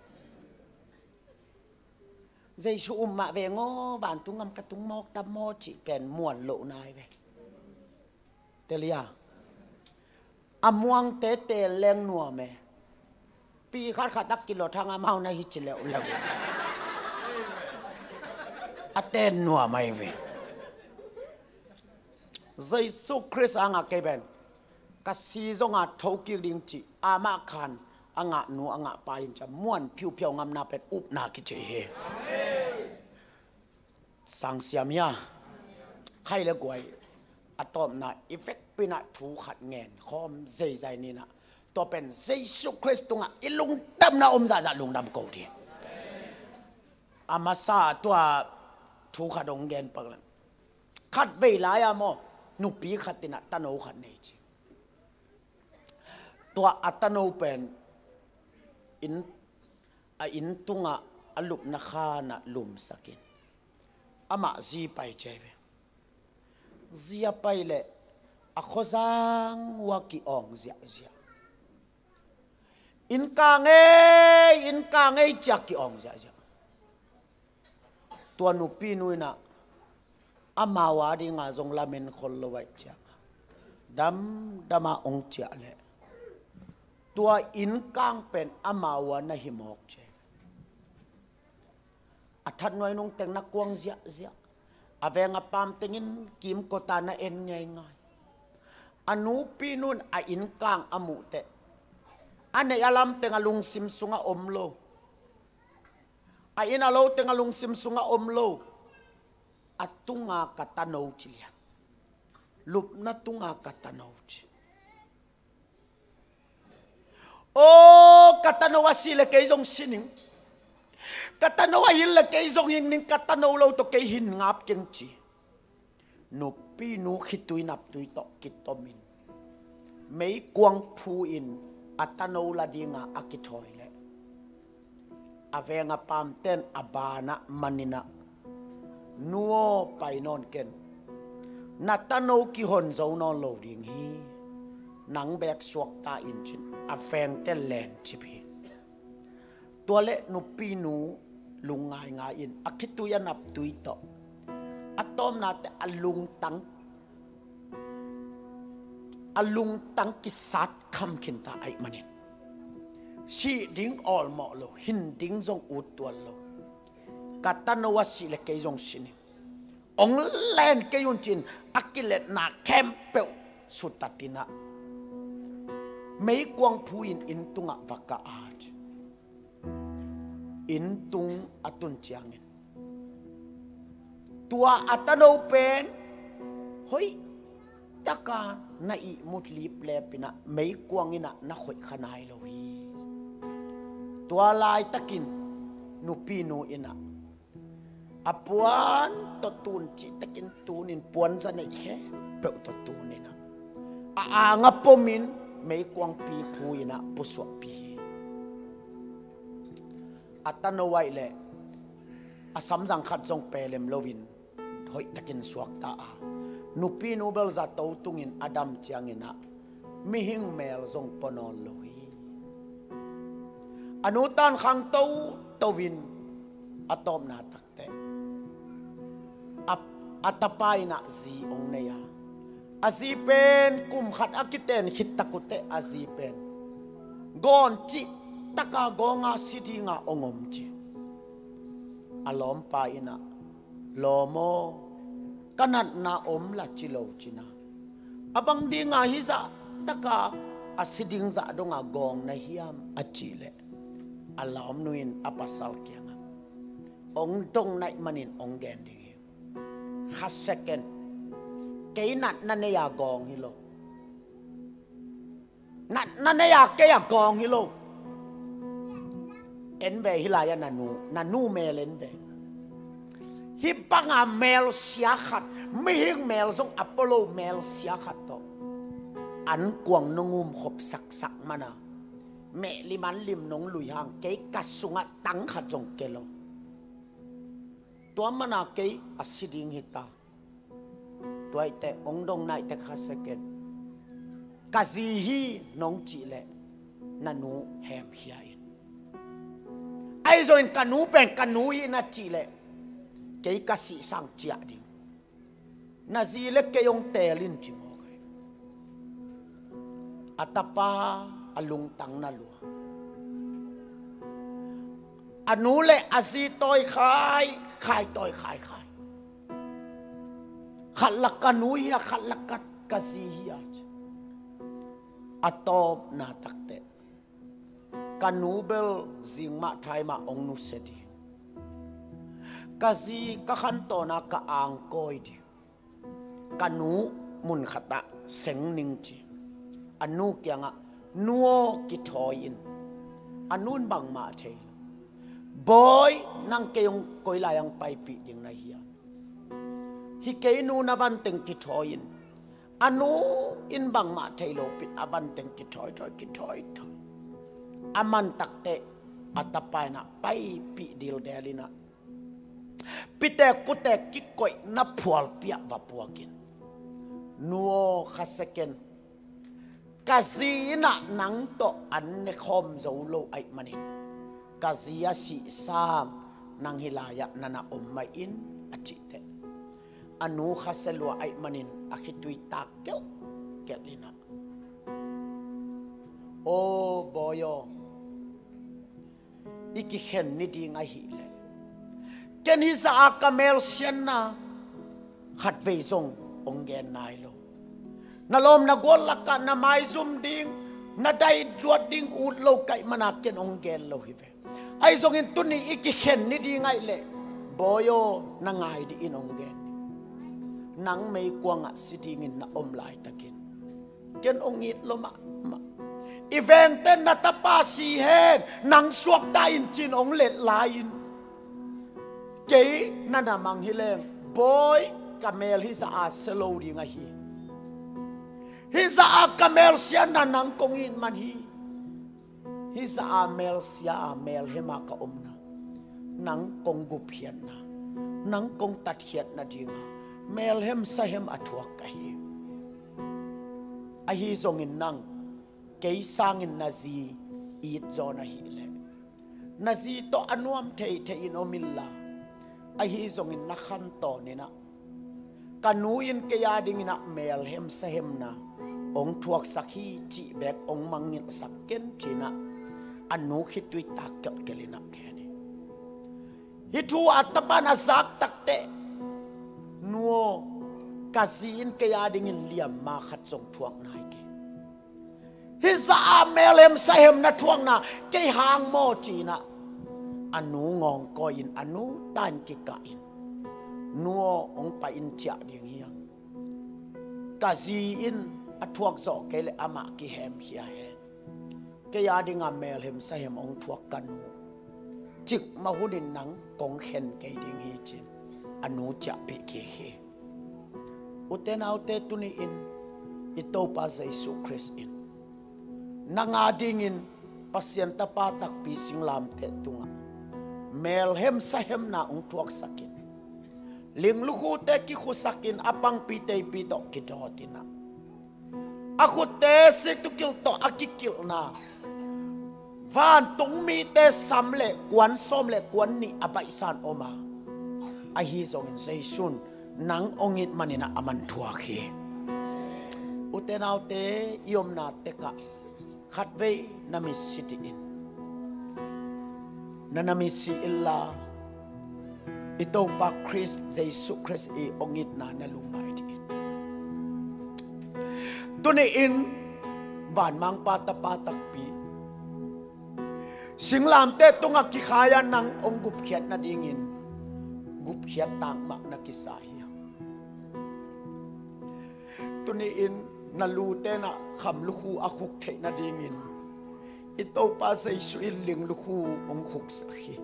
dây su um mạ về ngô, bạn tung ngâm cái tung mọc tâm mò chị bèn muộn lộ này về. Tê lia à? à Muang tê tê leng nua mẹ. Pi khát khát đắc kilo thang à mau này hít chỉ lẹo lẹo. À tên nua mày về. Dây su Chris anh à cây bèn. Cái si zong à thâu kia linh chỉ. À mà khan อังะนูอังะปายินจะม่วนผิวเพียวงามนาเป็ดอุปนาคิเจเฮสังเสียมยาใครเละกวยอะตอมนะอิเฟกปินะถูขัดเงินคอมใจใจนี่นะตัวเป็นเซซูคริสตุงะอิลุงดำนะอมซาจาลุงดำกูดีอามาซาตัวถูขัดองเงินปักลันขัดเวลายามอนุปีขัดตินะตโนขัดเนจตัวอัตโนเป็น in, a in tunga, a lup na kha na lum sakin. Ama zi pai chebe. Zia pai le, a khozang wa ki ong zia zia. In ka nge, in ka nge cha ki ong zia zia. Tua nu pi nu na ama wa di nga zong lamen khol lo wa cha dam, dama ong cha le. ตัวอินกังเป็นอามาวานะหิมอกเจอัฐน้อยนงแต่งนักกวงเสียเสียอาเวงอปามเต็งินกิมกตานะเอ็นง่ายง่ายอนุปีนุนอาอินกังอามุเตอันในอารมเต็งอลุงซิมสุงอมโลอาอินอโลเต็งอลุงซิมสุงอมโลอัตุงากตาโนจิเลียลุบนัตุงากตาโนจิ ô katano si là cái dòng sining katano ai là cái dòng hình ning katano lo to cái hin ngap keng chi no pi no khitui nap tui to kitomin mấy quang phu in atano la dinga akithoi à le avenga à pam ten abana à manina nuo painon ken natano ki hon zo non lo ding hi nang bek suak ta in chin a fente len chipi tuale nu pinu lungai ngain akitu ya nap tuito atom nate alung tang alung tang kisat kam kinta ai manin si ding all mo lo hin ding zong utual lo kata no wasi le ke zong sini ong len ke yun chin akilet na kempeu sutatina mấy quang phu in in tunga vaka aj in tung atun chiangin. Tua atano pen, hoi, taka na i mutli le pina mấy quang ina na khoi khanai lo hi. Tua lai takin nu pi nu ina. Apuan to tun chi takin tunin, puan za nei he pe to tunina a anga pomin mấy quang pi phui na pu so pi atano wai le asam jang khat jong pelem lovin hoi takin suak ta a. Nupi nobel za to tungin adam chiangina mi hing mel jong ponon anu tan khang to towin atom na takte. Ap atapai na zi ong azipen, kum khat akiten hit takute azipen. Gon chi, taka gonga sidi nga ongom chi. Alom pa ina. Lomo, kanat na om la chilo china. Abang di nga hiza, taka asiding za donga gong na hiam achile alom nuin apasal kianga. Ong tong nai manin ong gen ding ha second cái nặn năn này à gòn hi lô. Nặn năn này à cái à gòn hi lô. En về hi lai à na nu na nu mẹ lên về. Hi bang à mel xia khát, mi hing mel giống Apollo mel xia khát to. An quang nongum khop sak sak mana mẹ liman lim nong lùi hàng cái cắt sunga tăng khát giống lô. Tua mana cái asiding hita ตัวไแต่องดงนายแต่ข้าสเกตกะซีฮีน้องจีเละนันูแฮมเฮียอินไอโซนกันูเป็นกันูอินาจีเละเกยกะสีสังจีอดีนาซีเละเกยงเตลินจิโมกอัตปาอลุงตังนาลัวอนูเละอาซีต่อยขายขายต่อยขายขาย khalakan uia khalakat kasihia atop na takte. Kanubel zingma thaima ongnu sedi. Kasi kakhanto na ka angkoi di. Kanu mun khata seng ning chi. Anu kyanga nuo ki thoin anun bang ma the boy nang keyong koilayang pai pi ding na hiya hi ke nu na van teng ki thoin anu in bang ma thailo pit aban teng ki thoi thoi, ki thoi thoi. Aman takte atapai na, pai pi dil delina pite putek ki koi na phual pia va puakin nuo khaseken kazina nang to an ne khom zo lo ai manin. Kazia si sam, nang hilaya nana om mai in achite anu khaselwa ai manin. Akhitui takel kelina o boyo, iki hen ni di ngai hi le. Ken hi sa akamel sian na, khat ve zong ong gen nai lo. Na lom na gol laka, na mai zum ding, na dai duat ding ut lo kai mana ken ong gen lo hi ve. Ai zong in tuni iki hen ni di ngai le. Boyo, na ngai di in ong gen nang may kwanga sidingin na omlay takin. Ken ongit lo ma, ma. eventen na tapasihen nang suak tayin chin ong let lain kay na namang hileng boy kamel hi sa aselo di nga hi. Hi sa kamel siya na nang kongin man hi. Hi sa amel siya amel hema ka omna nang kong guphian na. Nang kong tathiat na dinga mel hem sa hem athuak ka hi. A hi zong in nang ke sang in nazi it zona hi le. Nazi to anuam thei thei in omilla. A hi zong in nakhan to ni na kanu in ke ya ding na mel hem sa hem na. Ong thuak sakhi chi bek ong mangin sakken china. Anu khi khitui takkel kelina ke kene hi thu atapa na zak takte ke ya ding in liam ma khat chong thuak nai ke. Hi za melem sa hem na thuang na, ke hang mo chi na. Anu ngong ko in, anu tan ki ka in. Nuo ong pa in chia ding hiang kazi in athuak zo ke le ama ki hem hia he. Ke ya ding a hem sa hem ong thuak kanu chik ma hunin nang kong khen ke ding hi chin. Anu cha pe ke he uten autte tuni in ito pa in nanga ding in. Pasien ta pa tak pi sing lam te tunga. Mel hem sa hem na ung tuak sakin. Ling lu khu te ki khu sakin apang pi te pi to ki to tina aku te se tu kil to akikil na. Van tung mi te sam le kwan som le kwan ni abai san oma a hi zongin sei sun nang ongit manina aman thua khi utenaw te iom na teka. Khatvei nami city in. Nanami si illa. Itong pa Chris Jesus Chris e ongit na nalumay di tuniin ban mang patapatak pi. Singlam te tunga kikaya ng onggup kiat na dingin. Gup khiat tang mak na kisahi tuni in na lu te na kham lu khu a khuk the na dingin ito pa sa isu in ling lu khu ong khuk sahi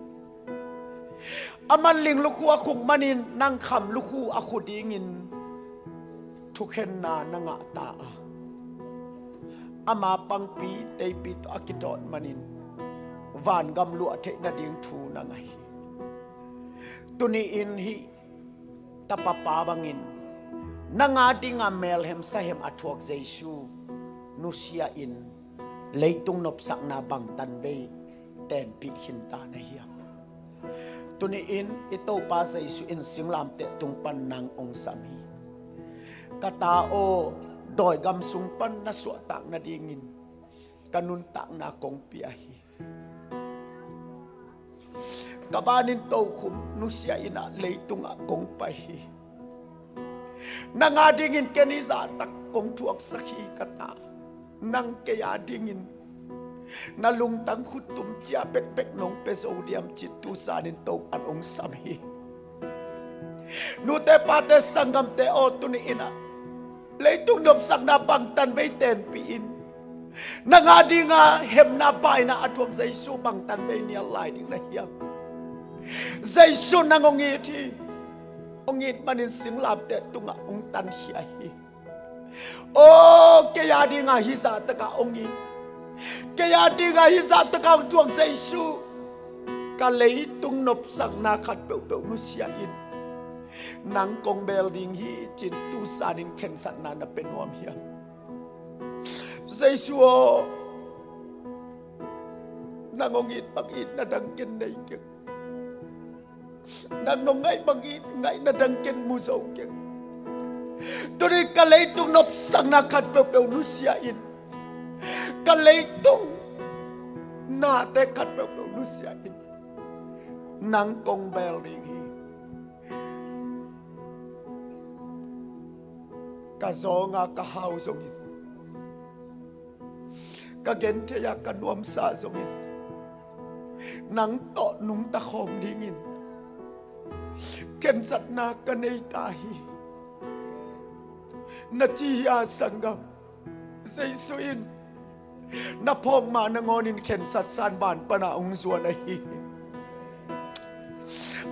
aman ling lu khu a khuk manin nang kham lu khu a khu dingin thu khen na na nga ta a ama pang pi te pi to akitot manin van gam lu a the na ding thu na ngai tuni in hi tapapa bangin nanga dinga mel hem sa hem athuak jesu nu sia in leitung nop sak na bang tan ten pi na hiam tuni in ito pa sa isu in singlam te tung pan nang ong sami kata o doi gam sung pan na suwa tak na dingin. Kanun tak na kong piahi kabanin to khum nu sia ina leitung a kong pahi nangadingin keniza tak kong tuak sakhi kata. Nang kaya dingin. Na lung tang hutum chia pek pek nong peso diam chitu sanin to an ong samhi nu te pate sangam te o tuni ina. Leitung dom sang na bang tan bei ten pi in. Na nga hem na bai na atuak zai su bang tan bei ni lai ding na hiam. Giêsu nang ông nghe thì ông nghe mà nên xứng làm để tung à ông tan hi hi ô cái gia đình à hi ra tất cả ông nghe cái gia đình à hi ra tất cả ông chuông Giêsu cả lấy tung nộp sang na khát bẹo bẹo nó xia in nang công bèo đình hi chín tu sa đình khen sát na na bên nuông hiền Giêsu nang ông nghe bác ít na đang kiên đây kiệt nang nong ngai bang ngai na dang ken mu zo ke tu ni ka tung nop sang na khat pe pe nu sia in. Kalei tung na te khat pe pe nu sia in. Nang kong bel ri hi ka zo nga ka hau zong in. Ka gen te ya ka nuam sa zong in. Nang to nung ta khom ding in ken sat na ka nei na chiya sangam. Sei su in na phong ma na ngon in ken sat san ban pa na ong zuan na hi.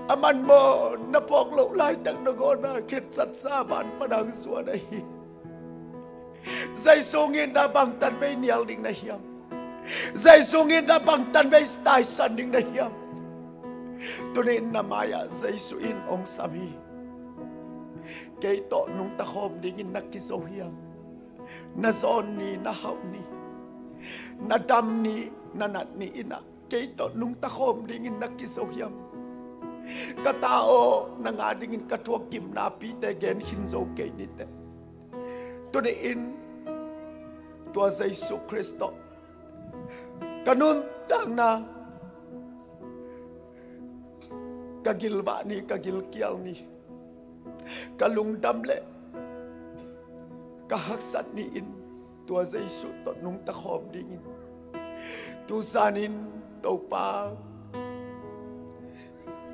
Aman mo na phong lo lai tang na go na sat sa van padang suwa na hi. Zai songin na bang tan ve nial ding na hiam. Zai songin na bang tan ve stai san ding na hiam tunin na maya zai su in ong sami kay to nung ta khom ding in nakiso na zon ni na hau ni na dam ni na nat ni ina kay to nung ta khom ding in nakiso hiam katao na nga dingin katwa kim na pi te gen hinzo ke ni te to the in to sa Isu Kristo kanun tang na kagilba ni kagilkial ni? Kalungdam le kahaksat ni in. Tua sa Isu to nung takhom dingin tu sanin, tau pa.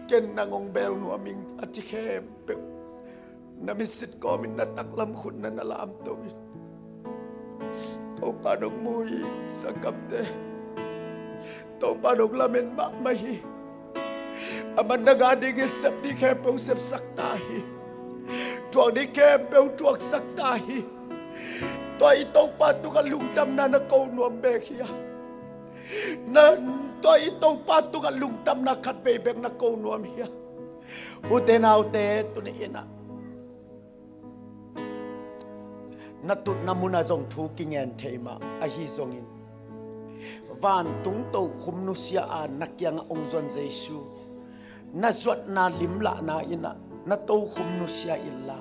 Ken nangong bel nu aming ati khem pe. Na misit ko min na taklam khun na nalam to tau pa dong mui sakap te. Pa dong lamen ma mahi aman naga digil sep di khem pe sep saktahi tuang di khem pe tuak saktahi to i to ka lungtam na na ko nuam be khia na to i to pa tu ka lung tam na khat be na ko nuam hia u te nau tu ni ina na tut na muna zong thu king en thema a hi zong in van tung tau khum nu a nakyang ong zon jesu na zot na limla na ina na to khum nu sia illa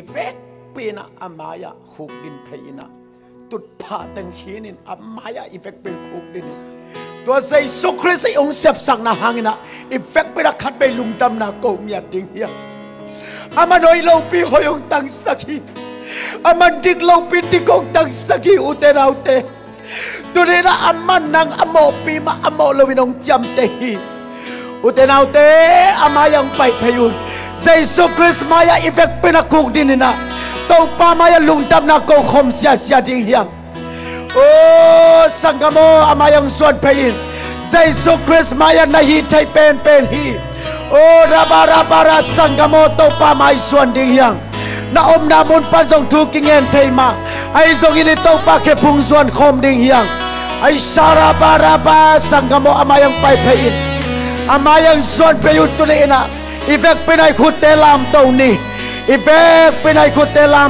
evek pena amaya khuk din pheina tut pha tang hinin amaya evek pen khuk din to sei su kris ei ong sep sang na hangina evek pera khat be lungtam na ko miat ding hia amanoi lo pi hoyong tang sakhi amandik lo pi dikong tang sakhi uten autte ดูนี่ละอามันนางอโมปีมาอโมลวินองจำเตหี อุเตนาอุเตอามายังไปพยุนใจสุคริสต์มายาอีเฟกเป็นนักคุกดินนะตัวปามายาลุงดำนาโกคมเสียเสียดิ่งเฮีย Oh, sanggamo amayang suan pain. Jesus Christ maya nahi thai pen pen hi. Oh, raba raba ra sanggamo to pa mai suan ding yang. Na om na mun pa jong thu kingen thai ma. Ai jong ini to pa ke phung suan khom ding yang. Ai sara ba raba sanggamo amayang pai pain. Amayang suan peyut tu ina. Ifek penai khut telam to ni. Ifek penai khut telam